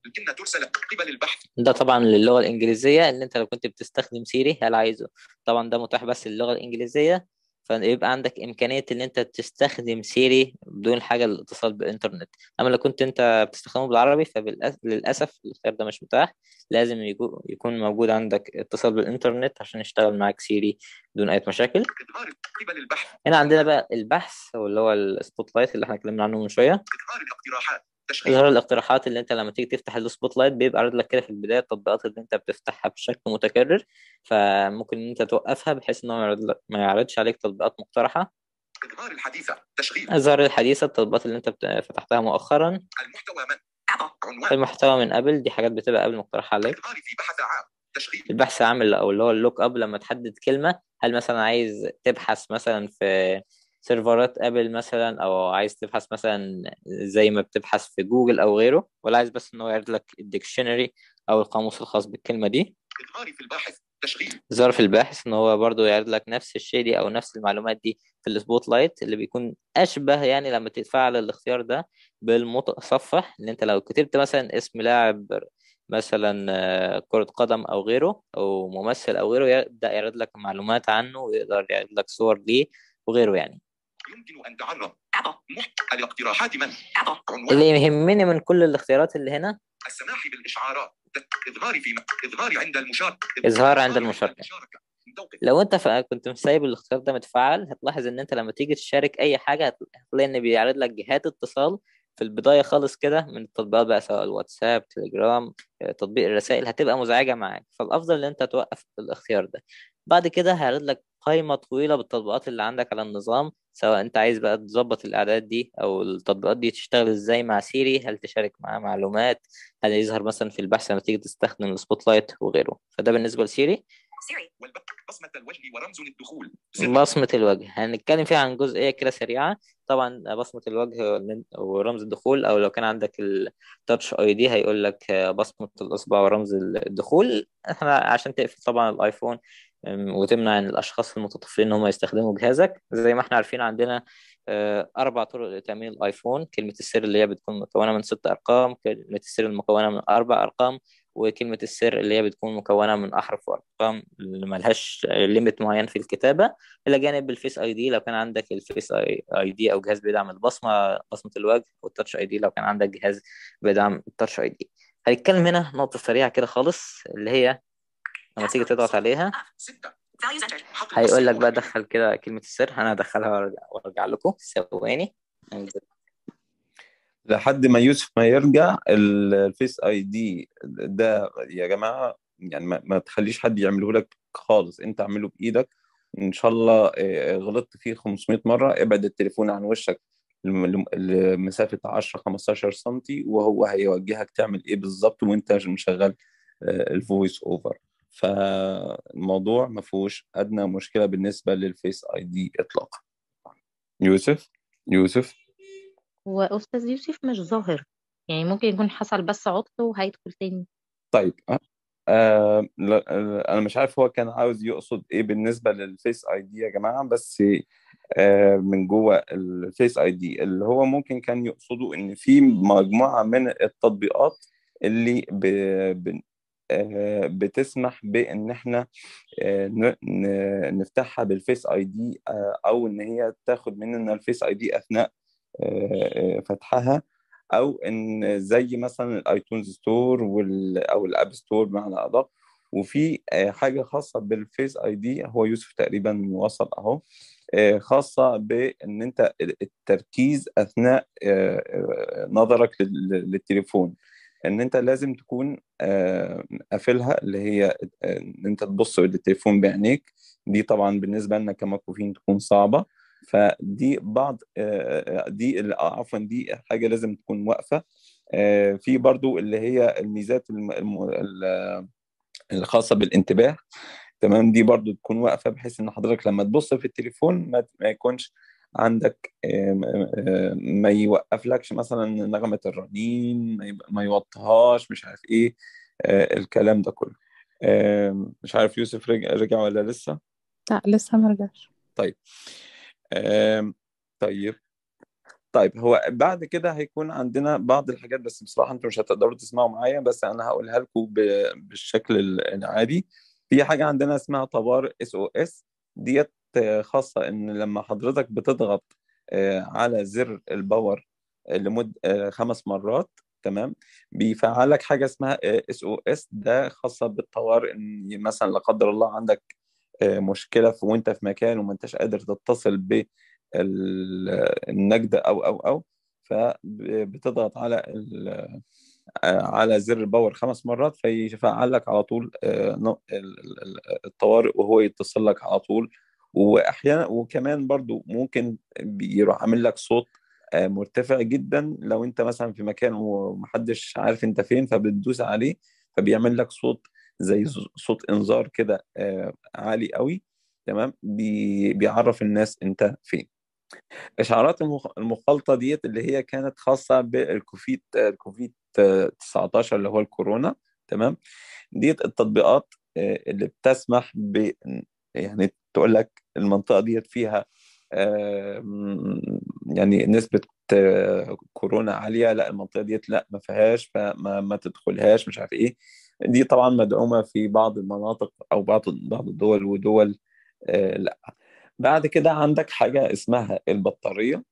الكلمة ترسل قبل البحث.
ده طبعا للغة الإنجليزية اللي انت لو كنت بتستخدم سيري هل عايزه. طبعا ده متاح بس للغة الإنجليزية. فيبقى عندك إمكانية إن أنت تستخدم سيري بدون حاجة للاتصال بالإنترنت. أما لو كنت أنت بتستخدمه بالعربي فللاسف الاختيار ده مش متاح. لازم يكو- يكون موجود عندك اتصال بالإنترنت عشان يشتغل معاك سيري بدون أي مشاكل. هنا عندنا بقى البحث أو اللي هو ال Spotlight اللي إحنا اتكلمنا عنه من شوية.
إظهار الاقتراحات تشغيل
اظهار الاقتراحات اللي انت لما تيجي تفتح ال Spotlight بيبقى عارض لك كده في البداية التطبيقات اللي انت بتفتحها بشكل متكرر فممكن إن انت توقفها بحيث ان هو ما يعرضش عليك تطبيقات مقترحة.
إظهار الحديثة تشغيل.
إظهار الحديثة التطبيقات اللي انت فتحتها مؤخرا.
المحتوى من. عنوان.
المحتوى من Apple دي حاجات بتبقى Apple مقترحة عليك.
في بحث عام تشغيل.
البحث العام أو اللي هو ال look up لما تحدد كلمة هل مثلا عايز تبحث مثلا في سيرفرات Apple مثلا أو عايز تبحث مثلا زي ما بتبحث في جوجل أو غيره ولا عايز بس ان هو يعرض لك ال dictionary أو القاموس الخاص بالكلمة دي؟
إظهار في الباحث تشغيل.
ظرف الباحث إن هو برضو يعرض لك نفس الشيء دي أو نفس المعلومات دي في ال Spotlight اللي بيكون أشبه يعني لما تتفعل الاختيار ده بالمتصفح إن أنت لو كتبت مثلا اسم لاعب مثلا آه، كرة قدم أو غيره أو ممثل أو غيره يبدأ يعرض لك معلومات عنه ويقدر يعرض لك صور ليه وغيره يعني.
يمكن أن. محت... الاقتراحات من؟
اللي يهمني من كل الاختيارات اللي هنا؟
السماح بالإشعارات إظهار في إظهار عند المشاركة.
إظهار عند المشاركة. لو أنت كنت مسايب الاختيار ده متفعل هتلاحظ إن أنت لما تيجي تشارك أي حاجة هت- هتلاقي إن بيعرض لك جهات اتصال في البداية خالص كده من التطبيقات بقى سواء الواتساب تليجرام آه، تطبيق الرسائل هتبقى مزعجة معاك. فالأفضل إن أنت توقف الاختيار ده. بعد كده هيعرض لك قائمه طويلة بالتطبيقات اللي عندك على النظام سواء أنت عايز بقى تظبط الأعداد دي أو التطبيقات دي تشتغل إزاي مع سيري هل تشارك معاه معلومات هل يظهر مثلا في البحث لما تيجي تستخدم ال Spotlight وغيره. فده بالنسبة لسيري.
Siri.
بصمة الوجه ورمز الدخول.
بصمة الوجه. هنتكلم فيها عن جزئية كده سريعة. طبعا بصمة الوجه ورمز الدخول أو لو كان عندك ال Touch ID هيقول لك بصمة الإصبع ورمز الدخول. إحنا عشان تقفل طبعا الآيفون وتمنع الأشخاص المتطفلين إن هم يستخدموا جهازك. زي ما إحنا عارفين عندنا آه، أربع طرق لتأمين الآيفون. كلمة السر اللي هي بتكون مكونة من ست أرقام كلمة السر المكونة من أربع أرقام وكلمة السر اللي هي بتكون مكونة من أحرف وارقام اللي ملهاش limit معين في الكتابة. إلى جانب ال Face ID لو كان عندك ال Face ID أو جهاز بيدعم البصمة بصمة الوجه وال Touch ID لو كان عندك جهاز بيدعم ال Touch ID. هنتكلم هنا نقطة سريعة كده خالص اللي هي لما تيجي تضغط عليها. هيقول لك بقى دخل كده كلمة السر. أنا هدخلها وأرجع, لكم. ثواني.
لحد ما يوسف ما يرجع ال- ال Face ID ده يا جماعة يعني ما, ما تخليش حد يعمله لك خالص. أنت اعمله بإيدك. إن شاء الله آه، غلطت فيه 500 مرة. ابعد التليفون عن وشك لم- لم- لمسافة 10 15 سم وهو هيوجهك تعمل إيه بالظبط وأنت مشغل ال VoiceOver فالموضوع ما فيهوش أدنى مشكلة بالنسبة للفيس آي دي اطلاقا. يوسف؟ يوسف؟
وأستاذ يوسف مش ظاهر. يعني ممكن يكون حصل بس عطل وهيدخل تاني.
طيب آه، لا- آه، أنا مش عارف هو كان عاوز يقصد إيه بالنسبة لل Face ID يا جماعة بس آه، من جوه ال Face ID. اللي هو ممكن كان يقصده إن في مجموعة من التطبيقات اللي ب... ب... آه، بتسمح بإن إحنا آه، نفتحها بال Face ID أو إن هي تاخد مننا ال Face ID أثناء آه، آه، فتحها أو إن زي مثلا ال iTunes Store أو ال App Store بمعنى أدق. وفي آه، حاجة خاصة بال Face ID هو يوسف تقريبا وصل أهو آه، خاصة بإن أنت التركيز أثناء آه، آه، نظرك لل- للتليفون. إن أنت لازم تكون آه، قافلها اللي هي آه، إن أنت تبص للتليفون بعينيك. دي طبعا بالنسبة لنا كمكفوفين تكون صعبة. فدي بعض آه، دي عفوا دي حاجة لازم تكون واقفة. في برضو اللي هي الميزات الم- الم- ال- الخاصة بالانتباه. تمام؟ دي برضو تكون واقفة بحيث إن حضرتك لما تبص في التليفون ما يكونش عندك ما يوقفلكش مثلا نغمة الرنين ما يوطيهاش مش عارف إيه آه، الكلام ده كله. مش عارف يوسف رجع, ولا لسه؟
لا لسه ما رجعش.
طيب. طيب. طيب هو بعد كده هيكون عندنا بعض الحاجات بس بصراحة أنتوا مش هتقدروا تسمعوا معايا بس أنا هقولها لكم بالشكل ال- العادي. في حاجة عندنا اسمها طوارئ SOS ديت خاصة إن لما حضرتك بتضغط آه، على زر ال power لمدة آه، خمس مرات تمام؟ بيفعلك حاجة اسمها SOS ده خاصة بالطوارئ إن مثلا لا قدر الله عندك آه، مشكلة في وأنت في مكان وما أنتش قادر تتصل ب ال- النجدة أو أو أو فبتضغط على على زر ال power خمس مرات فيفعل لك على طول الطوارئ وهو يتصل لك على طول وأحيانا وكمان برضو ممكن بيروح عامل لك صوت آه، مرتفع جدا. لو أنت مثلا في مكان ومحدش عارف أنت فين فبتدوس عليه فبيعمل لك صوت زي صوت إنذار كده آه، عالي قوي. تمام؟ بي- بيعرف الناس أنت فين. إشعارات المخ- المخالطة ديت اللي هي كانت خاصة بالكوفيد الكوفيد 19 اللي هو الكورونا. تمام؟ ديت التطبيقات آه، اللي بتسمح ب يعني تقول لك المنطقة ديت فيها يعني نسبة آه، كورونا عالية لا المنطقة ديت لا ما فيهاش فما ما تدخلهاش مش عارف إيه. دي طبعا مدعومة في بعض المناطق أو بعض بعض الدول ودول آه، لا. بعد كده عندك حاجة اسمها البطارية.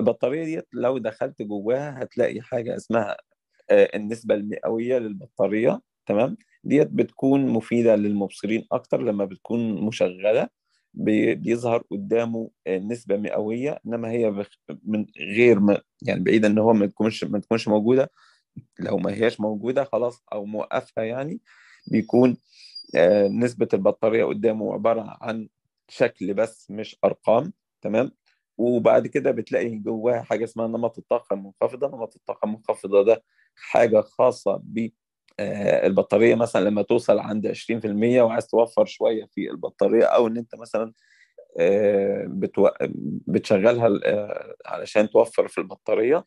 البطارية ديت لو دخلت جواها هتلاقي حاجة اسمها آه، النسبة المئوية للبطارية تمام؟ ديت بتكون مفيدة للمبصرين أكتر لما بتكون مشغلة. بي- بيظهر قدامه آه، نسبة مئوية إنما هي من غير ما يعني بعيد إن هو ما تكونش ما تكونش موجودة لو ما هياش موجودة خلاص أو موقفها يعني بيكون آه، نسبة البطارية قدامه عبارة عن شكل بس مش أرقام تمام؟ وبعد كده بتلاقي جواها حاجة اسمها نمط الطاقة المنخفضة. نمط الطاقة المنخفضة ده حاجة خاصة آه، البطارية مثلا لما توصل عند 20% وعايز توفر شوية في البطارية أو إن أنت مثلا آه، بتو... بتشغلها آه، علشان توفر في البطارية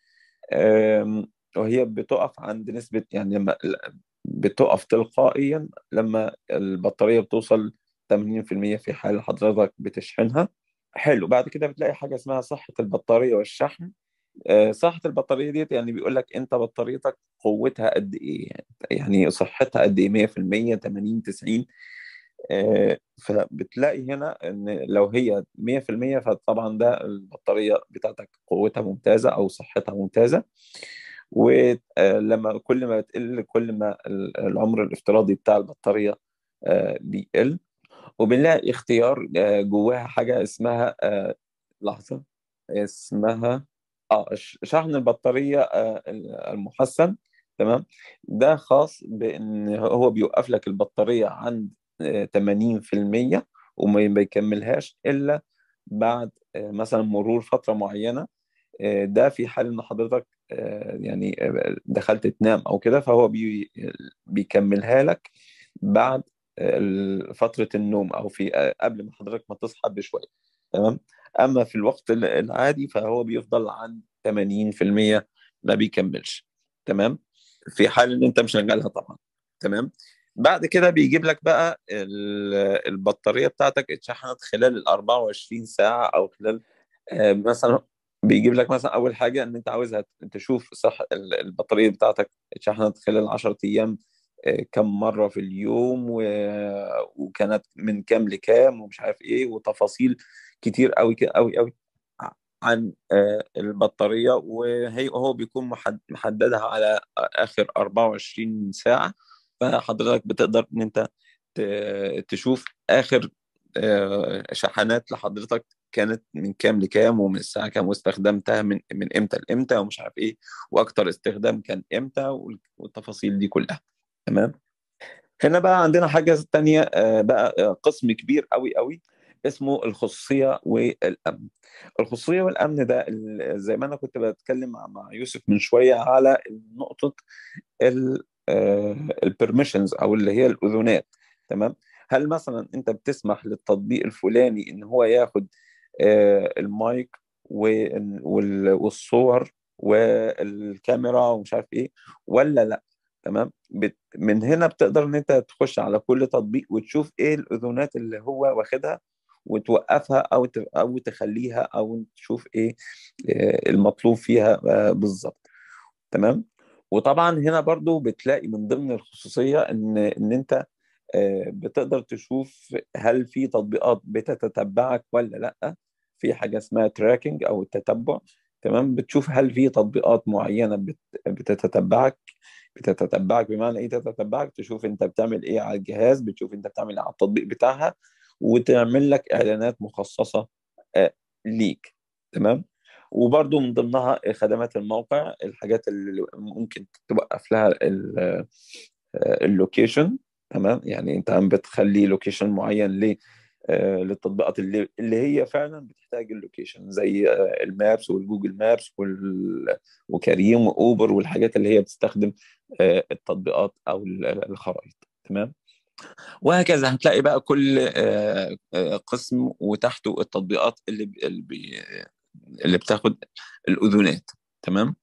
وهي بتقف عند نسبة يعني لما بتقف تلقائيا لما البطارية بتوصل 80% في حال حضرتك بتشحنها. حلو. بعد كده بتلاقي حاجة اسمها صحة البطارية والشحن. آه، صحة البطارية ديت يعني بيقول لك أنت بطاريتك قوتها قد إيه؟ يعني صحتها قد إيه؟ 100% 80 90 آه، فبتلاقي هنا إن لو هي 100% فطبعا ده البطارية بتاعتك قوتها ممتازة أو صحتها ممتازة. ولما كل ما بتقل كل ما ال- العمر الافتراضي بتاع البطارية آه، بيقل. وبنلاقي اختيار آه، جواها حاجة اسمها آه، لحظة اسمها آه شحن البطارية آه، المحسن تمام؟ ده خاص بإن هو بيوقف لك البطارية عند آه، 80% وما بيكملهاش إلا بعد آه، مثلا مرور فترة معينة آه، ده في حال إن حضرتك آه، يعني آه، دخلت تنام أو كده فهو بي بيكملها لك بعد آه، فترة النوم أو في آه، قبل ما حضرتك ما تصحى بشوية. تمام؟ أما في الوقت ال- العادي فهو بيفضل عند 80% ما بيكملش تمام؟ في حال إن أنت مشغلها طبعا تمام؟ بعد كده بيجيب لك بقى ال- البطارية بتاعتك اتشحنت خلال ال 24 ساعة أو خلال آه، مثلا بيجيب لك مثلا أول حاجة إن أنت عاوزها تشوف صح ال- البطارية بتاعتك اتشحنت خلال 10 أيام كم مرة في اليوم وكانت من كام لكام ومش عارف إيه وتفاصيل كتير قوي قوي قوي عن آه، البطارية. وهي هو بيكون محد- محددها على آخر 24 ساعة. فحضرتك بتقدر إن أنت تشوف آخر آه، شحنات لحضرتك كانت من كام لكام ومن الساعة كام واستخدمتها من من إمتى لإمتى ومش عارف إيه وأكتر استخدام كان إمتى وال- والتفاصيل دي كلها. تمام. هنا بقى عندنا حاجة تانية آه، بقى آه، قسم كبير قوي قوي اسمه الخصوصية والأمن. الخصوصية والأمن ده زي ما أنا كنت بتكلم مع يوسف من شوية على نقطة البرميشنز أو اللي هي الأذونات تمام. هل مثلا أنت بتسمح للتطبيق الفلاني إن هو ياخد آه، المايك وال- وال- والصور والكاميرا ومش عارف إيه ولا لأ؟ تمام؟ بت- من هنا بتقدر إن أنت تخش على كل تطبيق وتشوف إيه الأذونات اللي هو واخدها وتوقفها أو ت- أو تخليها أو تشوف إيه آه، المطلوب فيها آه، بالظبط. تمام؟ وطبعا هنا برضو بتلاقي من ضمن الخصوصية ان إن أنت آه، بتقدر تشوف هل في تطبيقات بتتتبعك ولا لأ. في حاجة اسمها تراكنج أو التتبع تمام؟ بتشوف هل في تطبيقات معينة بت- بتتتبعك بمعنى إيه تتتبعك؟ تشوف أنت بتعمل إيه على الجهاز بتشوف أنت بتعمل إيه على التطبيق بتاعها وتعمل لك إعلانات مخصصة آه، ليك تمام؟ وبرضو من ضمنها خدمات الموقع الحاجات اللي ممكن توقف لها ال- ال location تمام؟ يعني أنت عم بتخلي location معين ل آه، للتطبيقات اللي اللي هي فعلا بتحتاج ال location زي آه، ال Maps وال Google Maps. وكريم وأوبر والحاجات اللي هي بتستخدم آه، التطبيقات أو ال- الخرائط. تمام؟ وهكذا هتلاقي بقى كل آه، آه، قسم وتحته التطبيقات اللي اللي, بتاخد الأذونات. تمام؟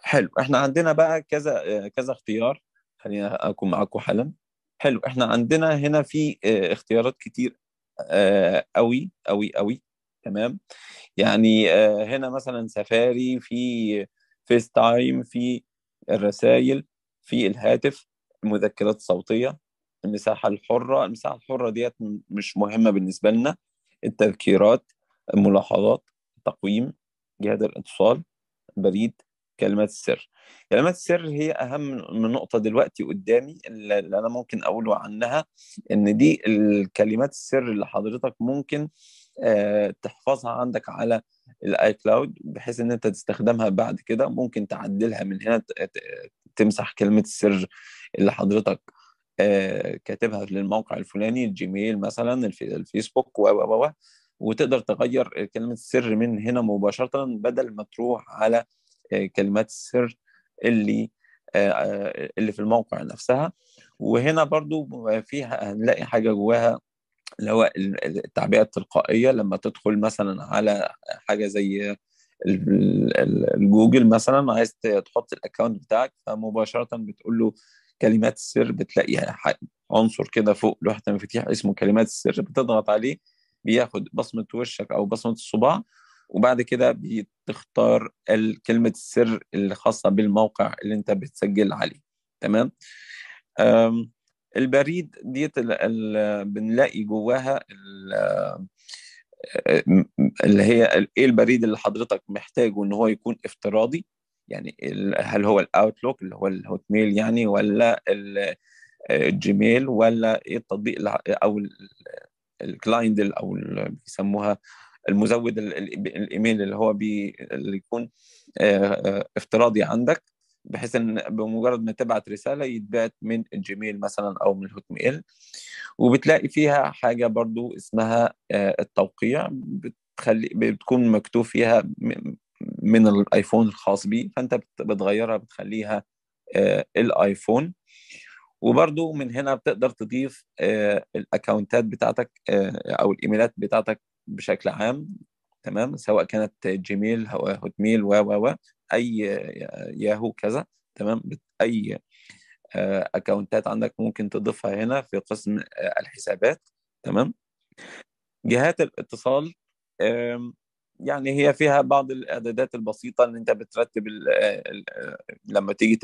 حلو. إحنا عندنا بقى كذا آه، كذا اختيار. خلينا أكون معاكم حالا. حلو. إحنا عندنا هنا في آه، اختيارات كتير آه، قوي قوي قوي تمام؟ يعني آه، هنا مثلا سفاري في فيس تايم في الرسائل في الهاتف المذكرات الصوتية المساحة الحرة. المساحة الحرة ديت مش مهمة بالنسبة لنا. التذكيرات الملاحظات تقويم جهاز الاتصال بريد كلمات السر. كلمات السر هي أهم من نقطة دلوقتي قدامي اللي أنا ممكن أقوله عنها إن دي الكلمات السر اللي حضرتك ممكن آه، تحفظها عندك على ال iCloud بحيث إن أنت تستخدمها بعد كده. ممكن تعدلها من هنا تمسح كلمة السر اللي حضرتك آه، كاتبها للموقع الفلاني الجيميل مثلا الف- الفيسبوك و و وتقدر تغير كلمة السر من هنا مباشرة بدل ما تروح على كلمات السر اللي آه، آه، اللي في الموقع نفسها. وهنا برضو فيها هنلاقي حاجة جواها اللي هو ال- التعبئة التلقائية. لما تدخل مثلا على حاجة زي ال- ال- الجوجل مثلا عايز تحط الاكونت بتاعك فمباشرة بتقول له كلمات السر بتلاقي عنصر كده فوق لوحة المفاتيح اسمه كلمات السر بتضغط عليه بياخد بصمة وشك أو بصمة الصباع وبعد كده بتختار كلمة السر اللي خاصة بالموقع اللي انت بتسجل عليه. تمام؟ البريد ديت بنلاقي جواها ال- اللي هي إيه البريد اللي حضرتك محتاجه ان هو يكون افتراضي؟ يعني هل هو ال Outlook اللي هو ال Hotmail يعني ولا ال- ال Gmail ولا إيه التطبيق أو ال- ال client أو بيسموها المزود ال- ال- الإيميل اللي هو بي اللي يكون آه، آه، افتراضي عندك بحيث إن بمجرد ما تبعت رسالة يتبعت من ال Gmail مثلا أو من ال Hotmail وبتلاقي فيها حاجة برضو اسمها آه، التوقيع بتخلي بتكون مكتوب فيها من الآيفون الخاص بيه فأنت بت- بتغيرها بتخليها الآيفون. وبرضو من هنا بتقدر تضيف ال accountات بتاعتك أو الإيميلات بتاعتك بشكل عام تمام؟ سواء كانت Gmail أو Hotmail و و و أي ياهو كذا تمام؟ أي آه، أكونتات عندك ممكن تضيفها هنا في قسم آه، الحسابات تمام؟ جهات الاتصال يعني هي فيها بعض الإعدادات البسيطة إن أنت بترتب ال لما تيجي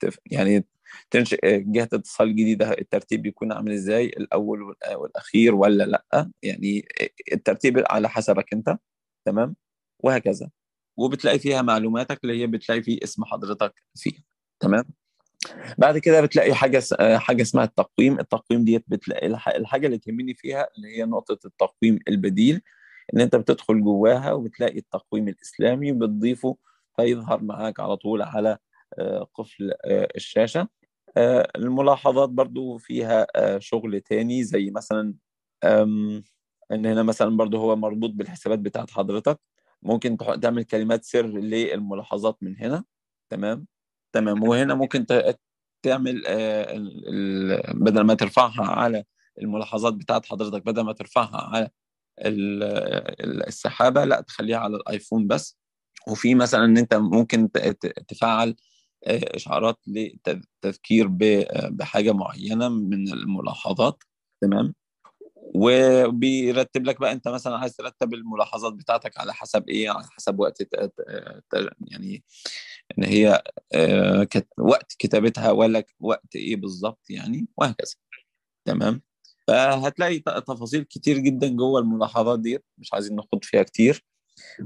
تف- يعني تنشئ جهة اتصال جديدة الترتيب بيكون عامل إزاي؟ الأول والأ- والأخير ولا لأ؟ يعني الترتيب على حسبك أنت تمام؟ وهكذا. وبتلاقي فيها معلوماتك اللي هي بتلاقي فيه اسم حضرتك فيها تمام؟ بعد كده بتلاقي حاجة آه، حاجة اسمها التقويم. التقويم ديت بتلاقي الح- الحاجة اللي تهمني فيها اللي هي نقطة التقويم البديل إن أنت بتدخل جواها وبتلاقي التقويم الإسلامي بتضيفه فيظهر معاك على طول على آه، قفل آه، الشاشة. آه، الملاحظات برضو فيها آه، شغل تاني زي مثلا إن هنا مثلا برضو هو مربوط بالحسابات بتاعت حضرتك. ممكن تعمل كلمات سر للملاحظات من هنا. تمام؟ تمام. وهنا ممكن تعمل بدل ما ترفعها على الملاحظات بتاعت حضرتك بدل ما ترفعها على ال- ال- السحابة لا تخليها على الآيفون بس. وفي مثلا إن أنت ممكن تفعل إشعارات للتذكير ب- بحاجة معينة من الملاحظات تمام؟ وبيرتب لك بقى أنت مثلا عايز ترتب الملاحظات بتاعتك على حسب إيه على حسب وقت يعني إن هي آه، وقت كتابتها ولا وقت إيه بالظبط يعني وهكذا تمام؟ فهتلاقي تفاصيل كتير جدا جوه الملاحظات دي مش عايزين نخوض فيها كتير.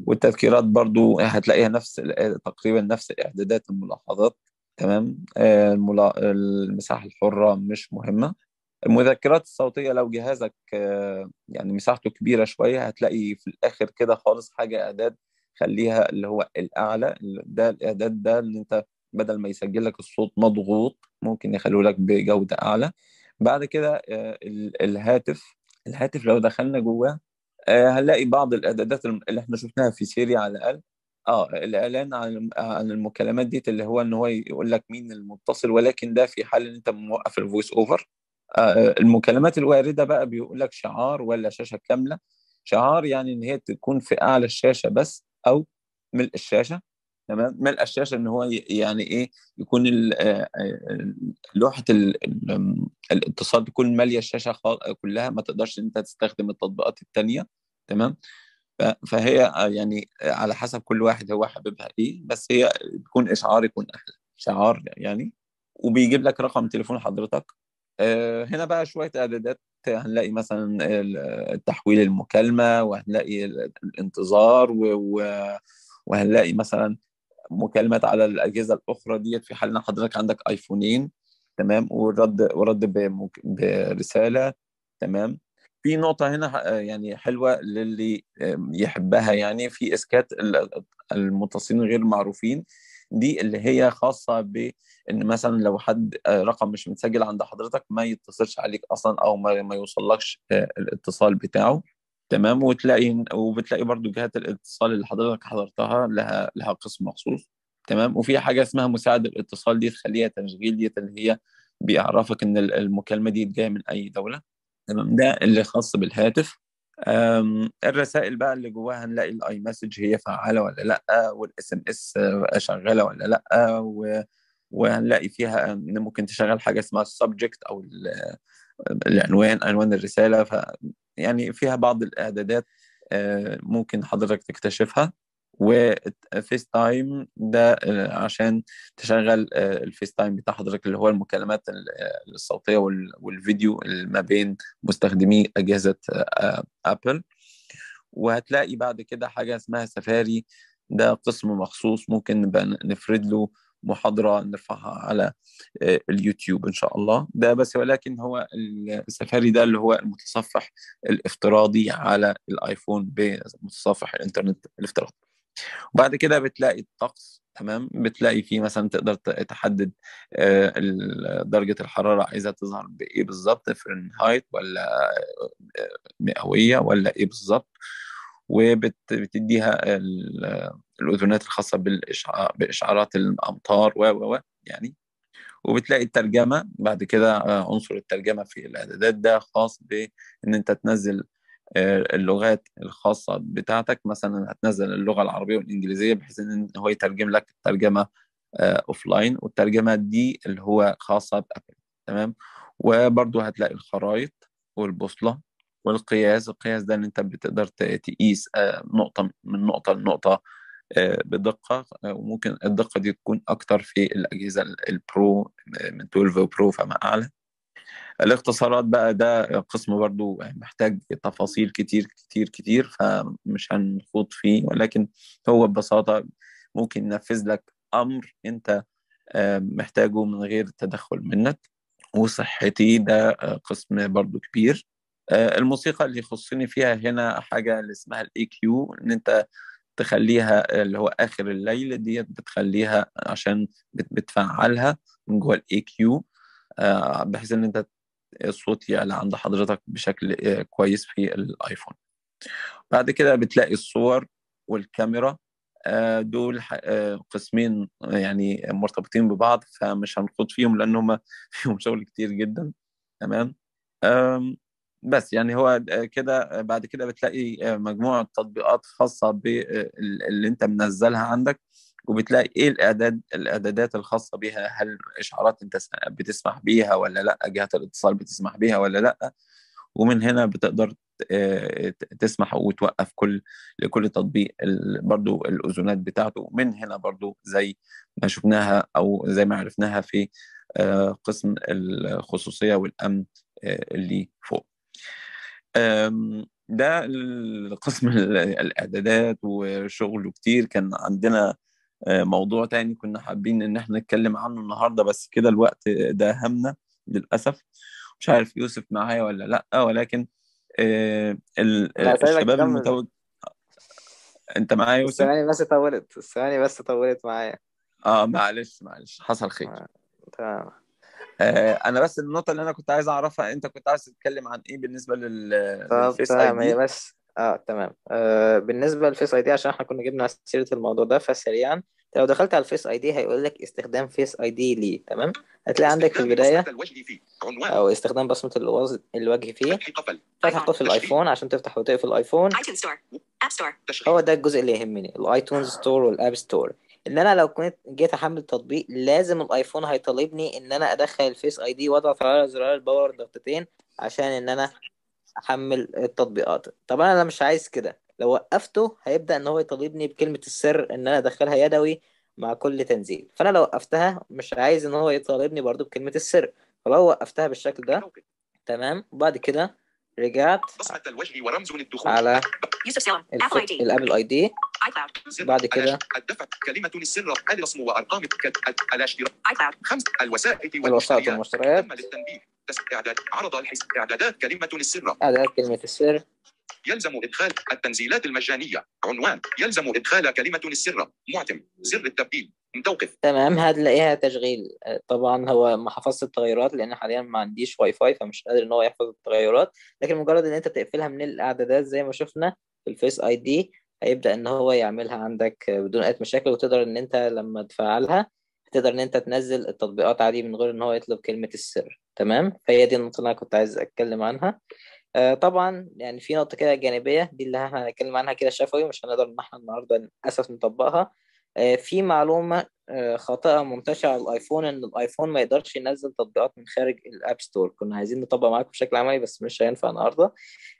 والتذكيرات برضو هتلاقيها نفس ال- تقريبا نفس اعدادات الملاحظات تمام؟ آه، الملا... المساحة الحرة مش مهمة. المذكرات الصوتية لو جهازك آه، يعني مساحته كبيرة شوية هتلاقي في الآخر كده خالص حاجة إعداد خليها اللي هو الأعلى. ده الإعداد ده اللي أنت بدل ما يسجل لك الصوت مضغوط ممكن يخلوه لك بجودة أعلى. بعد كده آه، ال- الهاتف. الهاتف لو دخلنا جواه آه، هنلاقي بعض الإعدادات اللي إحنا شفناها في Siri على الأقل. آه الإعلان عن عن المكالمات دي اللي هو إن هو يقول لك مين المتصل ولكن ده في حال إن أنت موقف ال VoiceOver آه، المكالمات الواردة بقى بيقول لك شعار ولا شاشة كاملة. شعار يعني إن هي تكون في أعلى الشاشة بس أو ملء الشاشة. تمام؟ ملء الشاشة إن هو يعني إيه؟ يكون آه، آه، ال- الاتصال تكون مالية الشاشة خال- كلها ما تقدرش إن أنت تستخدم التطبيقات التانية تمام؟ فهي آه، يعني على حسب كل واحد هو حاببها إيه بس هي تكون إشعار يكون أحلى شعار يعني وبيجيب لك رقم تليفون حضرتك. هنا بقى شوية إعدادات هنلاقي مثلا تحويل المكالمة وهنلاقي ال- الانتظار وهنلاقي مثلا مكالمات على الأجهزة الأخرى ديت في حال إن حضرتك عندك آيفونين تمام؟ والرد ورد بمك- برسالة تمام؟ في نقطة هنا يعني حلوة للي يحبها يعني في إسكات ال- المتصلين غير معروفين دي اللي هي خاصة بإن مثلا لو حد آه، رقم مش متسجل عند حضرتك ما يتصلش عليك أصلا أو ما ما يوصلكش آه، الاتصال بتاعه. تمام وتلاقي وبتلاقي برضو جهات الاتصال اللي حضرتك حضرتها لها لها قسم مخصوص تمام؟ وفي حاجة اسمها مساعد الاتصال دي تخليها تشغيل ديت اللي هي بيعرفك إن ال- المكالمة دي جاية من أي دولة تمام؟ ده اللي خاص بالهاتف. الرسائل بقى اللي جواها هنلاقي ال iMessage هي فعالة ولا لأ وال SMS شغالة ولا لأ و- وهنلاقي فيها إن ممكن تشغل حاجة اسمها ال subject أو ال- العنوان عنوان الرسالة ف يعني فيها بعض الإعدادات آه، ممكن حضرتك تكتشفها. و FaceTime ده آه، عشان تشغل آه، ال FaceTime بتاع حضرتك اللي هو المكالمات ال- الصوتية وال- والفيديو ما بين مستخدمي أجهزة ابل وهتلاقي بعد كده حاجة اسمها سفاري. ده قسم مخصوص ممكن نبقى نفرد له محاضرة نرفعها على آه، اليوتيوب إن شاء الله. ده بس ولكن هو السفاري ده اللي هو المتصفح الافتراضي على الآيفون بمتصفح الإنترنت الافتراضي. وبعد كده بتلاقي الطقس تمام؟ بتلاقي فيه مثلا تقدر تحدد آه، درجة الحرارة عايزها تظهر بإيه بالظبط فرنهايت ولا آه، مئوية ولا إيه بالظبط. وبتديها الأذونات الخاصة بالإشعار بإشعارات الأمطار و و يعني. وبتلاقي الترجمة بعد كده آه، عنصر الترجمة في الإعدادات ده خاص بإن أنت تنزل آه، اللغات الخاصة بتاعتك. مثلا هتنزل اللغة العربية والإنجليزية بحيث إن هو يترجم لك الترجمة offline والترجمة دي اللي هو خاصة بأبل. تمام؟ وبرضو هتلاقي الخرائط والبوصلة والقياس. القياس ده إن أنت بتقدر تقيس آه، نقطة من نقطة لنقطة بدقة آه، وممكن الدقة دي تكون أكتر في الأجهزة ال- ال Pro من 12 Pro فما أعلى. الاختصارات بقى ده قسم برضو محتاج تفاصيل كتير كتير كتير فمش هنخوض فيه ولكن هو ببساطة ممكن ينفذ لك أمر أنت آه، محتاجه من غير تدخل منك. وصحتي ده قسم برضو كبير. آه، الموسيقى اللي يخصني فيها هنا حاجة اللي اسمها ال EQ إن أنت تخليها اللي هو آخر الليل ديت بتخليها عشان بت- بتفعلها من جوه ال EQ بحيث إن أنت الصوت يعلى عند حضرتك بشكل آه، كويس في الآيفون. بعد كده بتلاقي الصور والكاميرا آه، دول آه، قسمين آه، يعني مرتبطين ببعض فمش هنخوض فيهم لأن هم فيهم شغل كتير جدا. تمام؟ بس يعني هو د- كده بعد كده بتلاقي آه، مجموعة تطبيقات خاصة باللي انت منزلها عندك وبتلاقي إيه الاعداد الإعدادات الخاصة بيها هل إشعارات انت بتسمح بيها ولا لأ جهات الاتصال بتسمح بيها ولا لأ ومن هنا بتقدر آه، تسمح وتوقف كل لكل تطبيق برضو الأذونات بتاعته. من هنا برضو زي ما شفناها أو زي ما عرفناها في آه، قسم الخصوصية والأمن آه، اللي فوق. ده القسم ال- الإعدادات وشغله كتير. كان عندنا آه، موضوع تاني كنا حابين إن إحنا نتكلم عنه النهاردة بس كده الوقت ده همنا للأسف. مش عارف يوسف معايا ولا لأ ولكن آه،
سايبك
الشباب المتوج أنت معايا يوسف؟
الثواني بس طولت الثواني بس طولت معايا.
آه معلش معلش حصل خير.
آه، تمام.
آه أنا بس النقطة اللي أنا كنت عايز أعرفها أنت كنت عايز تتكلم عن إيه بالنسبة لل...
طب
للفيس اي
تمام هي
دي
بس آه تمام. آه بالنسبة للفيس اي دي عشان إحنا كنا جبنا سيرة الموضوع ده فسريعا لو دخلت على ال Face ID هيقول لك استخدام Face ID ليه تمام؟ هتلاقي عندك في
استخدام
البداية
بصمة الوجه فيه. عنوان
أو استخدام بصمة الوز- الوجه فيه.
فتح قفل.
فتح قفل الآيفون عشان تفتح وتقفل
الآيفون.
هو ده الجزء اللي يهمني ال iTunes Store وال App Store إن أنا لو كنت جيت أحمل تطبيق لازم الأيفون هيطالبني إن أنا أدخل ال Face ID وأضغط على زرار ال power ضغطتين عشان إن أنا أحمل التطبيقات. طب أنا مش عايز كده لو وقفته هيبدأ إن هو يطالبني بكلمة السر إن أنا أدخلها يدوي مع كل تنزيل. فأنا لو وقفتها مش عايز إن هو يطالبني برضو بكلمة السر. فلو وقفتها بالشكل ده تمام؟ وبعد كده رجعت
بصمة الوجه ورمز للدخول.
على
Salem.
الف...
Apple ID.
الأبل اي دي.
سر
بعد كده؟
الدفع كلمة السر الرسم وأرقام الك- الاشتراك. خمس الوسائط
الوسائط
والمشتريات. تم للتنبيه. تس... إعداد عرض الحس... إعدادات كلمة السر
اعداد كلمة السر
يلزم إدخال التنزيلات المجانية. عنوان. يلزم إدخال كلمة السر معتم. زر التبديل. متوقف
تمام هتلاقيها تشغيل؟ طبعا هو ما حفظش التغيرات لأن حاليا ما عنديش واي فاي فمش قادر إن هو يحفظ التغيرات. لكن مجرد إن أنت تقفلها من الإعدادات زي ما شفنا في ال Face ID
هيبدأ إن هو يعملها عندك بدون أي مشاكل. وتقدر إن أنت لما تفعلها تقدر إن أنت تنزل التطبيقات عادي من غير إن هو يطلب كلمة السر. تمام؟ فهي دي النقطة اللي أنا كنت عايز أتكلم عنها. آه طبعا يعني في نقطة كده جانبية دي اللي إحنا هنتكلم عنها كده شفوي مش هنقدر إن إحنا النهاردة للأسف نطبقها. في معلومة آه خاطئة منتشرة على الآيفون إن الآيفون ما يقدرش ينزل تطبيقات من خارج ال App Store كنا عايزين نطبق معاكم بشكل عملي بس مش هينفع النهاردة.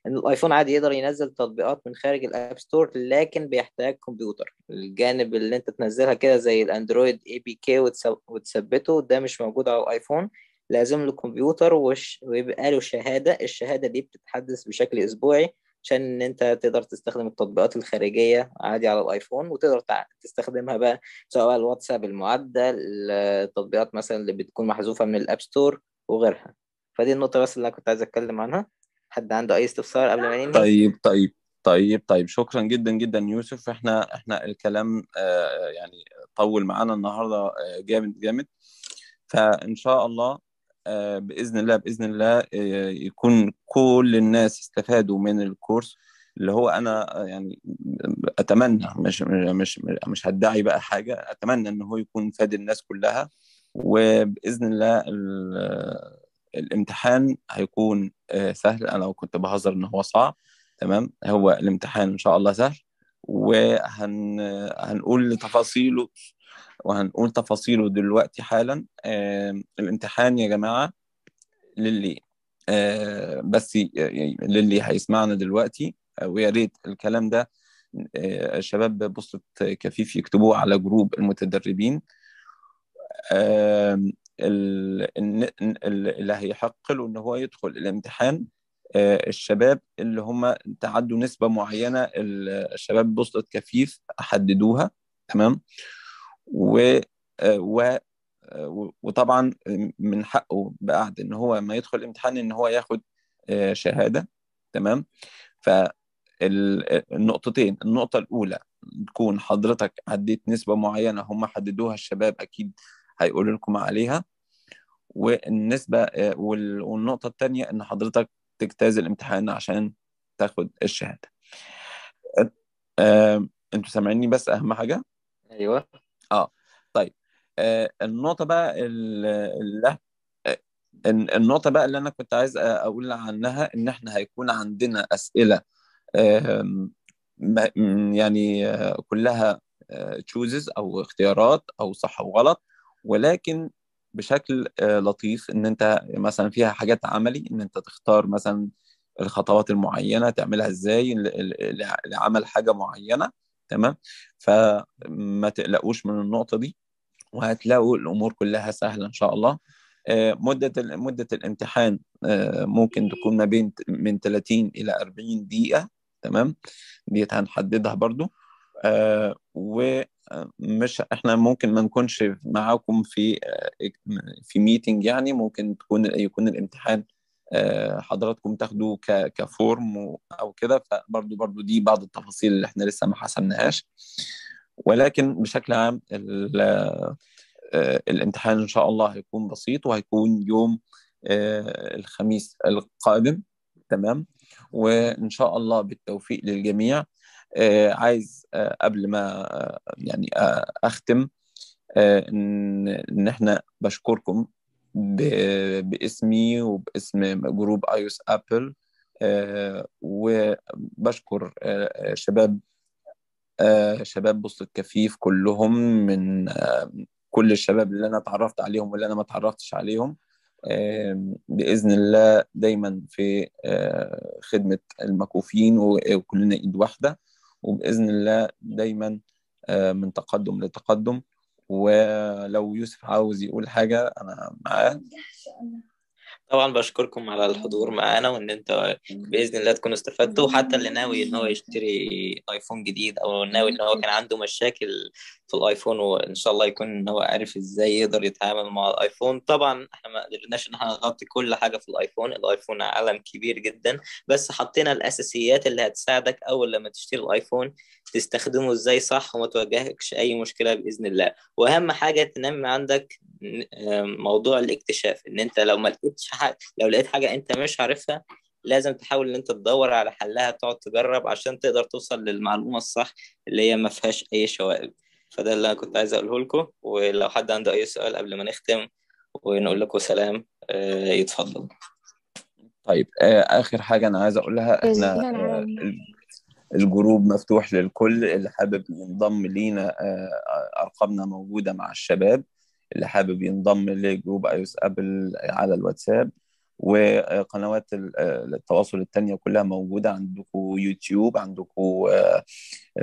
إن الآيفون عادي يقدر ينزل تطبيقات من خارج ال App Store لكن بيحتاج كمبيوتر. الجانب اللي أنت تنزلها كده زي الأندرويد APK وتثبته ده مش موجود على الآيفون. لازم له كمبيوتر. ويبقى له شهادة. الشهادة دي بتتحدث بشكل أسبوعي. عشان إن أنت تقدر تستخدم التطبيقات الخارجية عادي على الآيفون وتقدر. تستخدمها بقى سواء الواتساب المعدل التطبيقات مثلا اللي بتكون محذوفة من الأب ستور وغيرها فدي النقطة بس اللي أنا كنت عايز أتكلم عنها حد عنده أي استفسار قبل ما ننهي؟
طيب طيب طيب طيب شكرا جدا جدا يوسف إحنا إحنا الكلام آه يعني طول معانا النهارده آه جامد جامد فإن شاء الله آه بإذن الله بإذن الله آه يكون كل الناس استفادوا من الكورس اللي هو أنا يعني أتمنى مش مش مش هدعي بقى حاجة أتمنى إن هو يكون فاد الناس كلها وبإذن الله الامتحان هيكون آه سهل. أنا لو كنت بهزر إن هو صعب تمام؟ هو الامتحان إن شاء الله سهل وهن هنقول تفاصيله وهنقول تفاصيله دلوقتي حالا. آه الامتحان يا جماعة للي آه بس للي هيسمعنا دلوقتي. آه ويا ريت الكلام ده شباب بوسطة كفيف يكتبوه على جروب المتدربين. اللي هيحق له ان هو يدخل الامتحان الشباب اللي هم تعدوا نسبة معينة الشباب بوسطة كفيف حددوها تمام؟ و, و وطبعا من حقه بعد إن هو ما يدخل الامتحان إن هو ياخد شهادة تمام؟ فالنقطتين النقطة الأولى تكون حضرتك عديت نسبة معينة هم حددوها الشباب أكيد هيقولوا لكم عليها. والنسبة والنقطة الثانية إن حضرتك تجتاز الامتحان عشان تاخد الشهادة. أنتوا سامعيني بس أهم حاجة؟
أيوه.
آه. طيب. آه النقطة بقى اللي النقطة بقى اللي أنا كنت عايز أقول عنها إن إحنا هيكون عندنا أسئلة آه يعني آه كلها تشوزز أو اختيارات أو صح وغلط ولكن بشكل لطيف إن أنت مثلا فيها حاجات عملي إن أنت تختار مثلا الخطوات المعينة تعملها إزاي لعمل حاجة معينة. تمام؟ فما تقلقوش من النقطة دي وهتلاقوا الأمور كلها سهلة إن شاء الله. مدة مدة الامتحان ممكن تكون ما بين من 30 إلى 40 دقيقة تمام؟ ديت هنحددها برضو. ومش إحنا ممكن ما نكونش معاكم في في ميتنج يعني ممكن تكون يكون الامتحان حضراتكم تاخدوه كفورم أو كده. فبرضو برضو دي بعض التفاصيل اللي إحنا لسه ما حسمناهاش ولكن بشكل عام الامتحان إن شاء الله هيكون بسيط وهيكون يوم الخميس القادم. تمام؟ وإن شاء الله بالتوفيق للجميع. عايز قبل ما يعني أختم إن إحنا بشكركم باسمي وباسم group iOS Apple وبشكر شباب شباب بوسطة كفيف كلهم من كل الشباب اللي أنا اتعرفت عليهم واللي أنا ما اتعرفتش عليهم. بإذن الله دايما في خدمة المكفوفين وكلنا إيد واحدة. وبإذن الله دايما من تقدم لتقدم. ولو يوسف عاوز يقول حاجة أنا معاه.
طبعا بشكركم على الحضور معانا وإن أنت بإذن الله تكونوا استفدتوا وحتى اللي ناوي إن هو يشتري ايفون جديد أو ناوي إن هو كان عنده مشاكل في الآيفون وإن شاء الله يكون إن هو عارف إزاي يقدر يتعامل مع الآيفون. طبعا إحنا ما قدرناش إن إحنا نغطي كل حاجة في الآيفون الآيفون عالم كبير جدا بس حطينا الأساسيات اللي هتساعدك أول لما تشتري الآيفون تستخدمه إزاي صح وما تواجهكش أي مشكلة بإذن الله. وأهم حاجة تنمي عندك موضوع الاكتشاف إن أنت لو ما لقيتش حاجة. لو لقيت حاجة أنت مش عارفها
لازم تحاول إن أنت تدور على حلها تقعد تجرب عشان تقدر توصل للمعلومة الصح اللي هي ما فيهاش أي شوائب فده اللي أنا كنت عايز أقوله لكم. ولو حد عنده أي سؤال قبل ما نختم ونقول لكم سلام. آه، يتفضل.
طيب آه، آخر حاجة أنا عايز أقولها إحنا
جزيلا على
آه،
ال-
ال group مفتوح للكل اللي حابب ينضم لينا أرقامنا موجودة مع الشباب. اللي حابب ينضم ل group iOS Apple على الواتساب وقنوات ال- آه، التواصل التانية كلها موجودة. عندكم يوتيوب عندكم آه،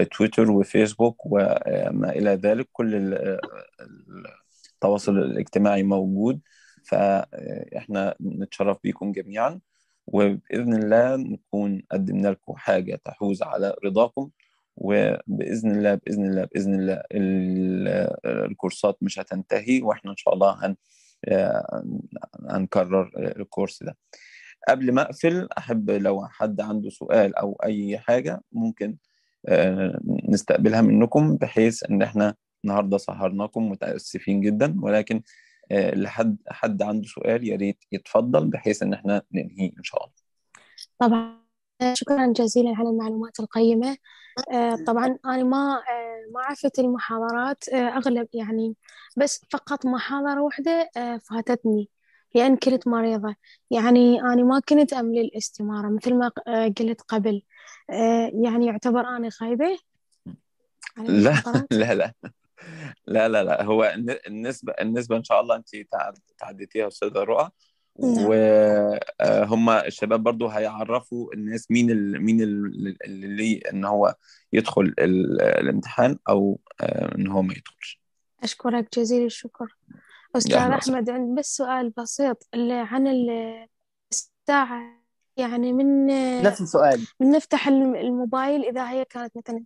تويتر وفيسبوك وما إلى ذلك. كل ال- آه، التواصل الاجتماعي موجود. فإحنا نتشرف بيكم جميعا وبإذن الله نكون قدمنا لكم حاجة تحوز على رضاكم. وبإذن الله بإذن الله بإذن الله ال- الكورسات مش هتنتهي وإحنا إن شاء الله هن هنكرر الكورس ده. قبل ما أقفل أحب لو حد عنده سؤال أو أي حاجة ممكن آه، نستقبلها منكم بحيث إن إحنا النهاردة سهرناكم متأسفين جدا ولكن آه، لحد حد عنده سؤال يا ريت يتفضل بحيث إن إحنا ننهي إن شاء الله.
طبعا. شكرا جزيلا على المعلومات القيمة. آه، طبعا أنا ما آه، ما عرفت المحاضرات آه، أغلب يعني بس فقط محاضرة واحدة آه، فاتتني لأن كنت مريضة. يعني أنا ما كنت أملي الاستمارة مثل ما آه، قلت قبل. آه، يعني يعتبر أنا خايبة
لا لا لا. لا لا لا. هو الن- النسبة النسبة إن شاء الله أنت تعد- تعديتيها أستاذة رؤى.
نعم.
وهم الشباب برضو هيعرفوا الناس مين ال مين ال- اللي ليه ان هو يدخل ال- الامتحان أو آه، ان هو ما يدخلش.
أشكرك جزيل الشكر.
يا
أستاذ
أهلا وسهلا.
أحمد عندي بس سؤال بسيط اللي عن ال- الساعة يعني من
نفس السؤال.
من نفتح الم- الموبايل إذا هي كانت مثلا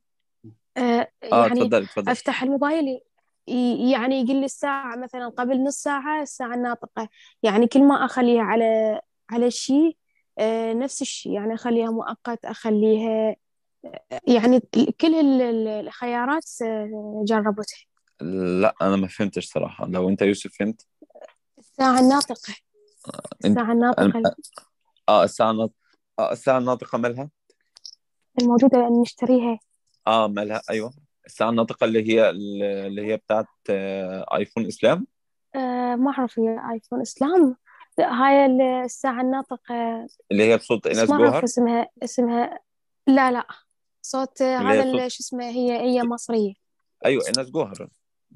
آه،
آه
يعني
اتفضلي اتفضلي
أفتح الموبايل يعني يقول لي الساعة مثلا قبل نص ساعة الساعة الناطقة. يعني كل ما أخليها على على شيء آه، نفس الشيء. يعني أخليها مؤقت أخليها يعني كل ال- ال- الخيارات آه، جربتها.
لا أنا ما فهمتش صراحة. لو أنت يوسف فهمت.
الساعة الناطقة. الساعة الناطقة
أنا- آه الساعة الناطقة آه الساعة الناطقة مالها؟
الموجودة نشتريها.
آه مالها؟ أيوه. الساعة الناطقة اللي هي اللي هي بتاعت آه، آيفون إسلام؟
آه، ما أعرف هي آيفون إسلام. لا هاي ال- الساعة الناطقة.
اللي هي بصوت
بس
ايناس
ما أعرف
جوهر؟
اسمها اسمها لا لا. صوت آه، هذا شو اسمه هي هي مصرية.
أيوه إيناس جوهر.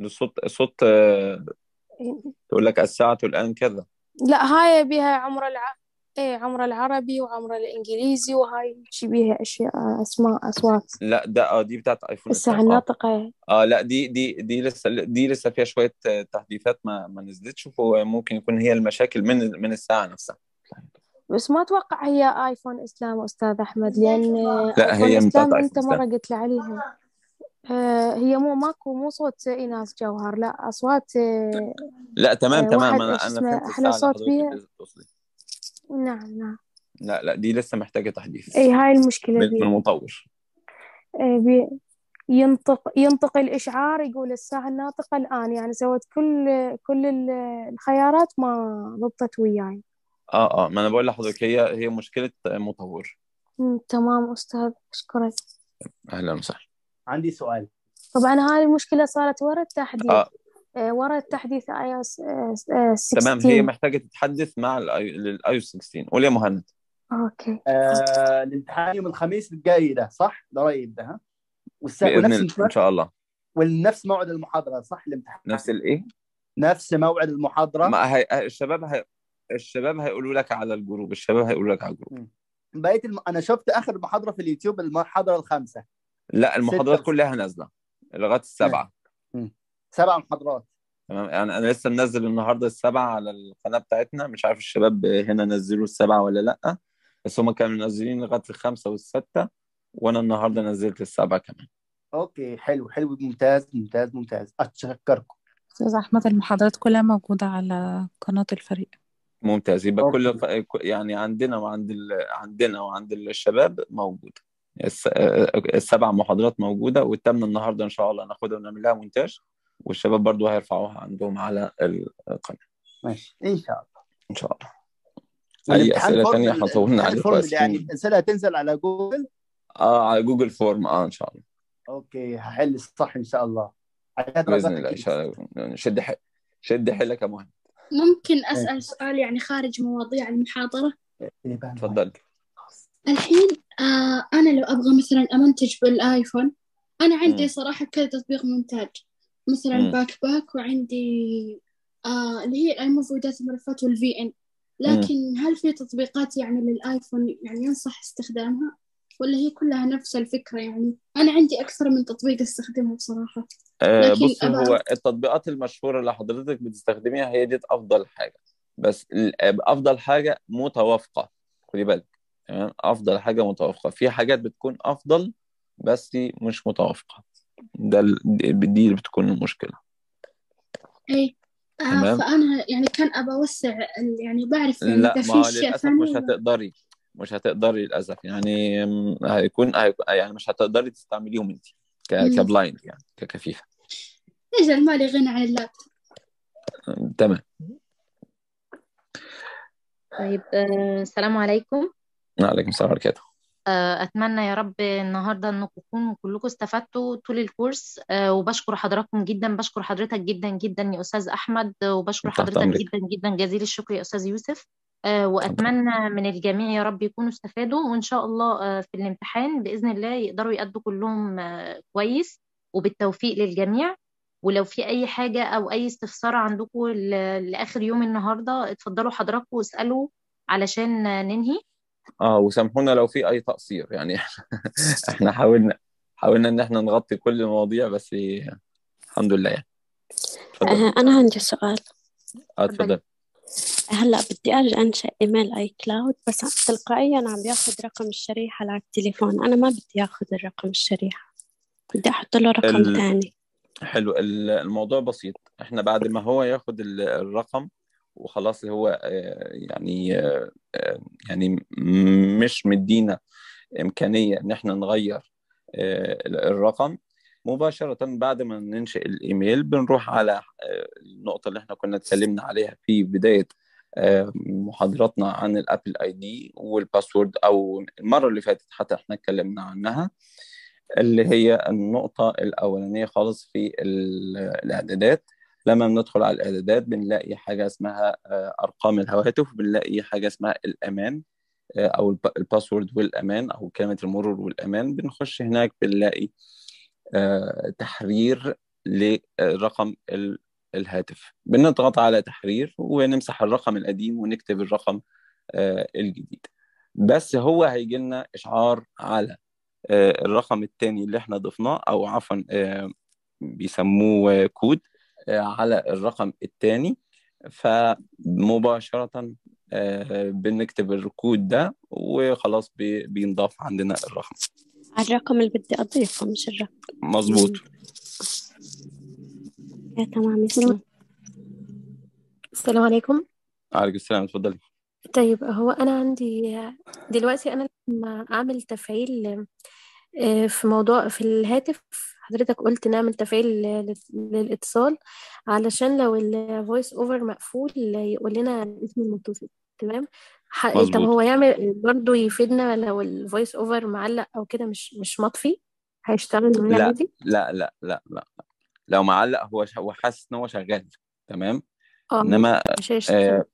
الصوت صوت تقول لك الساعة الآن كذا.
لا هاي بيها عمر الع... إيه عمر العربي وعمر الإنجليزي وهاي شي بيها أشياء أسماء أصوات.
لا ده آه دي بتاعت ايفون
الساعة
اسلام آه
الناطقة
آه لا دي دي دي لسه دي لسه فيها شوية آه، تحديثات ما ما نزلتش وممكن يكون هي المشاكل من من الساعة نفسها.
بس ما أتوقع هي آيفون إسلام أستاذ أحمد لأن آه،
لا هي بتاعت
إسلام
ايفون
أنت مرة
إسلام.
قلت لي عليها. آه، هي مو ماكو مو صوت إيناس جوهر لا أصوات آه،
لا تمام
آه،
تمام
واحد أنا
أنا اللي
صوت
حضرتك
بيها
بتوصلي
نعم نعم.
لا لا دي لسه محتاجة تحديث.
أي هاي المشكلة
من من
بيها
المطور.
آه، بي ينطق ينطق الإشعار يقول الساعة الناطقة الآن يعني سويت كل كل ال- الخيارات ما ضبطت وياي.
آه آه ما أنا بقول لحضرتك هي هي مشكلة مطور.
تمام أستاذ أشكرك.
أهلا وسهلا.
عندي سؤال.
طبعا هاي المشكلة صارت ورا التحديث.
آه
آه، ورا التحديث iOS
تمام هي
16
محتاجة تتحدث مع الاي 16 قول يا مهند.
okay.
آه الامتحان يوم الخميس الجاي ده صح؟ ده قريب ده ها؟
بإذن
ونفس
الله إن شاء الله.
ونفس موعد المحاضرة صح؟ الامتحان.
نفس الايه
نفس موعد المحاضرة.
ما هي الشباب هي الشباب هيقولوا لك على ال group الشباب هيقولوا لك على ال group.
بقية الم... أنا شفت آخر محاضرة في اليوتيوب المحاضرة الخامسة.
لا المحاضرات كلها نازلة لغاية السبعه
مم. سبع محاضرات.
تمام. يعني أنا لسه منزل النهارده السبعة على القناة بتاعتنا. مش عارف الشباب هنا نزلوا السبعة ولا لأ. بس هم كانوا منزلين لغاية الخمسه والستة وأنا النهارده نزلت السبعة كمان.
okay. حلو. حلو. ممتاز. ممتاز. ممتاز. أتشكركم.
أستاذ أحمد المحاضرات كلها موجودة على قناة الفريق.
ممتاز. يبقى كل
okay.
يعني عندنا وعند ال... عندنا وعند الشباب موجودة. الس... السبع محاضرات موجودة والثامنه النهارده إن شاء الله ناخدها ونعمل لها مونتاج. والشباب برضو هيرفعوها عندهم على القناة.
ماشي. إن شاء الله.
إن شاء الله. أي
الامتحان
أسئلة
form
تانية إحنا طولنا
الامتحان
عليكم
ال form اللي يعني الاسئله هتنزل على جوجل؟
آه على Google Form آه إن شاء الله.
okay هحل الصح إن شاء الله. بإذن
الله
إن
شاء الله. شد ح... شد حيلك يا مهند.
ممكن أسأل سؤال يعني خارج مواضيع المحاضرة؟
تفضل.
الحين آه أنا لو أبغى مثلا أمنتج بالآيفون أنا عندي
مم.
صراحة كذا تطبيق مونتاج مثلا
مم.
باك باك وعندي آه اللي هي ال iMovie و data الملفات وال VN لكن هل في تطبيقات يعني للآيفون يعني ينصح استخدامها؟ ولا هي كلها نفس الفكرة يعني؟ أنا عندي أكثر من تطبيق أستخدمها بصراحة.
آه
لكن
بص هو التطبيقات المشهورة اللي حضرتك بتستخدميها هي دي أفضل حاجة. بس ال- أفضل حاجة متوافقة. خدي بالك. تمام؟ أفضل حاجة متوافقة. في حاجات بتكون أفضل بس مش متوافقة. ده ال- دي اللي بتكون المشكلة.
إيه. آه
تمام؟
فأنا يعني كان أبى أوسع ال- يعني بعرف يعني
لا ما للأسف مش هتقدري مش هتقدري للأسف. يعني هيكون هيكون- يعني مش هتقدري تستعمليهم ك-
مم.
ك blind يعني ككفيفة.
أجل مالي غنى عن اللابتوب
تمام.
طيب آه، السلام عليكم.
عليكم السلام ورحمة الله.
أتمنى يا رب النهاردة إنكم تكونوا كلكم استفدتوا طول الكورس. آه، وبشكر حضراتكم جدا بشكر حضرتك جدا جدا يا أستاذ أحمد وبشكر حضرتك
أمرك.
جدا جدا جزيل الشكر يا أستاذ يوسف. آه، وأتمنى من الجميع يا رب يكونوا استفادوا. وإن شاء الله آه، في الامتحان بإذن الله يقدروا يأدوا كلهم آه، كويس. وبالتوفيق للجميع. ولو في أي حاجة أو أي استفسار عندكم ل- لآخر يوم النهاردة اتفضلوا حضراتكم واسألوا علشان ننهي.
آه وسامحونا لو في أي تقصير. يعني إحنا حاولنا حاولنا إن إحنا نغطي كل المواضيع بس الحمد لله يعني.
آه، أنا عندي سؤال.
اتفضل
هلأ بدي أرجع أنشأ إيميل أي كلاود بس تلقائيا عم بياخد رقم الشريحة على التليفون. أنا ما بدي ياخد الرقم الشريحة. بدي أحط له رقم
ال...
تاني.
حلو. ال- الموضوع بسيط. إحنا بعد ما هو ياخد ال- الرقم وخلاص هو آه، يعني آه، آه، يعني مش مدينا إمكانية إن إحنا نغير الرقم. مباشرة بعد ما ننشئ الإيميل بنروح على النقطة اللي إحنا كنا اتكلمنا عليها في بداية محاضراتنا عن الأبل آي دي والباسورد أو المرة اللي فاتت حتى إحنا اتكلمنا عنها اللي هي النقطة الأولانية خالص في ال- الإعدادات. لما بندخل على الإعدادات بنلاقي حاجة اسمها آه، أرقام الهواتف بنلاقي حاجة اسمها الأمان آه، الب- ال password والأمان أو كلمة المرور والأمان. بنخش هناك بنلاقي آه، تحرير لرقم ال- الهاتف. بنضغط على تحرير ونمسح الرقم القديم ونكتب الرقم الجديد. بس هو هيجي لنا إشعار على الرقم الثاني اللي إحنا ضفناه أو عفوا بيسموه كود. على الرقم الثاني فمباشرة آه، بنكتب الكود ده وخلاص بي- بينضاف عندنا الرقم.
على الرقم اللي بدي أضيفه مش الرقم.
مظبوط.
يا تمام يسلم
السلام عليكم.
عليكم السلام اتفضلي.
طيب هو أنا عندي دلوقتي أنا لما أعمل تفعيل آه، في موضوع في الهاتف حضرتك قلت نعمل تفعيل لل- للاتصال علشان لو ال voice over مقفول يقول لنا الاسم المتصل تمام؟ ح- طب
مظبوط.
هو يعمل برضه يفيدنا لو ال voice over معلق أو كده مش مش مطفي؟ هيشتغل معايا
لا
عادي
لا لا لا لا. لو معلق هو ش- هو حاسس إن هو شغال تمام؟
آه
إنما
مش هيشتغل.
آه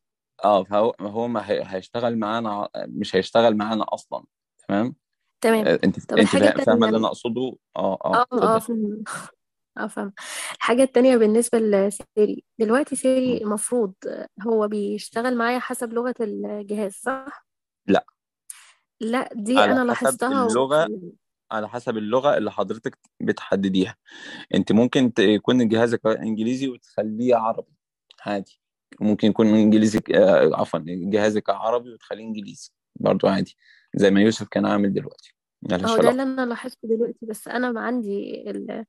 آه، فهو هو ما هي- هيشتغل معانا مش هيشتغل معانا أصلا تمام؟
تمام.
آه، انت
طب
انت
الحاجة
فا- فاهمة اللي
التانية
أنا اقصده؟ آه آه
آه آه
اتفضل.
فاهم آه فاهم الحاجة التانية بالنسبة لسيري. دلوقتي سيري المفروض هو بيشتغل معايا حسب لغة الجهاز صح؟
لا.
لا دي
على
أنا
حسب
لاحظتها
اللغة
وفي
على حسب اللغة اللي حضرتك بتحدديها. انت ممكن ت- يكون جهازك انجليزي وتخليه عربي عادي. ممكن يكون انجليزي آه، عفوا جهازك عربي وتخليه انجليزي برضو عادي. زي ما يوسف كان عامل دلوقتي. ملهاش
هو ده
علاقه
اللي أنا لاحظته دلوقتي بس أنا ما عندي ال...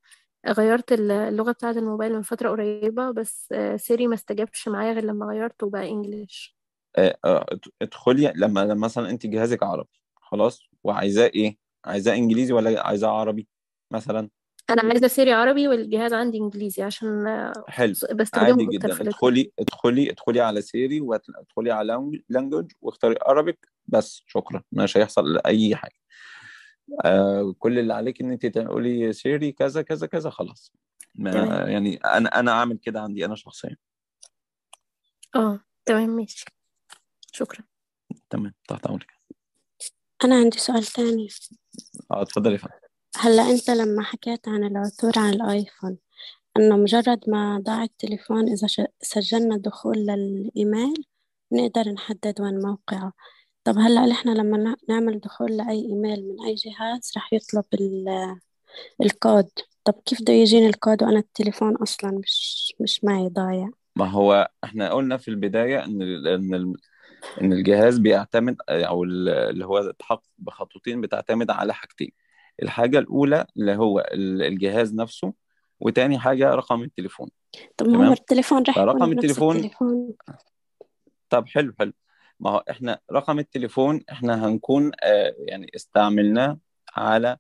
غيرت ال- اللغة بتاعة الموبايل من فترة قريبة بس آه، سيري ما استجابش معايا غير لما غيرته بقى English.
آه، آه، ادخلي لما لما مثلا انت جهازك عربي خلاص وعايزاه إيه؟ عايزاه إنجليزي ولا عايزاه عربي مثلا؟
أنا عايزة سيري عربي والجهاز عندي إنجليزي عشان
حلو.
بستخدمهم
عادي جدا.
في
ادخلي ادخلي ادخلي على سيري وادخلي على language واختاري Arabic بس. شكرا. مش هيحصل أي حاجة. آه كل اللي عليك إن أنت تقولي سيري كذا كذا كذا خلاص. ما يعني أنا أنا عامل كده عندي أنا شخصيا.
آه تمام. ماشي. شكرا.
تمام. تحت أمرك.
أنا عندي سؤال تاني.
آه اتفضلي يا فندم.
هلأ أنت لما حكيت عن العثور على الآيفون إنه مجرد ما ضاع التليفون إذا ش- سجلنا دخول للإيميل نقدر نحدد وين موقعه. طب هلأ إحنا لما نعمل دخول لأي إيميل من أي جهاز رح يطلب ال- الكود. طب كيف بده يجيني الكود وأنا التليفون أصلا مش مش معي ضايع؟
ما هو إحنا قلنا في البداية إن إن إن الجهاز بيعتمد أو ال- اللي هو التحقق بخطوتين بتعتمد على حاجتين. الحاجة الأولى اللي هو ال- الجهاز نفسه وتاني حاجة رقم التليفون.
طب ما هو
تمام؟
التليفون يكون بنفس
التليفون
التليفون.
طب حلو حلو. ما هو إحنا رقم التليفون إحنا هنكون آه يعني استعملناه على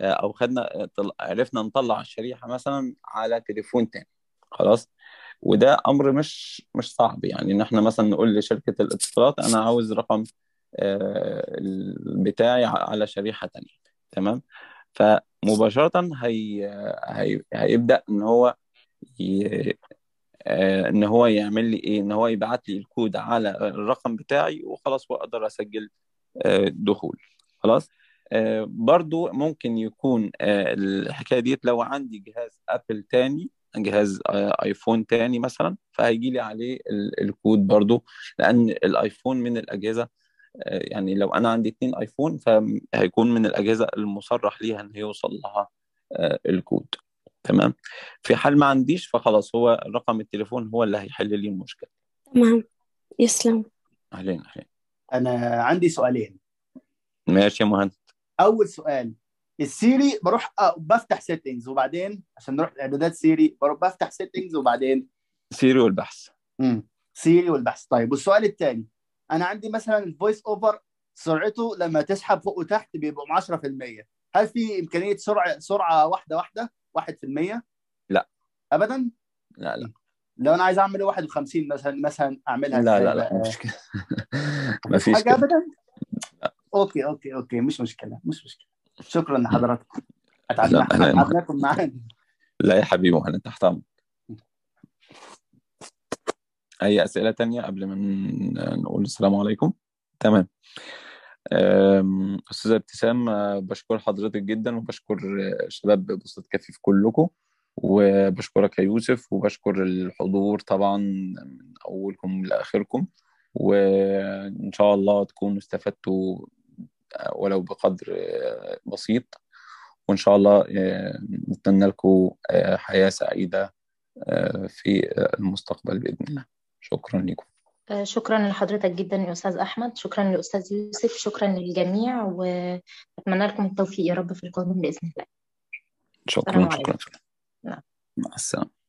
آه أو خدنا آه، عرفنا نطلع الشريحة مثلا على تليفون تاني. خلاص؟ وده أمر مش مش صعب. يعني إن إحنا مثلا نقول لشركة الاتصالات أنا عاوز رقم آه بتاعي على شريحة تانية. تمام؟ فمباشرة هي هي هيبدأ إن هو ي- آه، إن هو يعمل لي إيه؟ إن هو يبعت لي الكود على الرقم بتاعي وخلاص وأقدر أسجل آه، دخول. خلاص؟ آه، برضو ممكن يكون الحكاية ديت لو عندي جهاز ابل تاني جهاز ايفون تاني مثلا فهيجي لي عليه ال- الكود برضو لأن الايفون من الأجهزة يعني لو أنا عندي اتنين آيفون فهيكون من الأجهزة المصرح ليها إن يوصل لها آه، الكود. تمام؟ في حال ما عنديش فخلاص هو رقم التليفون هو اللي هيحل لي المشكلة.
تمام. يسلم.
أهلين أهلين.
أنا عندي سؤالين.
ماشي يا مهند.
أول سؤال. السيري بروح أ- بفتح settings وبعدين عشان نروح لاعدادات سيري بروح بفتح settings وبعدين.
سيري والبحث.
امم سيري والبحث. طيب والسؤال الثاني أنا عندي مثلا ال voice over سرعته لما تسحب فوق وتحت بيبقوا 10% هل في إمكانية سرعه سرعة واحدة واحدة؟ 1%
لا.
ابدا؟
لا لا.
لو أنا عايز أعمل 51 مثلا مثلا أعملها
لا لا لا
بقى؟
مش كده.
مفيش حاجة
كده.
ابدا؟ okay okay okay مش مشكلة مش مشكلة. شكرا لحضراتكم. اتعبناكم معانا.
لا يا حبيبي مهند تحت أمرك. أي أسئلة تانية قبل ما نقول السلام عليكم؟ تمام. أستاذة ابتسام بشكر حضرتك جدا وبشكر شباب بوسط كفيف كلكم وبشكرك يا يوسف وبشكر الحضور طبعا من أولكم لآخركم وإن شاء الله تكونوا استفدتوا ولو بقدر بسيط وإن شاء الله أه، نتمنى لكم أه، حياة سعيدة أه، في المستقبل بإذن الله. شكرا لكم.
آه، شكرا لحضرتك جدا يا أستاذ أحمد. شكرا لأستاذ يوسف. شكرا للجميع وأتمنى لكم التوفيق يا رب في القادم بإذن الله.
شكرا شكرا.
نعم.
مع السلامة.